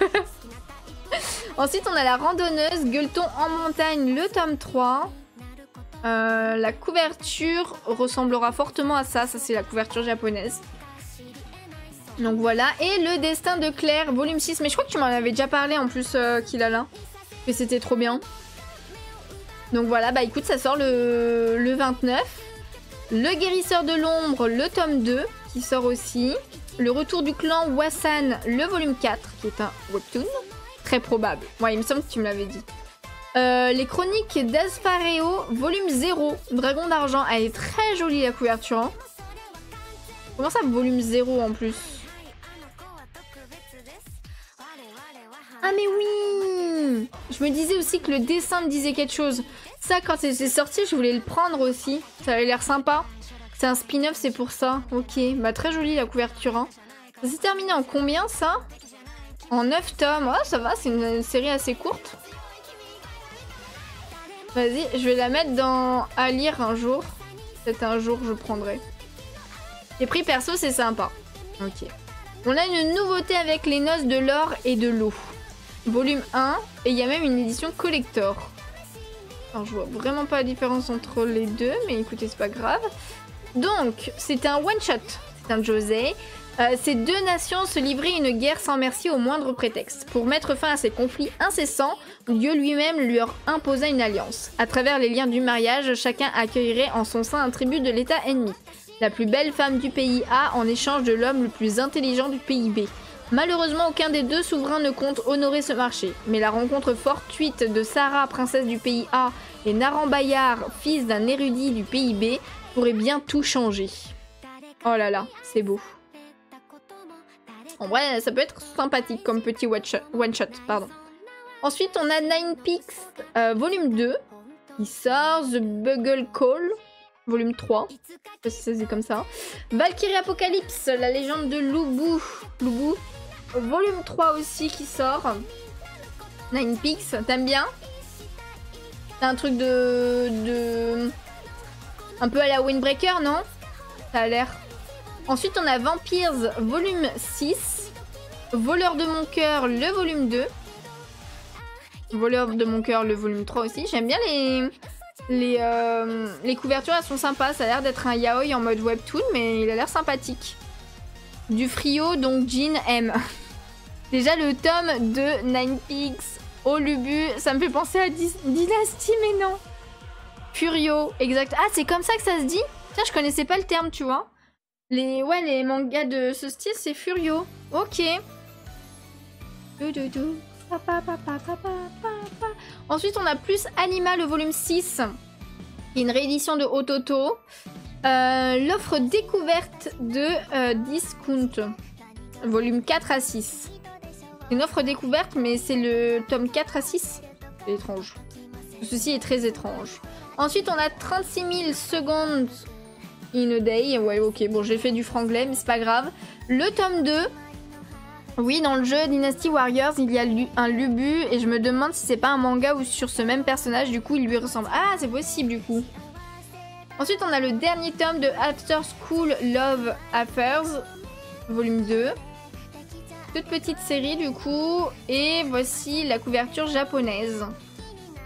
Ensuite, on a la randonneuse, gueuleton en montagne, le tome 3. Euh, la couverture ressemblera fortement à ça. Ça, c'est la couverture japonaise. Donc voilà. Et le destin de Claire, volume 6. Mais je crois que tu m'en avais déjà parlé en plus, qu'il a là. Et c'était trop bien. Donc voilà, bah écoute, ça sort le, le 29. Le guérisseur de l'ombre, le tome 2, qui sort aussi. Le retour du clan Wassan, le volume 4, qui est un webtoon. Très probable. Ouais, il me semble que tu me l'avais dit. Euh, les chroniques d'Aspareo, volume 0, Dragon d'argent. Elle est très jolie la couverture. Hein. Comment ça, volume 0 en plus? Ah mais oui Je me disais aussi que le dessin me disait quelque chose. Ça, quand c'est sorti, je voulais le prendre aussi. Ça avait l'air sympa. C'est un spin-off, c'est pour ça. Ok, bah très jolie la couverture. Hein. Ça s'est terminé en combien ça? En 9 tomes. Oh, ça va, c'est une, série assez courte. Vas-y, je vais la mettre dans à lire un jour. Peut-être un jour je prendrai. Les prix perso, c'est sympa. Ok. On a une nouveauté avec les noces de l'or et de l'eau. Volume 1, et il y a même une édition collector. Alors je vois vraiment pas la différence entre les deux, mais écoutez, c'est pas grave. Donc, c'est un one-shot. C'est un José. Euh, ces deux nations se livraient une guerre sans merci au moindre prétexte. Pour mettre fin à ces conflits incessants, Dieu lui-même leur imposa une alliance. À travers les liens du mariage, chacun accueillerait en son sein un tribut de l'État ennemi. La plus belle femme du pays A en échange de l'homme le plus intelligent du pays B. Malheureusement, aucun des deux souverains ne compte honorer ce marché, mais la rencontre fortuite de Sarah, princesse du pays A, et Naran Bayard, fils d'un érudit du pays B, pourrait bien tout changer. Oh là là, c'est beau. En vrai, ça peut être sympathique comme petit one-shot. pardon. Ensuite, on a Nine Peaks, euh, volume 2, qui sort, The Bugle Call, volume 3. Je sais si c'est comme ça. Valkyrie Apocalypse, la légende de Lubu. Lubu. Volume 3 aussi qui sort. Nine Peaks, t'aimes bien? C'est un truc de... Un peu à la Windbreaker, non? Ça a l'air. Ensuite, on a Vampires, volume 6. Voleur de mon cœur, le volume 2. Voleur de mon cœur, le volume 3 aussi. J'aime bien les... Les, euh, les couvertures, elles sont sympas. Ça a l'air d'être un yaoi en mode webtoon, mais il a l'air sympathique. Du frio, donc Jean aime. Déjà, le tome de Nine Pigs au Lubu, ça me fait penser à Dynasty, mais non. Furio, exact. Ah, c'est comme ça que ça se dit? Tiens, je connaissais pas le terme, tu vois. Les, ouais, les mangas de ce style, c'est Furio. Ok. Ensuite, on a plus Anima, le volume 6. Une réédition de Ototo. Euh, L'offre découverte de euh, Discount. Volume 4 à 6. Une offre découverte, mais c'est le tome 4 à 6. C'est étrange. Ceci est très étrange. Ensuite, on a 36 000 secondes in a day. Ouais, ok, bon, j'ai fait du franglais, mais c'est pas grave. Le tome 2. Oui, dans le jeu Dynasty Warriors, il y a un Lubu, et je me demande si c'est pas un manga ou sur ce même personnage, du coup, il lui ressemble. Ah, c'est possible, du coup. Ensuite, on a le dernier tome de After School Love Affairs, volume 2. Toute petite série, du coup. Et voici la couverture japonaise.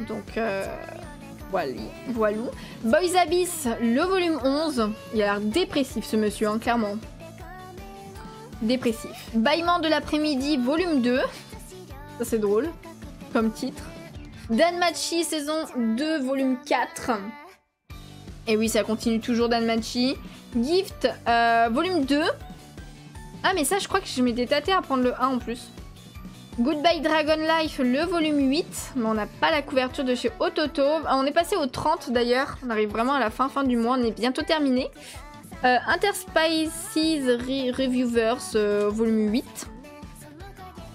Donc, euh, voilà, voilou. Boys Abyss, le volume 11. Il a l'air dépressif ce monsieur, hein, clairement. Dépressif. Baillement de l'après-midi, volume 2. Ça c'est drôle, comme titre. Danmachi, saison 2, volume 4. Et oui, ça continue toujours Danmachi. Gift, euh, volume 2. Ah mais ça, je crois que je m'étais tâté à prendre le 1 en plus. Goodbye Dragon Life, le volume 8. Mais on n'a pas la couverture de chez Ototo. Ah, on est passé au 30 d'ailleurs. On arrive vraiment à la fin, fin du mois. On est bientôt terminé. Euh, Interspices Reviewers, euh, volume 8.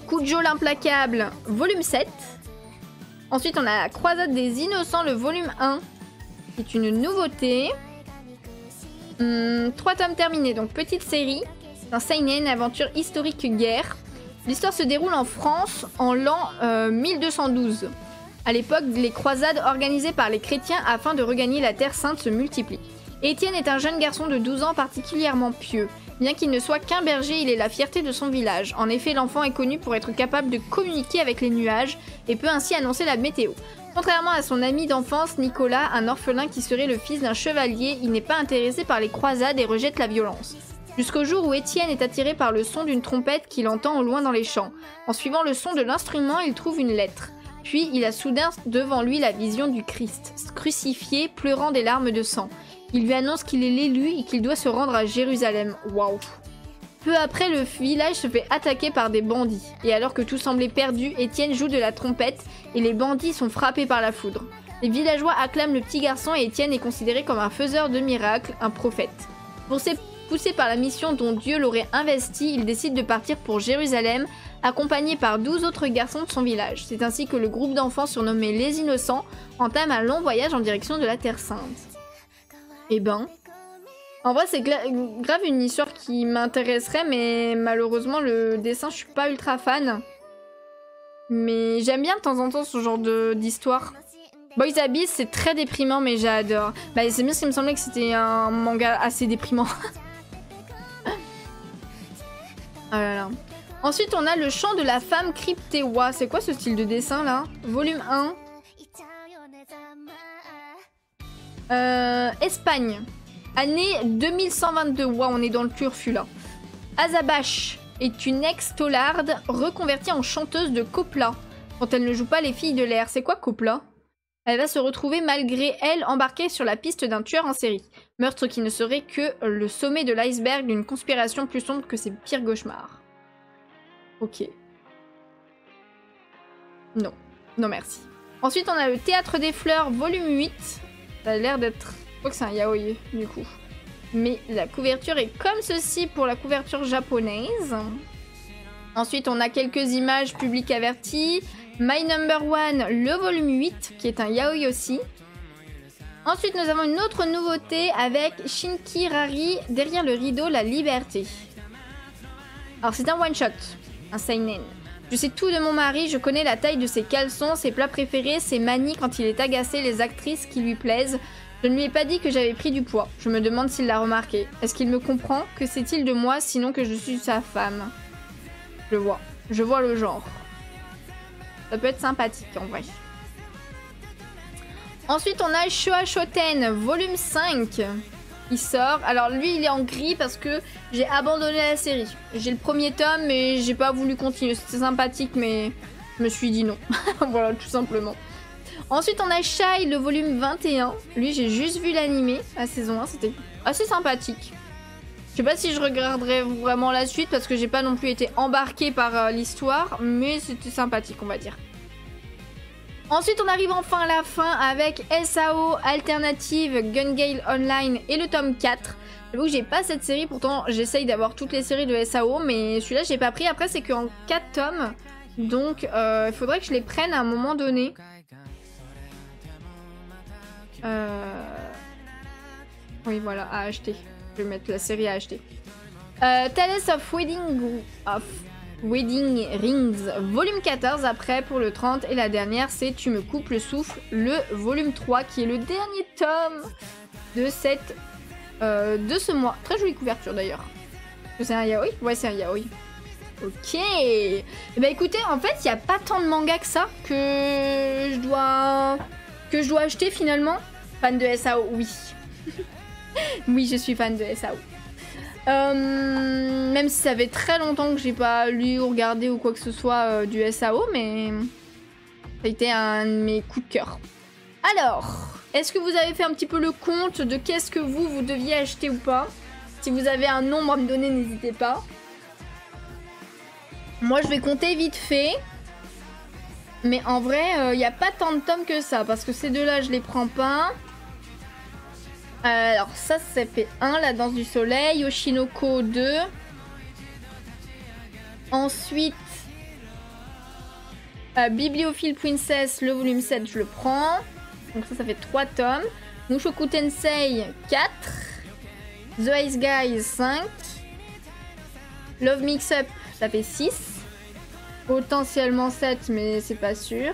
Kujo l'implacable, volume 7. Ensuite, on a la Croisade des Innocents, le volume 1. C'est une nouveauté. Hum, trois tomes terminés, donc petite série. Un seinen, aventure historique guerre. L'histoire se déroule en France en l'an 1212. Euh, à l'époque, les croisades organisées par les chrétiens afin de regagner la Terre Sainte se multiplient. Étienne est un jeune garçon de 12 ans particulièrement pieux. Bien qu'il ne soit qu'un berger, il est la fierté de son village. En effet, l'enfant est connu pour être capable de communiquer avec les nuages et peut ainsi annoncer la météo. Contrairement à son ami d'enfance, Nicolas, un orphelin qui serait le fils d'un chevalier, il n'est pas intéressé par les croisades et rejette la violence. Jusqu'au jour où Étienne est attiré par le son d'une trompette qu'il entend au loin dans les champs. En suivant le son de l'instrument, il trouve une lettre. Puis il a soudain devant lui la vision du Christ, crucifié, pleurant des larmes de sang. Il lui annonce qu'il est l'élu et qu'il doit se rendre à Jérusalem. Waouh peu après, le village se fait attaquer par des bandits. Et alors que tout semblait perdu, Étienne joue de la trompette et les bandits sont frappés par la foudre. Les villageois acclament le petit garçon et Étienne est considéré comme un faiseur de miracles, un prophète. Pour Poussé par la mission dont Dieu l'aurait investi, il décide de partir pour Jérusalem, accompagné par 12 autres garçons de son village. C'est ainsi que le groupe d'enfants surnommé Les Innocents entame un long voyage en direction de la Terre Sainte. Eh ben... En vrai, c'est grave une histoire qui m'intéresserait, mais malheureusement, le dessin, je suis pas ultra fan. Mais j'aime bien de temps en temps ce genre d'histoire. Boys Abyss, c'est très déprimant, mais j'adore. Bah, c'est bien ce qu'il me semblait que c'était un manga assez déprimant. oh là là. Ensuite, on a le chant de la femme cryptéwa. C'est quoi ce style de dessin là? Volume 1. Euh, Espagne. Année 2122. Waouh, on est dans le turfu là. Azabash est une ex-tolarde reconvertie en chanteuse de copla. Quand elle ne joue pas les filles de l'air. C'est quoi copla Elle va se retrouver malgré elle embarquée sur la piste d'un tueur en série. Meurtre qui ne serait que le sommet de l'iceberg d'une conspiration plus sombre que ses pires cauchemars. Ok. Non. Non merci. Ensuite, on a le Théâtre des Fleurs, volume 8. Ça a l'air d'être... Je crois que c'est un yaoi, du coup. Mais la couverture est comme ceci pour la couverture japonaise. Ensuite, on a quelques images publiques averties. My Number One, le volume 8, qui est un yaoi aussi. Ensuite, nous avons une autre nouveauté avec Shinki Rari, derrière le rideau, la liberté. Alors, c'est un one-shot, un seinen. Je sais tout de mon mari, je connais la taille de ses caleçons, ses plats préférés, ses manies quand il est agacé, les actrices qui lui plaisent. Je ne lui ai pas dit que j'avais pris du poids. Je me demande s'il l'a remarqué. Est-ce qu'il me comprend? Que sait-il de moi sinon que je suis sa femme? Je vois. Je vois le genre. Ça peut être sympathique en vrai. Ensuite, on a Shoa Shoten, volume 5. Il sort. Alors lui, il est en gris parce que j'ai abandonné la série. J'ai le premier tome, mais j'ai pas voulu continuer. C'était sympathique, mais je me suis dit non. voilà, tout simplement. Ensuite, on a Shai, le volume 21. Lui, j'ai juste vu l'animé, la saison 1. C'était assez sympathique. Je sais pas si je regarderai vraiment la suite parce que j'ai pas non plus été embarquée par euh, l'histoire, mais c'était sympathique, on va dire. Ensuite, on arrive enfin à la fin avec SAO Alternative Gun Gale Online et le tome 4. J'avoue que j'ai pas cette série, pourtant j'essaye d'avoir toutes les séries de SAO, mais celui-là j'ai pas pris. Après, c'est qu'en 4 tomes, donc il euh, faudrait que je les prenne à un moment donné. Euh... Oui, voilà, à acheter. Je vais mettre la série à acheter. Euh, Tales of Wedding, of Wedding Rings, volume 14 après pour le 30. Et la dernière, c'est Tu me coupes le souffle, le volume 3, qui est le dernier tome de, cette, euh, de ce mois. Très jolie couverture d'ailleurs. C'est un yaoi Ouais, c'est un yaoi. Ok. Et eh ben écoutez, en fait, il n'y a pas tant de mangas que ça que je dois que je dois acheter finalement. Fan de SAO, oui. oui, je suis fan de SAO. Euh, même si ça fait très longtemps que j'ai pas lu ou regardé ou quoi que ce soit euh, du SAO, mais ça a été un de mes coups de cœur. Alors, est-ce que vous avez fait un petit peu le compte de qu'est-ce que vous, vous deviez acheter ou pas? Si vous avez un nombre à me donner, n'hésitez pas. Moi, je vais compter vite fait. Mais en vrai, il euh, n'y a pas tant de tomes que ça. Parce que ces deux-là, je les prends pas. Alors ça, ça fait 1, la danse du soleil. Oshinoko 2. Ensuite, euh, Bibliophile Princess, le volume 7, je le prends. Donc ça, ça fait 3 tomes. Mushoku Tensei 4. The Ice Guys 5. Love Mix Up, ça fait 6. Potentiellement 7, mais c'est pas sûr.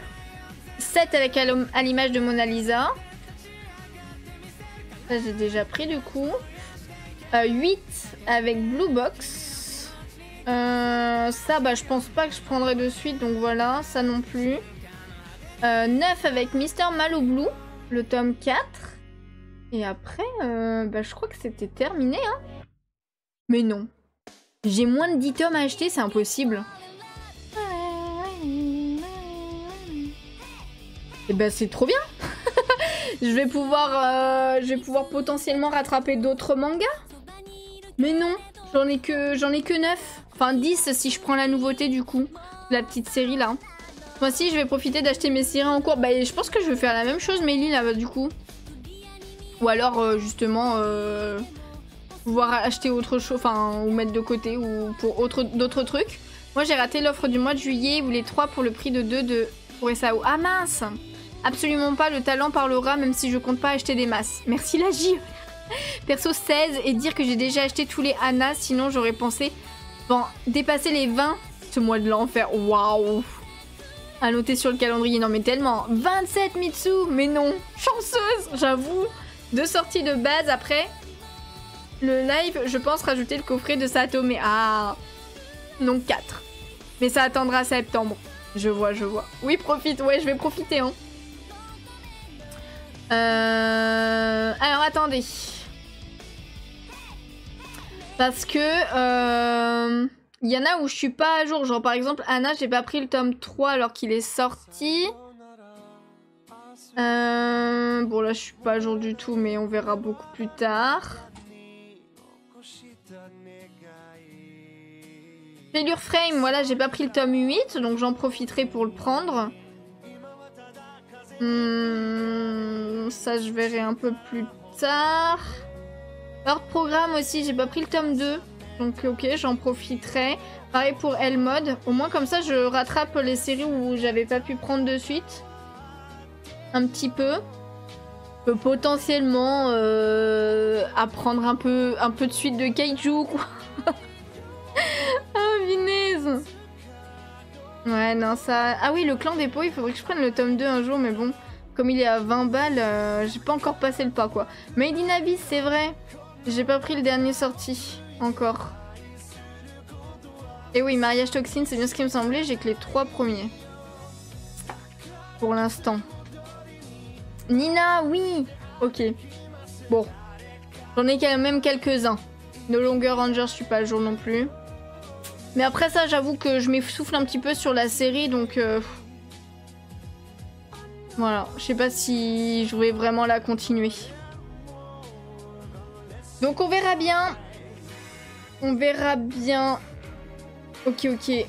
7 avec à l'image de Mona Lisa. Ça, j'ai déjà pris du coup. 8 euh, avec Blue Box. Euh, ça, bah, je pense pas que je prendrai de suite, donc voilà, ça non plus. 9 euh, avec Mister Malou Blue, le tome 4. Et après, bah, je crois que c'était terminé. Hein. Mais non. J'ai moins de 10 tomes à acheter, c'est impossible. Et eh ben c'est trop bien Je vais pouvoir euh, je vais pouvoir potentiellement rattraper d'autres mangas. Mais non, j'en ai que j'en ai que 9. Enfin 10 si je prends la nouveauté du coup, la petite série là. Moi aussi je vais profiter d'acheter mes séries en cours. Bah je pense que je vais faire la même chose Mélie là du coup. Ou alors euh, justement euh, pouvoir acheter autre chose, enfin ou mettre de côté ou pour d'autres trucs. Moi j'ai raté l'offre du mois de juillet ou les 3 pour le prix de 2 de pour SAO. Ah mince Absolument pas, le talent parlera même si je compte pas acheter des masses. Merci la J. Perso 16 et dire que j'ai déjà acheté tous les Anna, sinon j'aurais pensé bon, dépasser les 20 ce mois de l'enfer. Waouh À noter sur le calendrier, non mais tellement. 27 Mitsu, mais non. Chanceuse, j'avoue. Deux sorties de base après. Le live, je pense rajouter le coffret de Sato, mais ah. Donc 4. Mais ça attendra septembre. Je vois, je vois. Oui, profite, ouais, je vais profiter, hein. Euh... Alors, attendez. Parce que... Euh... Il y en a où je suis pas à jour. Genre, par exemple, Anna, j'ai pas pris le tome 3 alors qu'il est sorti. Euh... Bon, là, je suis pas à jour du tout, mais on verra beaucoup plus tard. Failure Frame, voilà, j'ai pas pris le tome 8, donc j'en profiterai pour le prendre. Hmm, ça, je verrai un peu plus tard. Hors programme aussi, j'ai pas pris le tome 2. Donc ok, j'en profiterai. Pareil pour L-Mode. Au moins comme ça, je rattrape les séries où j'avais pas pu prendre de suite. Un petit peu. potentiellement euh, apprendre un peu, un peu de suite de Kaiju, quoi. Ouais, non, ça... Ah oui, le clan des pots, il faudrait que je prenne le tome 2 un jour, mais bon, comme il est à 20 balles, euh, j'ai pas encore passé le pas, quoi. Made in Abyss, c'est vrai. J'ai pas pris le dernier sorti, encore. Et oui, Mariage Toxine, c'est bien ce qui me semblait, j'ai que les trois premiers. Pour l'instant. Nina, oui Ok. Bon. J'en ai quand même quelques-uns. No Longer Ranger, je suis pas à jour non plus. Mais après ça, j'avoue que je m'essouffle un petit peu sur la série, donc... Euh, voilà, je sais pas si je vais vraiment la continuer. Donc on verra bien. On verra bien. Ok, ok.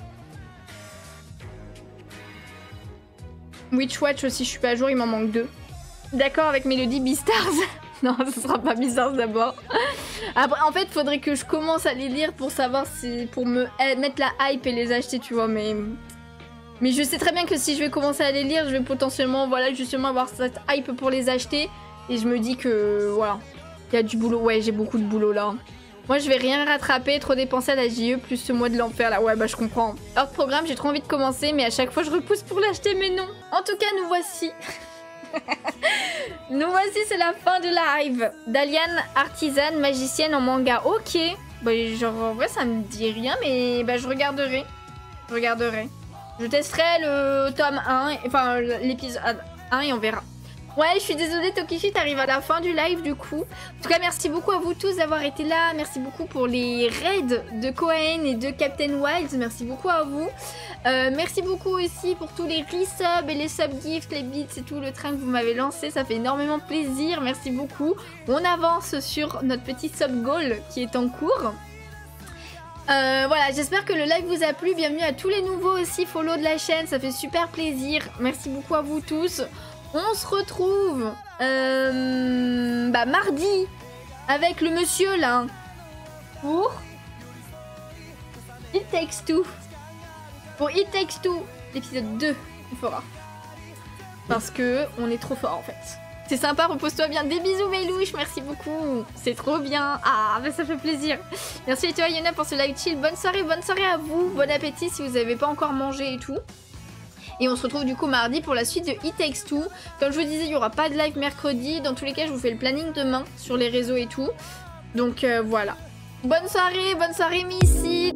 Witch Watch aussi, je suis pas à jour, il m'en manque deux. D'accord avec Melody Beastars Non, ce sera pas Beastars d'abord. Après, en fait, faudrait que je commence à les lire pour savoir si... pour me eh, mettre la hype et les acheter, tu vois, mais... Mais je sais très bien que si je vais commencer à les lire, je vais potentiellement, voilà, justement avoir cette hype pour les acheter. Et je me dis que, voilà, il y a du boulot. Ouais, j'ai beaucoup de boulot là. Moi, je vais rien rattraper, trop dépenser à la JE, plus ce mois de l'enfer là. Ouais, bah je comprends. Hors programme, j'ai trop envie de commencer, mais à chaque fois, je repousse pour l'acheter, mais non. En tout cas, nous voici. nous voici, c'est la fin de live. Dalian, artisane, magicienne en manga. Ok. Bah, genre, en vrai, ça me dit rien, mais bah, je regarderai. Je regarderai. Je testerai le tome 1, enfin l'épisode 1 et on verra. Ouais, je suis désolée, Tokishi, t'arrives à la fin du live du coup. En tout cas, merci beaucoup à vous tous d'avoir été là. Merci beaucoup pour les raids de Cohen et de Captain Wilds. Merci beaucoup à vous. Euh, merci beaucoup aussi pour tous les resubs et les subgifts, les bits et tout le train que vous m'avez lancé. Ça fait énormément plaisir. Merci beaucoup. On avance sur notre petit sub goal qui est en cours. Euh, voilà, j'espère que le live vous a plu. Bienvenue à tous les nouveaux aussi, follow de la chaîne, ça fait super plaisir. Merci beaucoup à vous tous. On se retrouve euh, bah, mardi avec le monsieur là pour It Takes Two. Pour It Takes Two, l'épisode 2, on fera. Parce que on est trop fort en fait. C'est sympa, repose-toi bien. Des bisous, Mélouche, merci beaucoup. C'est trop bien. Ah, bah ça fait plaisir. Merci à toi, Yona, pour ce live chill. Bonne soirée, bonne soirée à vous. Bon appétit si vous n'avez pas encore mangé et tout. Et on se retrouve du coup mardi pour la suite de It Takes Two. Comme je vous disais, il n'y aura pas de live mercredi. Dans tous les cas, je vous fais le planning demain sur les réseaux et tout. Donc euh, voilà. Bonne soirée, bonne soirée Missy